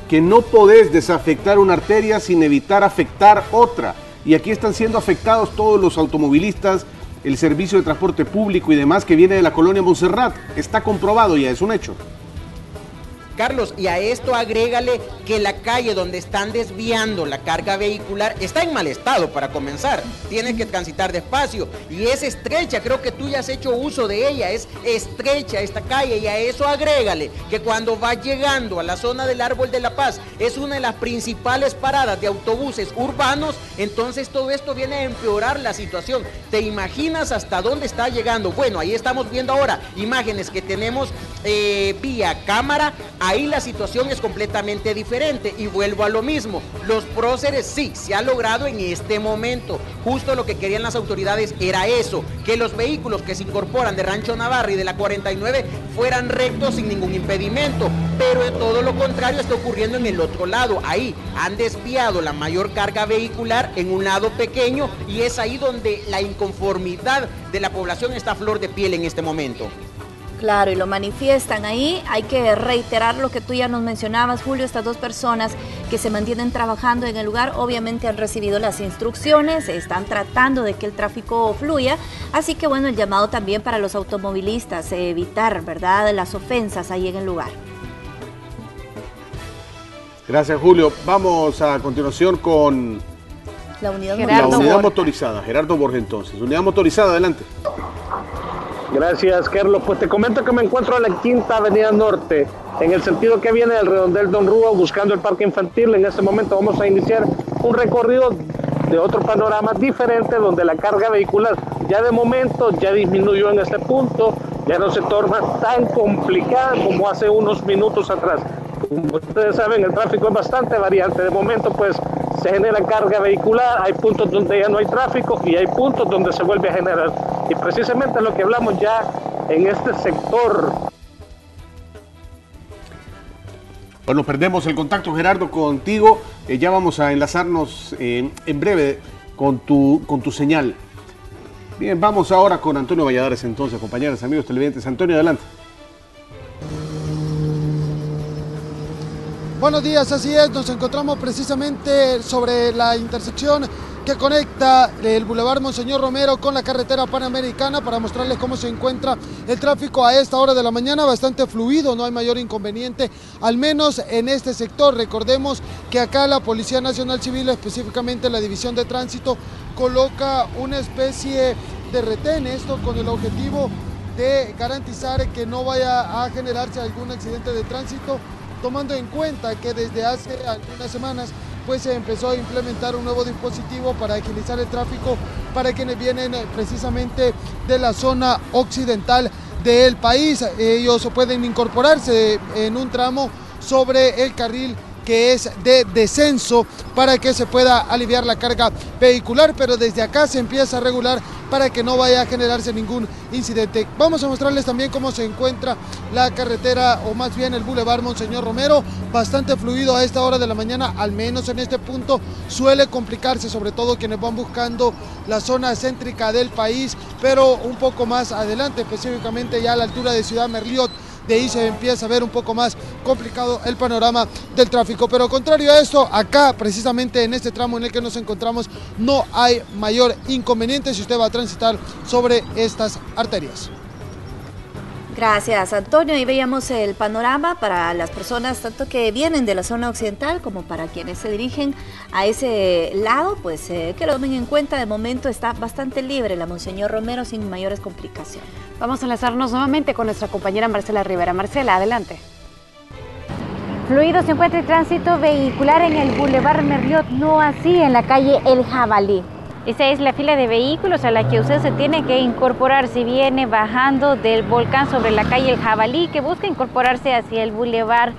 que no podés desafectar una arteria sin evitar afectar otra. Y aquí están siendo afectados todos los automovilistas, el servicio de transporte público y demás que viene de la colonia Montserrat. Está comprobado ya, es un hecho. Carlos, y a esto agrégale que la calle donde están desviando la carga vehicular está en mal estado para comenzar. Tiene que transitar despacio y es estrecha, creo que tú ya has hecho uso de ella, es estrecha esta calle y a eso agrégale que cuando va llegando a la zona del Árbol de la Paz es una de las principales paradas de autobuses urbanos, entonces todo esto viene a empeorar la situación. ¿Te imaginas hasta dónde está llegando? Bueno, ahí estamos viendo ahora imágenes que tenemos eh, vía cámara ahí la situación es completamente diferente y vuelvo a lo mismo. Los próceres sí, se ha logrado en este momento. Justo lo que querían las autoridades era eso, que los vehículos que se incorporan de Rancho Navarra y de la 49 fueran rectos sin ningún impedimento, pero de todo lo contrario está ocurriendo en el otro lado. Ahí han desviado la mayor carga vehicular en un lado pequeño y es ahí donde la inconformidad de la población está a flor de piel en este momento. Claro, y lo manifiestan ahí. Hay que reiterar lo que tú ya nos mencionabas, Julio. Estas dos personas que se mantienen trabajando en el lugar obviamente han recibido las instrucciones, están tratando de que el tráfico fluya. Así que bueno, el llamado también para los automovilistas, evitar, ¿verdad?, las ofensas ahí en el lugar. Gracias, Julio. Vamos a continuación con la unidad, la unidad motorizada. Gerardo Borges, entonces. Unidad motorizada, adelante. Gracias, Carlos. Pues te comento que me encuentro en la Quinta Avenida Norte, en el sentido que viene del redondel Don Rúa, buscando el parque infantil. En este momento vamos a iniciar un recorrido de otro panorama diferente donde la carga vehicular ya de momento ya disminuyó en este punto, ya no se torna tan complicada como hace unos minutos atrás. Como ustedes saben, el tráfico es bastante variante. De momento, pues se genera carga vehicular, hay puntos donde ya no hay tráfico y hay puntos donde se vuelve a generar. Y precisamente lo que hablamos ya en este sector. Bueno, perdemos el contacto, Gerardo, contigo. Eh, ya vamos a enlazarnos eh, en breve con tu, con tu señal. Bien, vamos ahora con Antonio Valladares entonces, compañeros, amigos televidentes. Antonio, adelante. Buenos días, así es, nos encontramos precisamente sobre la intersección que conecta el Boulevard Monseñor Romero con la carretera panamericana para mostrarles cómo se encuentra el tráfico a esta hora de la mañana, bastante fluido, no hay mayor inconveniente, al menos en este sector. Recordemos que acá la Policía Nacional Civil, específicamente la División de Tránsito, coloca una especie de retén, esto con el objetivo de garantizar que no vaya a generarse algún accidente de tránsito tomando en cuenta que desde hace algunas semanas pues se empezó a implementar un nuevo dispositivo para agilizar el tráfico para quienes vienen eh, precisamente de la zona occidental del país. Ellos pueden incorporarse en un tramo sobre el carril que es de descenso para que se pueda aliviar la carga vehicular, pero desde acá se empieza a regular para que no vaya a generarse ningún incidente. Vamos a mostrarles también cómo se encuentra la carretera o más bien el Boulevard Monseñor Romero, bastante fluido a esta hora de la mañana, al menos en este punto suele complicarse, sobre todo quienes van buscando la zona céntrica del país, pero un poco más adelante, específicamente ya a la altura de Ciudad Merliot de ahí se empieza a ver un poco más complicado el panorama del tráfico. Pero contrario a esto, acá precisamente en este tramo en el que nos encontramos no hay mayor inconveniente si usted va a transitar sobre estas arterias. Gracias, Antonio. Y veíamos el panorama para las personas tanto que vienen de la zona occidental como para quienes se dirigen a ese lado, pues eh, que lo tomen en cuenta. De momento está bastante libre la Monseñor Romero sin mayores complicaciones. Vamos a enlazarnos nuevamente con nuestra compañera Marcela Rivera. Marcela, adelante. Fluido se encuentra el tránsito vehicular en el Boulevard Merliot, no así en la calle El Jabalí. Esa es la fila de vehículos a la que usted se tiene que incorporar si viene bajando del volcán sobre la calle El Jabalí, que busca incorporarse hacia el Boulevard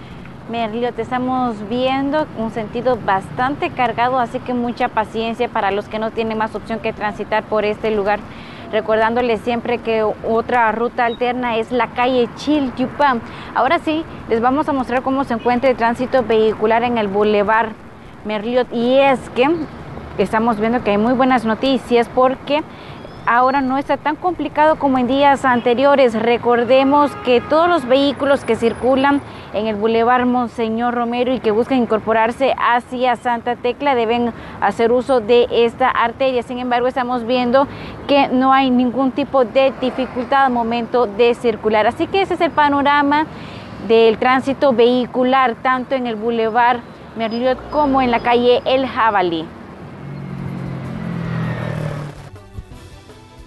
Merliot. Estamos viendo un sentido bastante cargado, así que mucha paciencia para los que no tienen más opción que transitar por este lugar. Recordándoles siempre que otra ruta alterna es la calle Chiltupam. Ahora sí, les vamos a mostrar cómo se encuentra el tránsito vehicular en el Boulevard Merliot. Y es que estamos viendo que hay muy buenas noticias porque ahora no está tan complicado como en días anteriores. Recordemos que todos los vehículos que circulan en el Boulevard Monseñor Romero y que buscan incorporarse hacia Santa Tecla deben hacer uso de esta arteria. Sin embargo, estamos viendo que no hay ningún tipo de dificultad al momento de circular. Así que ese es el panorama del tránsito vehicular tanto en el Boulevard Merliot como en la calle El Jabalí.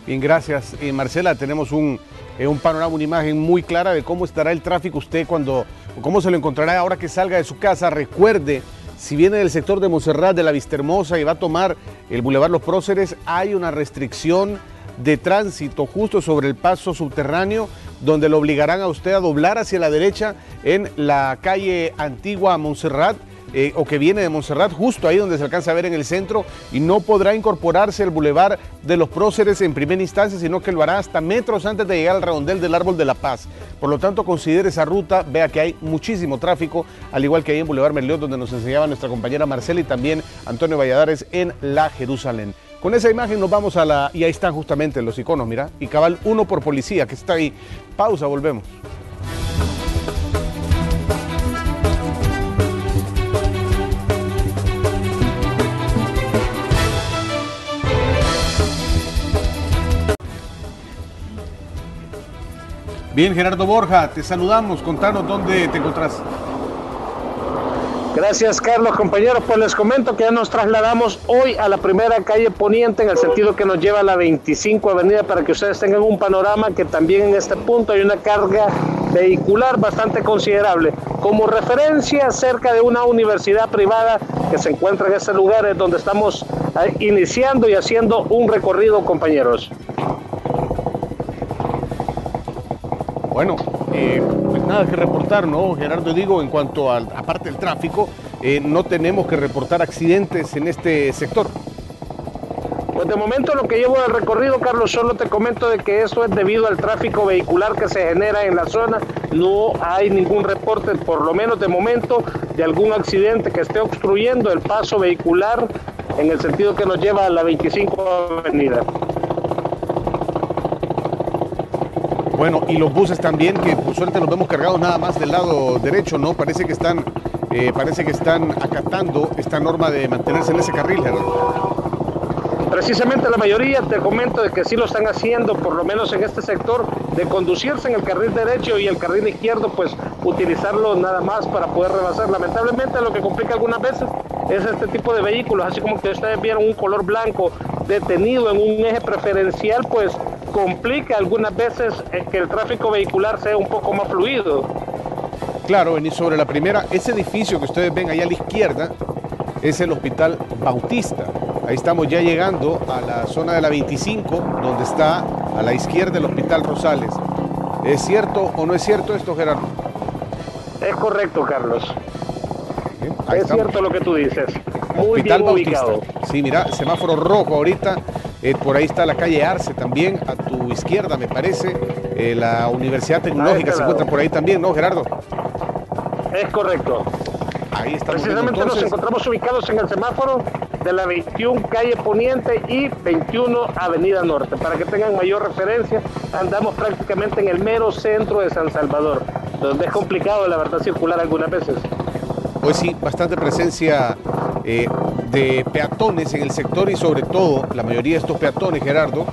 Bien, gracias. Eh, Marcela, tenemos un, eh, un, panorama, una imagen muy clara de cómo estará el tráfico usted cuando, cómo se lo encontrará ahora que salga de su casa. Recuerde, si viene del sector de Monserrat, de la Vistahermosa y va a tomar el Boulevard Los Próceres, hay una restricción de tránsito justo sobre el paso subterráneo donde lo obligarán a usted a doblar hacia la derecha en la calle antigua Montserrat eh, o que viene de Montserrat, justo ahí donde se alcanza a ver en el centro, y no podrá incorporarse al bulevar de los próceres en primera instancia, sino que lo hará hasta metros antes de llegar al redondel del Árbol de la Paz. Por lo tanto, considere esa ruta, vea que hay muchísimo tráfico, al igual que ahí en Boulevard Merliot, donde nos enseñaba nuestra compañera Marcela y también Antonio Valladares en la Jerusalén. Con esa imagen nos vamos a la... Y ahí están justamente los iconos, mira. Y cabal uno por policía, que está ahí. Pausa, volvemos. Bien, Gerardo Borja, te saludamos. Contanos dónde te encontrás. Gracias, Carlos, compañeros. Pues les comento que ya nos trasladamos hoy a la primera calle Poniente en el sentido que nos lleva a la 25 Avenida para que ustedes tengan un panorama que también en este punto hay una carga vehicular bastante considerable. Como referencia, cerca de una universidad privada que se encuentra en este lugar, es donde estamos eh, iniciando y haciendo un recorrido, compañeros. Bueno, eh, pues nada que reportar, ¿no? Gerardo, digo, en cuanto a, aparte del tráfico, eh, no tenemos que reportar accidentes en este sector. Pues de momento lo que llevo de recorrido, Carlos, solo te comento de que eso es debido al tráfico vehicular que se genera en la zona. No hay ningún reporte, por lo menos de momento, de algún accidente que esté obstruyendo el paso vehicular en el sentido que nos lleva a la 25 Avenida. Bueno, y los buses también, que por suerte los vemos cargados nada más del lado derecho, ¿no? Parece que están, eh, parece que están acatando esta norma de mantenerse en ese carril, Gerardo. Precisamente la mayoría te comento de que sí lo están haciendo, por lo menos en este sector, de conducirse en el carril derecho y el carril izquierdo, pues utilizarlo nada más para poder rebasar. Lamentablemente lo que complica algunas veces es este tipo de vehículos, así como que ustedes vieron un color blanco detenido en un eje preferencial, pues complica algunas veces eh, que el tráfico vehicular sea un poco más fluido. Claro, y sobre la primera, ese edificio que ustedes ven ahí a la izquierda es el Hospital Bautista. Ahí estamos ya llegando a la zona de la 25, donde está a la izquierda el Hospital Rosales. ¿Es cierto o no es cierto esto, Gerardo? Es correcto, Carlos. es cierto lo que tú dices. Muy Hospital bien ubicado. Sí, mira, semáforo rojo ahorita eh, por ahí está la calle Arce también, a tu izquierda me parece. Eh, la Universidad Tecnológica se encuentra por ahí también, ¿no, Gerardo? Es correcto. Ahí estamos Precisamente nos encontramos ubicados en el semáforo de la 21 calle Poniente y 21 Avenida Norte. Para que tengan mayor referencia, andamos prácticamente en el mero centro de San Salvador, donde es complicado, la verdad, circular algunas veces. Pues sí, bastante presencia eh, de peatones en el sector y sobre todo la mayoría de estos peatones, Gerardo,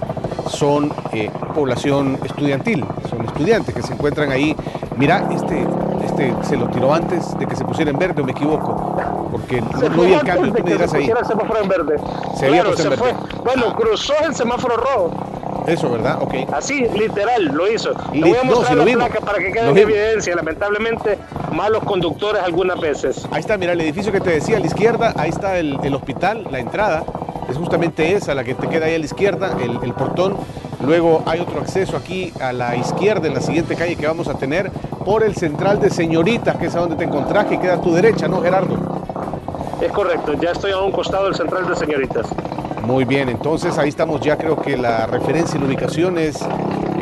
son eh, población estudiantil, son estudiantes que se encuentran ahí. Mira, este, este se lo tiró antes de que se pusiera en verde, o me equivoco, porque no, no vi el cambio, tú me dirás ahí. El semáforo en verde. Se claro, se fue. Bueno, cruzó el semáforo rojo. Eso, ¿verdad? Ok. Así, literal, lo hizo. Le voy a mostrar la placa para que quede en evidencia. Lamentablemente, malos conductores algunas veces. Ahí está, mira, el edificio que te decía a la izquierda, ahí está el, hospital, la entrada. Es justamente esa, la que te queda ahí a la izquierda, el, portón. Luego hay otro acceso aquí a la izquierda, en la siguiente calle que vamos a tener, por el central de señoritas, que es a donde te encontrás, que queda a tu derecha, ¿no, Gerardo? Es correcto, ya estoy a un costado del central de señoritas. Muy bien, entonces ahí estamos ya, creo que la referencia y la ubicación es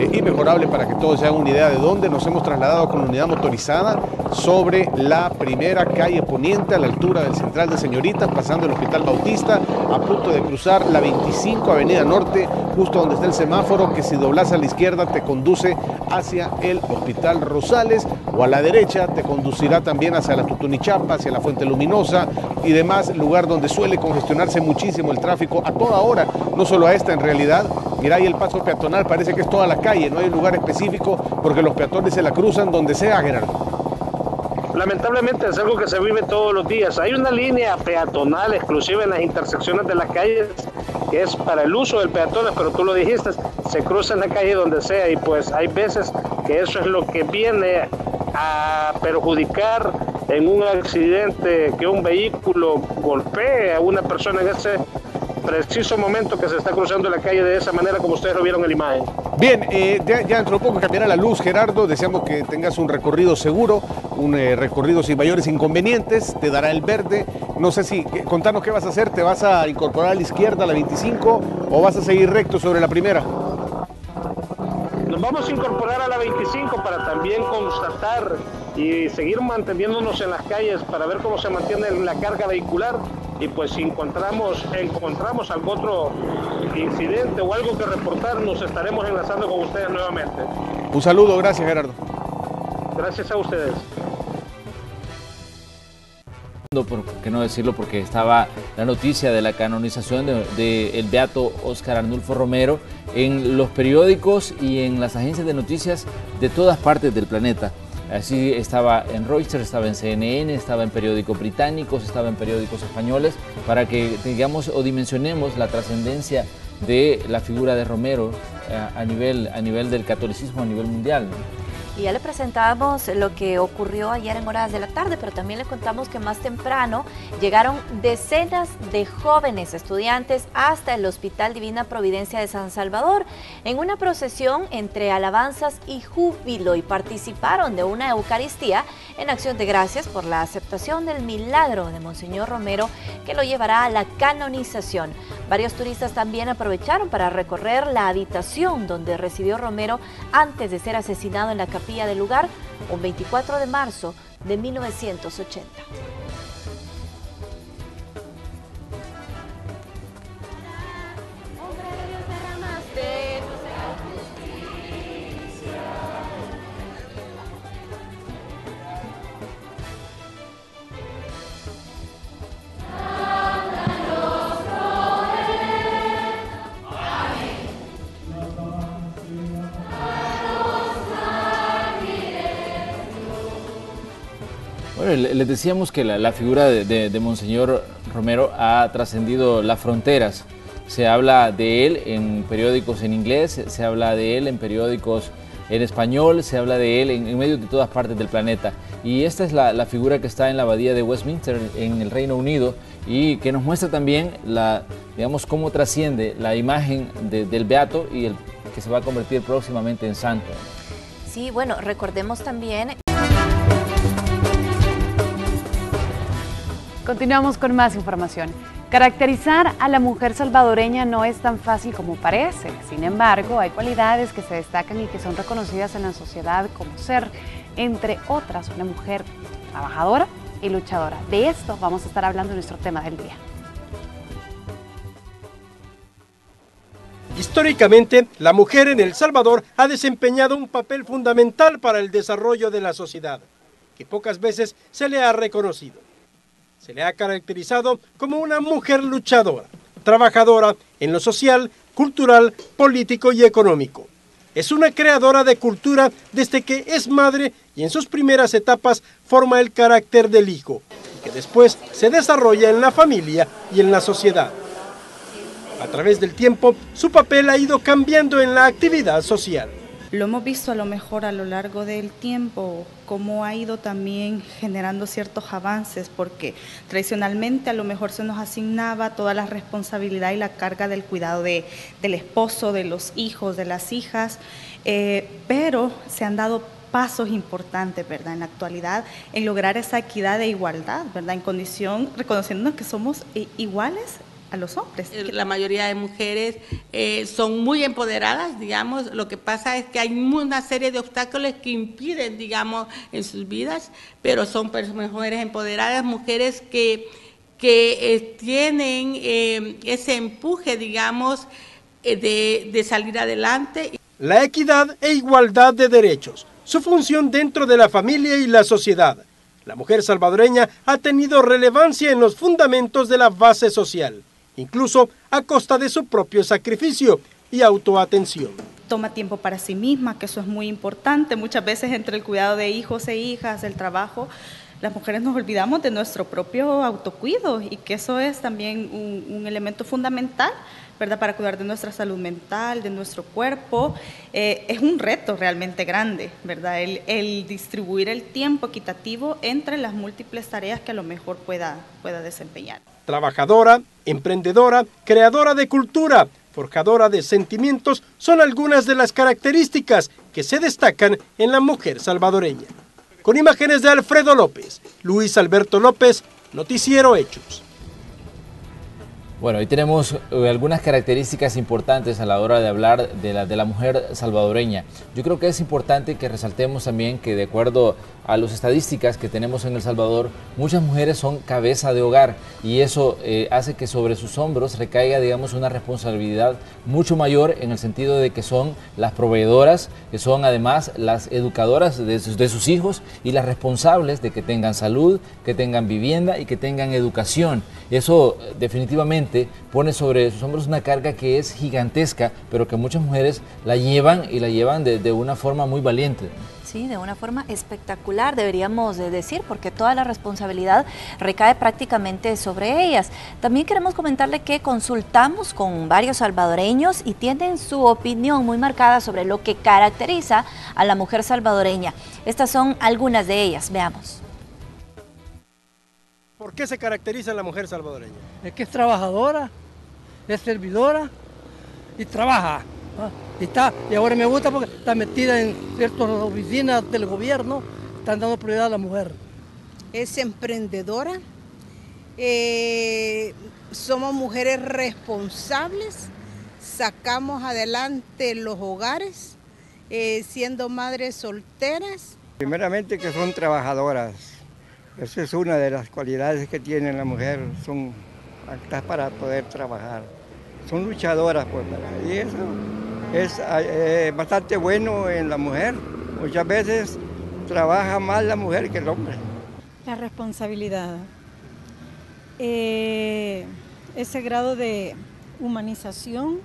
eh, inmejorable para que todos se hagan una idea de dónde nos hemos trasladado con unidad motorizada sobre la primera calle poniente a la altura del Central de Señoritas, pasando el Hospital Bautista, a punto de cruzar la 25 Avenida Norte, justo donde está el semáforo, que si doblas a la izquierda te conduce hacia el Hospital Rosales o a la derecha te conducirá también hacia la Tutunichapa, hacia la Fuente Luminosa y demás, lugar donde suele congestionarse muchísimo el tráfico a toda hora, no solo a esta en realidad. Mira ahí el paso peatonal, parece que es toda la calle, no hay un lugar específico porque los peatones se la cruzan donde sea, Gerardo lamentablemente es algo que se vive todos los días. Hay una línea peatonal exclusiva en las intersecciones de las calles que es para el uso del peatón, pero tú lo dijiste, se cruza en la calle donde sea y pues hay veces que eso es lo que viene a perjudicar en un accidente que un vehículo golpee a una persona en ese preciso momento que se está cruzando la calle de esa manera como ustedes lo vieron en la imagen. Bien, eh, ya, ya, dentro de poco cambiará la luz, Gerardo. Deseamos que tengas un recorrido seguro, un eh, recorrido sin mayores inconvenientes. Te dará el verde. No sé si, contanos qué vas a hacer. ¿Te vas a incorporar a la izquierda, a la 25, o vas a seguir recto sobre la primera? Nos vamos a incorporar a la 25 para también constatar y seguir manteniéndonos en las calles para ver cómo se mantiene la carga vehicular y pues si encontramos, encontramos algún otro incidente o algo que reportar, nos estaremos enlazando con ustedes nuevamente. Un saludo, gracias Gerardo. Gracias a ustedes. Por qué no decirlo, porque estaba la noticia de la canonización del de, el beato Oscar Arnulfo Romero en los periódicos y en las agencias de noticias de todas partes del planeta. Así estaba en Reuters, estaba en CNN, estaba en periódicos británicos, estaba en periódicos españoles, para que digamos o dimensionemos la trascendencia de la figura de Romero eh, a, nivel, a nivel del catolicismo a nivel mundial. Y ya le presentamos lo que ocurrió ayer en horas de la tarde, pero también le contamos que más temprano llegaron decenas de jóvenes estudiantes hasta el Hospital Divina Providencia de San Salvador en una procesión entre alabanzas y júbilo y participaron de una Eucaristía en acción de gracias por la aceptación del milagro de Monseñor Romero que lo llevará a la canonización. Varios turistas también aprovecharon para recorrer la habitación donde recibió Romero antes de ser asesinado en la capilla del lugar un 24 de marzo de 1980. Les decíamos que la, figura de, Monseñor Romero ha trascendido las fronteras. Se habla de él en periódicos en inglés, se habla de él en periódicos en español, se habla de él en, medio de todas partes del planeta. Y esta es la, figura que está en la abadía de Westminster, en el Reino Unido, y que nos muestra también la, digamos, cómo trasciende la imagen del Beato y el que se va a convertir próximamente en santo. Sí, bueno, recordemos también Continuamos con más información. Caracterizar a la mujer salvadoreña no es tan fácil como parece. Sin embargo, hay cualidades que se destacan y que son reconocidas en la sociedad como ser, entre otras, una mujer trabajadora y luchadora. De esto vamos a estar hablando en nuestro tema del día. Históricamente, la mujer en El Salvador ha desempeñado un papel fundamental para el desarrollo de la sociedad, que pocas veces se le ha reconocido se le ha caracterizado como una mujer luchadora, trabajadora en lo social, cultural, político y económico. Es una creadora de cultura desde que es madre y en sus primeras etapas forma el carácter del hijo, que después se desarrolla en la familia y en la sociedad. A través del tiempo, su papel ha ido cambiando en la actividad social. Lo hemos visto a lo mejor a lo largo del tiempo, cómo ha ido también generando ciertos avances, porque tradicionalmente a lo mejor se nos asignaba toda la responsabilidad y la carga del cuidado de, del esposo, de los hijos, de las hijas, eh, pero se han dado pasos importantes, ¿verdad? En la actualidad, en lograr esa equidad e igualdad, ¿verdad? En condición, reconociéndonos que somos eh, iguales a los hombres. La mayoría de mujeres eh, son muy empoderadas, digamos, lo que pasa es que hay una serie de obstáculos que impiden, digamos, en sus vidas, pero son mujeres empoderadas, mujeres que, que eh, tienen eh, ese empuje, digamos, de, de salir adelante. La equidad e igualdad de derechos, su función dentro de la familia y la sociedad. La mujer salvadoreña ha tenido relevancia en los fundamentos de la base social incluso a costa de su propio sacrificio y autoatención. Toma tiempo para sí misma, que eso es muy importante. Muchas veces entre el cuidado de hijos e hijas, el trabajo, las mujeres nos olvidamos de nuestro propio autocuido y que eso es también un, elemento fundamental ¿verdad? Para cuidar de nuestra salud mental, de nuestro cuerpo. Eh, es un reto realmente grande, ¿verdad? El, el, distribuir el tiempo equitativo entre las múltiples tareas que a lo mejor pueda, pueda desempeñar trabajadora, emprendedora, creadora de cultura, forjadora de sentimientos son algunas de las características que se destacan en la mujer salvadoreña. Con imágenes de Alfredo López, Luis Alberto López, Noticiero Hechos. Bueno, ahí tenemos eh, algunas características importantes a la hora de hablar de la, mujer salvadoreña. Yo creo que es importante que resaltemos también que de acuerdo a las estadísticas que tenemos en El Salvador, muchas mujeres son cabeza de hogar y eso eh, hace que sobre sus hombros recaiga, digamos, una responsabilidad mucho mayor en el sentido de que son las proveedoras, que son además las educadoras de sus, de sus hijos y las responsables de que tengan salud, que tengan vivienda y que tengan educación. Eso eh, pone sobre sus hombros una carga que es gigantesca, pero que muchas mujeres la llevan y la llevan de, una forma muy valiente. Sí, de una forma espectacular, deberíamos de decir, porque toda la responsabilidad recae prácticamente sobre ellas. También queremos comentarle que consultamos con varios salvadoreños y tienen su opinión muy marcada sobre lo que caracteriza a la mujer salvadoreña. Estas son algunas de ellas, veamos. ¿Por qué se caracteriza la mujer salvadoreña? Es que es trabajadora, es servidora y trabaja. Y, está, y ahora me gusta porque está metida en ciertas oficinas del gobierno, están dando prioridad a la mujer. Es emprendedora, eh, somos mujeres responsables, sacamos adelante los hogares, eh, siendo madres solteras. Primeramente que son trabajadoras, esa es una de las cualidades que tiene la mujer, son aptas para poder trabajar, son luchadoras pues, y eso es eh, bastante bueno en la mujer. Muchas veces trabaja más la mujer que el hombre. La responsabilidad. Eh, ese grado de humanización,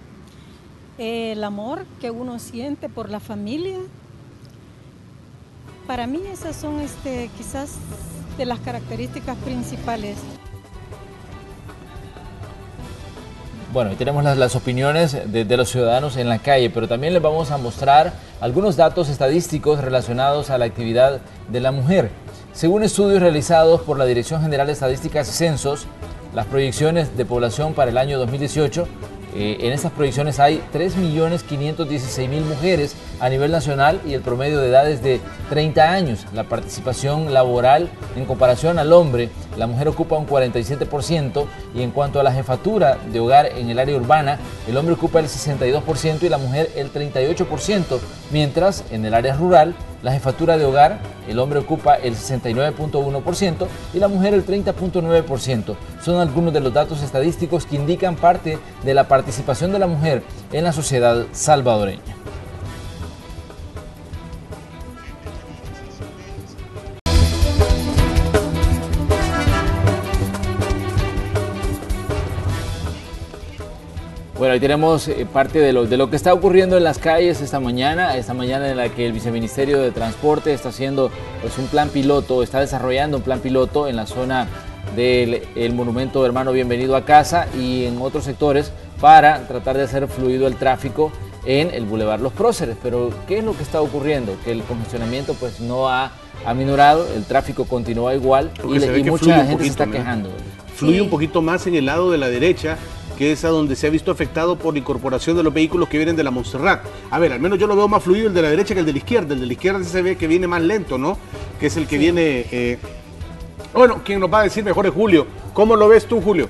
el amor que uno siente por la familia. Para mí esas son este, quizás de las características principales. Bueno, y tenemos las, las opiniones de, de, los ciudadanos en la calle, pero también les vamos a mostrar algunos datos estadísticos relacionados a la actividad de la mujer. Según estudios realizados por la Dirección General de Estadísticas y Censos, las proyecciones de población para el año 2018 eh, en estas proyecciones hay 3.516.000 mujeres a nivel nacional y el promedio de edad es de 30 años. La participación laboral en comparación al hombre, la mujer ocupa un 47% y en cuanto a la jefatura de hogar en el área urbana, el hombre ocupa el 62% y la mujer el 38%, mientras en el área rural la jefatura de hogar, el hombre ocupa el 69.1% y la mujer el 30.9%. Son algunos de los datos estadísticos que indican parte de la participación de la mujer en la sociedad salvadoreña. Bueno, ahí tenemos eh, parte de lo, de lo que está ocurriendo en las calles esta mañana, esta mañana en la que el Viceministerio de Transporte está haciendo pues, un plan piloto, está desarrollando un plan piloto en la zona del el monumento Hermano Bienvenido a Casa y en otros sectores para tratar de hacer fluido el tráfico en el Boulevard Los Próceres. Pero, ¿qué es lo que está ocurriendo? Que el congestionamiento pues no ha aminorado, el tráfico continúa igual y, y mucha gente se está quejando. Fluye sí. un poquito más en el lado de la derecha, que es a donde se ha visto afectado por la incorporación de los vehículos que vienen de la Montserrat. A ver, al menos yo lo veo más fluido el de la derecha que el de la izquierda. El de la izquierda se ve que viene más lento, ¿no? Que es el que sí. viene... Eh... Bueno, quien nos va a decir mejor es Julio. ¿Cómo lo ves tú, Julio?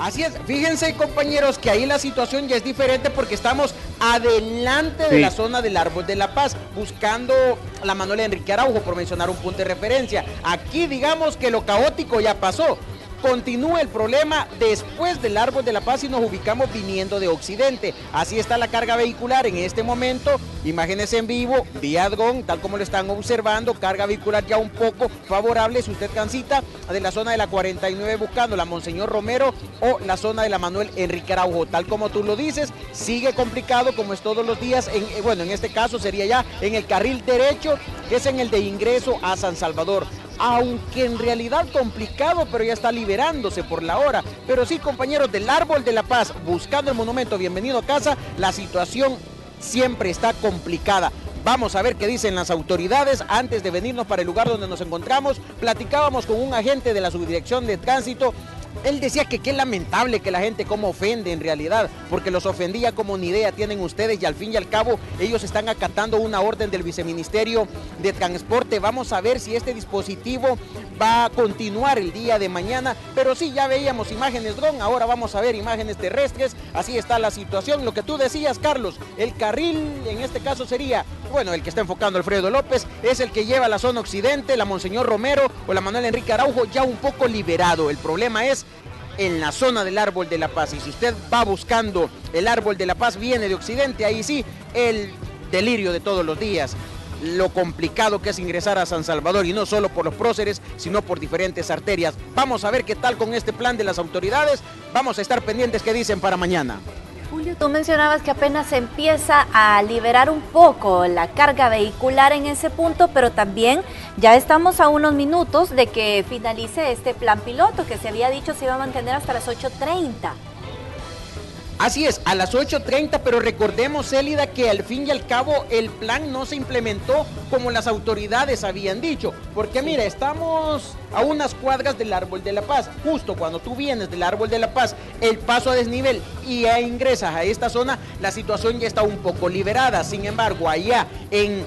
Así es, fíjense compañeros que ahí la situación ya es diferente porque estamos adelante de la zona del Árbol de la Paz, buscando la Manuela Enrique Araujo, por mencionar un punto de referencia. Aquí digamos que lo caótico ya pasó, Continúa el problema después del Árbol de la Paz y nos ubicamos viniendo de Occidente. Así está la carga vehicular en este momento. Imágenes en vivo, vía tal como lo están observando. Carga vehicular ya un poco favorable si usted transita de la zona de la 49 buscando la Monseñor Romero o la zona de la Manuel Enrique Araujo. Tal como tú lo dices, sigue complicado como es todos los días. En, bueno, en este caso sería ya en el carril derecho, que es en el de ingreso a San Salvador aunque en realidad complicado, pero ya está liberándose por la hora. Pero sí, compañeros del Árbol de la Paz, buscando el monumento, bienvenido a casa, la situación siempre está complicada. Vamos a ver qué dicen las autoridades antes de venirnos para el lugar donde nos encontramos. Platicábamos con un agente de la subdirección de tránsito él decía que qué lamentable que la gente como ofende en realidad, porque los ofendía como ni idea tienen ustedes y al fin y al cabo ellos están acatando una orden del viceministerio de transporte. Vamos a ver si este dispositivo va a continuar el día de mañana, pero sí, ya veíamos imágenes dron, ahora vamos a ver imágenes terrestres, así está la situación. Lo que tú decías, Carlos, el carril en este caso sería, bueno, el que está enfocando Alfredo López, es el que lleva la zona occidente, la Monseñor Romero o la Manuel Enrique Araujo, ya un poco liberado. El problema es en la zona del Árbol de la Paz. Y si usted va buscando el Árbol de la Paz, viene de Occidente, ahí sí, el delirio de todos los días. Lo complicado que es ingresar a San Salvador y no solo por los próceres, sino por diferentes arterias. Vamos a ver qué tal con este plan de las autoridades. Vamos a estar pendientes qué dicen para mañana. Julio, tú mencionabas que apenas se empieza a liberar un poco la carga vehicular en ese punto, pero también ya estamos a unos minutos de que finalice este plan piloto que se había dicho se iba a mantener hasta las 8.30. Así es, a las 8.30, pero recordemos, Célida, que al fin y al cabo el plan no se implementó como las autoridades habían dicho. Porque mira, estamos a unas cuadras del Árbol de la Paz. Justo cuando tú vienes del Árbol de la Paz, el paso a desnivel y ya ingresas a esta zona, la situación ya está un poco liberada. Sin embargo, allá en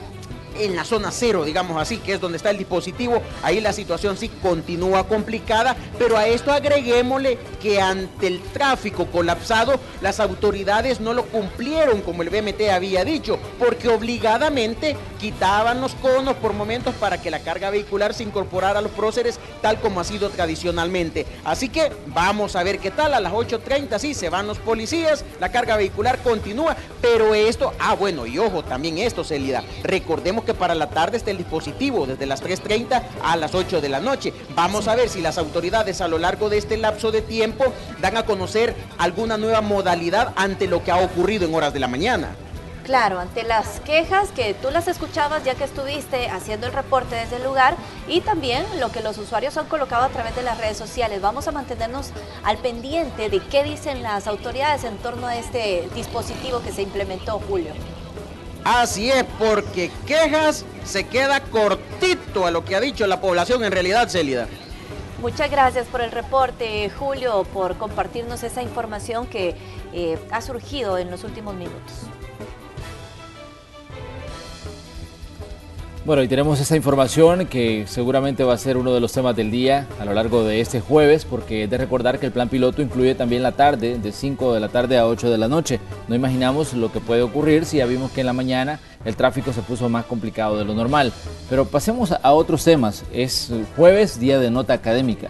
en la zona cero, digamos así, que es donde está el dispositivo, ahí la situación sí continúa complicada, pero a esto agreguémosle que ante el tráfico colapsado, las autoridades no lo cumplieron como el BMT había dicho, porque obligadamente quitaban los conos por momentos para que la carga vehicular se incorporara a los próceres tal como ha sido tradicionalmente. Así que vamos a ver qué tal, a las 8.30 sí se van los policías, la carga vehicular continúa, pero esto, ah bueno, y ojo, también esto, Celida, recordemos que para la tarde está el dispositivo, desde las 3.30 a las 8 de la noche. Vamos a ver si las autoridades a lo largo de este lapso de tiempo dan a conocer alguna nueva modalidad ante lo que ha ocurrido en horas de la mañana. Claro, ante las quejas que tú las escuchabas ya que estuviste haciendo el reporte desde el lugar y también lo que los usuarios han colocado a través de las redes sociales. Vamos a mantenernos al pendiente de qué dicen las autoridades en torno a este dispositivo que se implementó, Julio. Así es, porque quejas se queda cortito a lo que ha dicho la población en realidad, Célida. Muchas gracias por el reporte, Julio, por compartirnos esa información que eh, ha surgido en los últimos minutos. Bueno, y tenemos esa información que seguramente va a ser uno de los temas del día a lo largo de este jueves, porque es de recordar que el plan piloto incluye también la tarde, de 5 de la tarde a 8 de la noche. No imaginamos lo que puede ocurrir si ya vimos que en la mañana el tráfico se puso más complicado de lo normal. Pero pasemos a otros temas. Es jueves, día de nota académica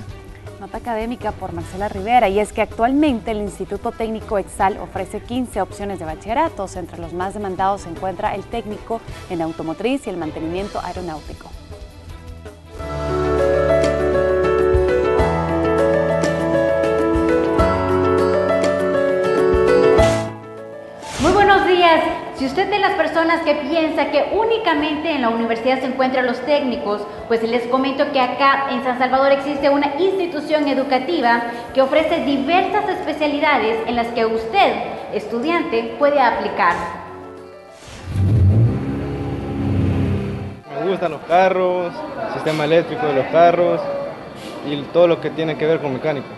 académica por Marcela Rivera y es que actualmente el Instituto Técnico Exal ofrece 15 opciones de bachilleratos. Entre los más demandados se encuentra el técnico en automotriz y el mantenimiento aeronáutico. Buenos días. Si usted de las personas que piensa que únicamente en la universidad se encuentran los técnicos, pues les comento que acá en San Salvador existe una institución educativa que ofrece diversas especialidades en las que usted, estudiante, puede aplicar. Me gustan los carros, el sistema eléctrico de los carros y todo lo que tiene que ver con mecánica.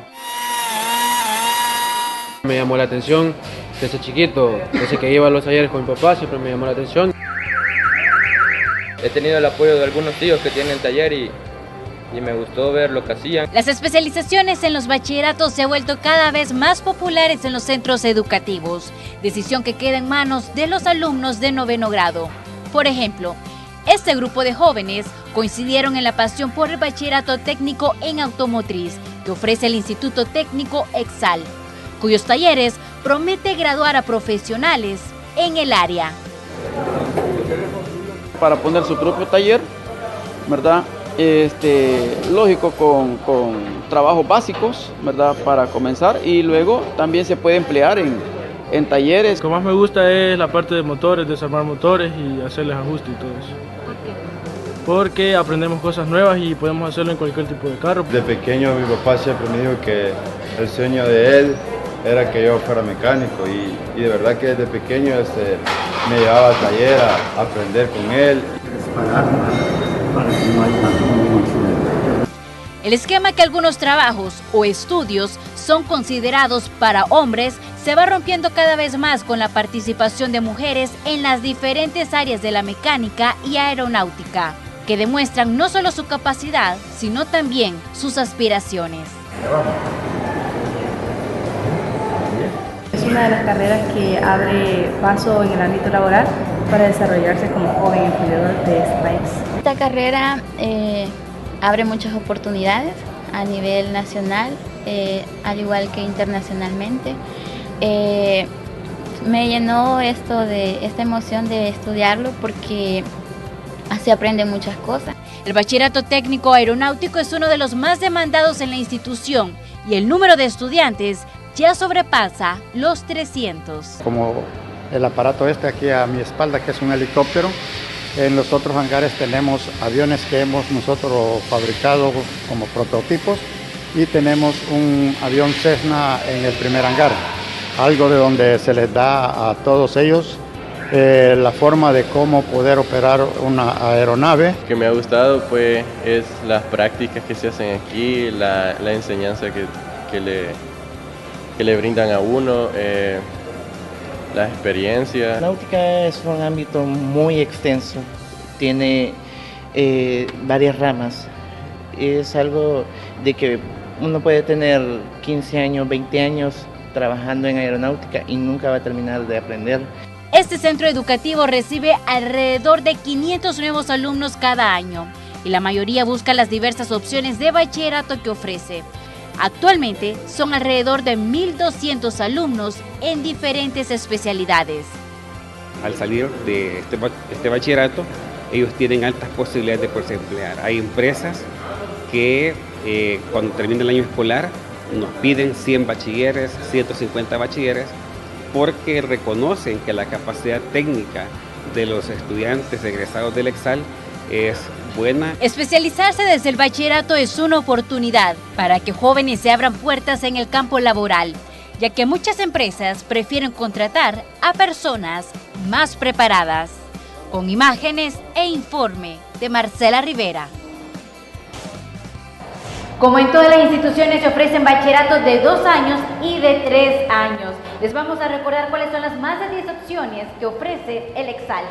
Me llamó la atención desde chiquito, desde que iba a los talleres con mi papá, siempre me llamó la atención. He tenido el apoyo de algunos tíos que tienen taller y, y me gustó ver lo que hacían. Las especializaciones en los bachilleratos se han vuelto cada vez más populares en los centros educativos, decisión que queda en manos de los alumnos de noveno grado. Por ejemplo, este grupo de jóvenes coincidieron en la pasión por el bachillerato técnico en automotriz que ofrece el Instituto Técnico Exal, cuyos talleres promete graduar a profesionales en el área. Para poner su propio taller, ¿verdad? Este, lógico, con, con trabajos básicos, ¿verdad? Para comenzar y luego también se puede emplear en, en talleres. Lo que más me gusta es la parte de motores, desarmar motores y hacerles ajustes y todo eso. Porque aprendemos cosas nuevas y podemos hacerlo en cualquier tipo de carro. De pequeño mi papá siempre me dijo que el sueño de él era que yo fuera mecánico y, de verdad que desde pequeño este, me llevaba a taller a aprender con él. El esquema que algunos trabajos o estudios son considerados para hombres se va rompiendo cada vez más con la participación de mujeres en las diferentes áreas de la mecánica y aeronáutica, que demuestran no solo su capacidad, sino también sus aspiraciones. Una de las carreras que abre paso en el ámbito laboral para desarrollarse como joven emprendedor de este país. Esta carrera eh, abre muchas oportunidades a nivel nacional, eh, al igual que internacionalmente. Eh, me llenó esto de esta emoción de estudiarlo porque así aprende muchas cosas. El bachillerato técnico aeronáutico es uno de los más demandados en la institución y el número de estudiantes ya sobrepasa los 300. Como el aparato este aquí a mi espalda, que es un helicóptero, en los otros hangares tenemos aviones que hemos nosotros fabricado como prototipos y tenemos un avión Cessna en el primer hangar, algo de donde se les da a todos ellos eh, la forma de cómo poder operar una aeronave. Lo que me ha gustado pues es las prácticas que se hacen aquí, la, enseñanza que, que, le, que le brindan a uno, eh, las experiencias. La náutica es un ámbito muy extenso, tiene eh, varias ramas. Es algo de que uno puede tener 15 años, 20 años trabajando en aeronáutica y nunca va a terminar de aprender. Este centro educativo recibe alrededor de 500 nuevos alumnos cada año y la mayoría busca las diversas opciones de bachillerato que ofrece. Actualmente son alrededor de 1.200 alumnos en diferentes especialidades. Al salir de este, este, bachillerato, ellos tienen altas posibilidades de poderse emplear. Hay empresas que eh, cuando termina el año escolar nos piden 100 bachilleres, 150 bachilleres, porque reconocen que la capacidad técnica de los estudiantes egresados del EXAL es Especializarse desde el bachillerato es una oportunidad para que jóvenes se abran puertas en el campo laboral, ya que muchas empresas prefieren contratar a personas más preparadas. Con imágenes e informe de Marcela Rivera. Como en todas las instituciones se ofrecen bachilleratos de dos años y de tres años. Les vamos a recordar cuáles son las más de 10 opciones que ofrece el EXAL.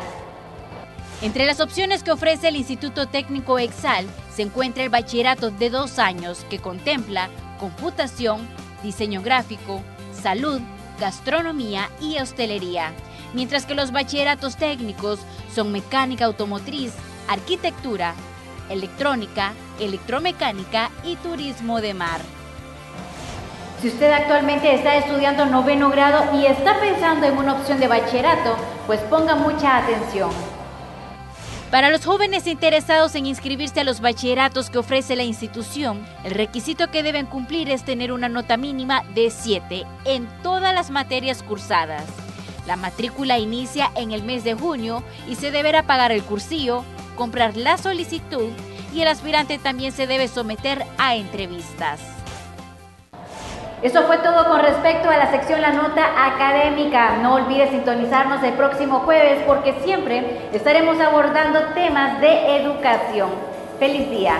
Entre las opciones que ofrece el Instituto Técnico EXAL se encuentra el bachillerato de dos años que contempla computación, diseño gráfico, salud, gastronomía y hostelería, mientras que los bachilleratos técnicos son mecánica automotriz, arquitectura, electrónica, electromecánica y turismo de mar. Si usted actualmente está estudiando noveno grado y está pensando en una opción de bachillerato, pues ponga mucha atención. Para los jóvenes interesados en inscribirse a los bachilleratos que ofrece la institución, el requisito que deben cumplir es tener una nota mínima de 7 en todas las materias cursadas. La matrícula inicia en el mes de junio y se deberá pagar el cursillo, comprar la solicitud y el aspirante también se debe someter a entrevistas. Eso fue todo con respecto a la sección La Nota Académica. No olvides sintonizarnos el próximo jueves porque siempre estaremos abordando temas de educación. ¡Feliz día!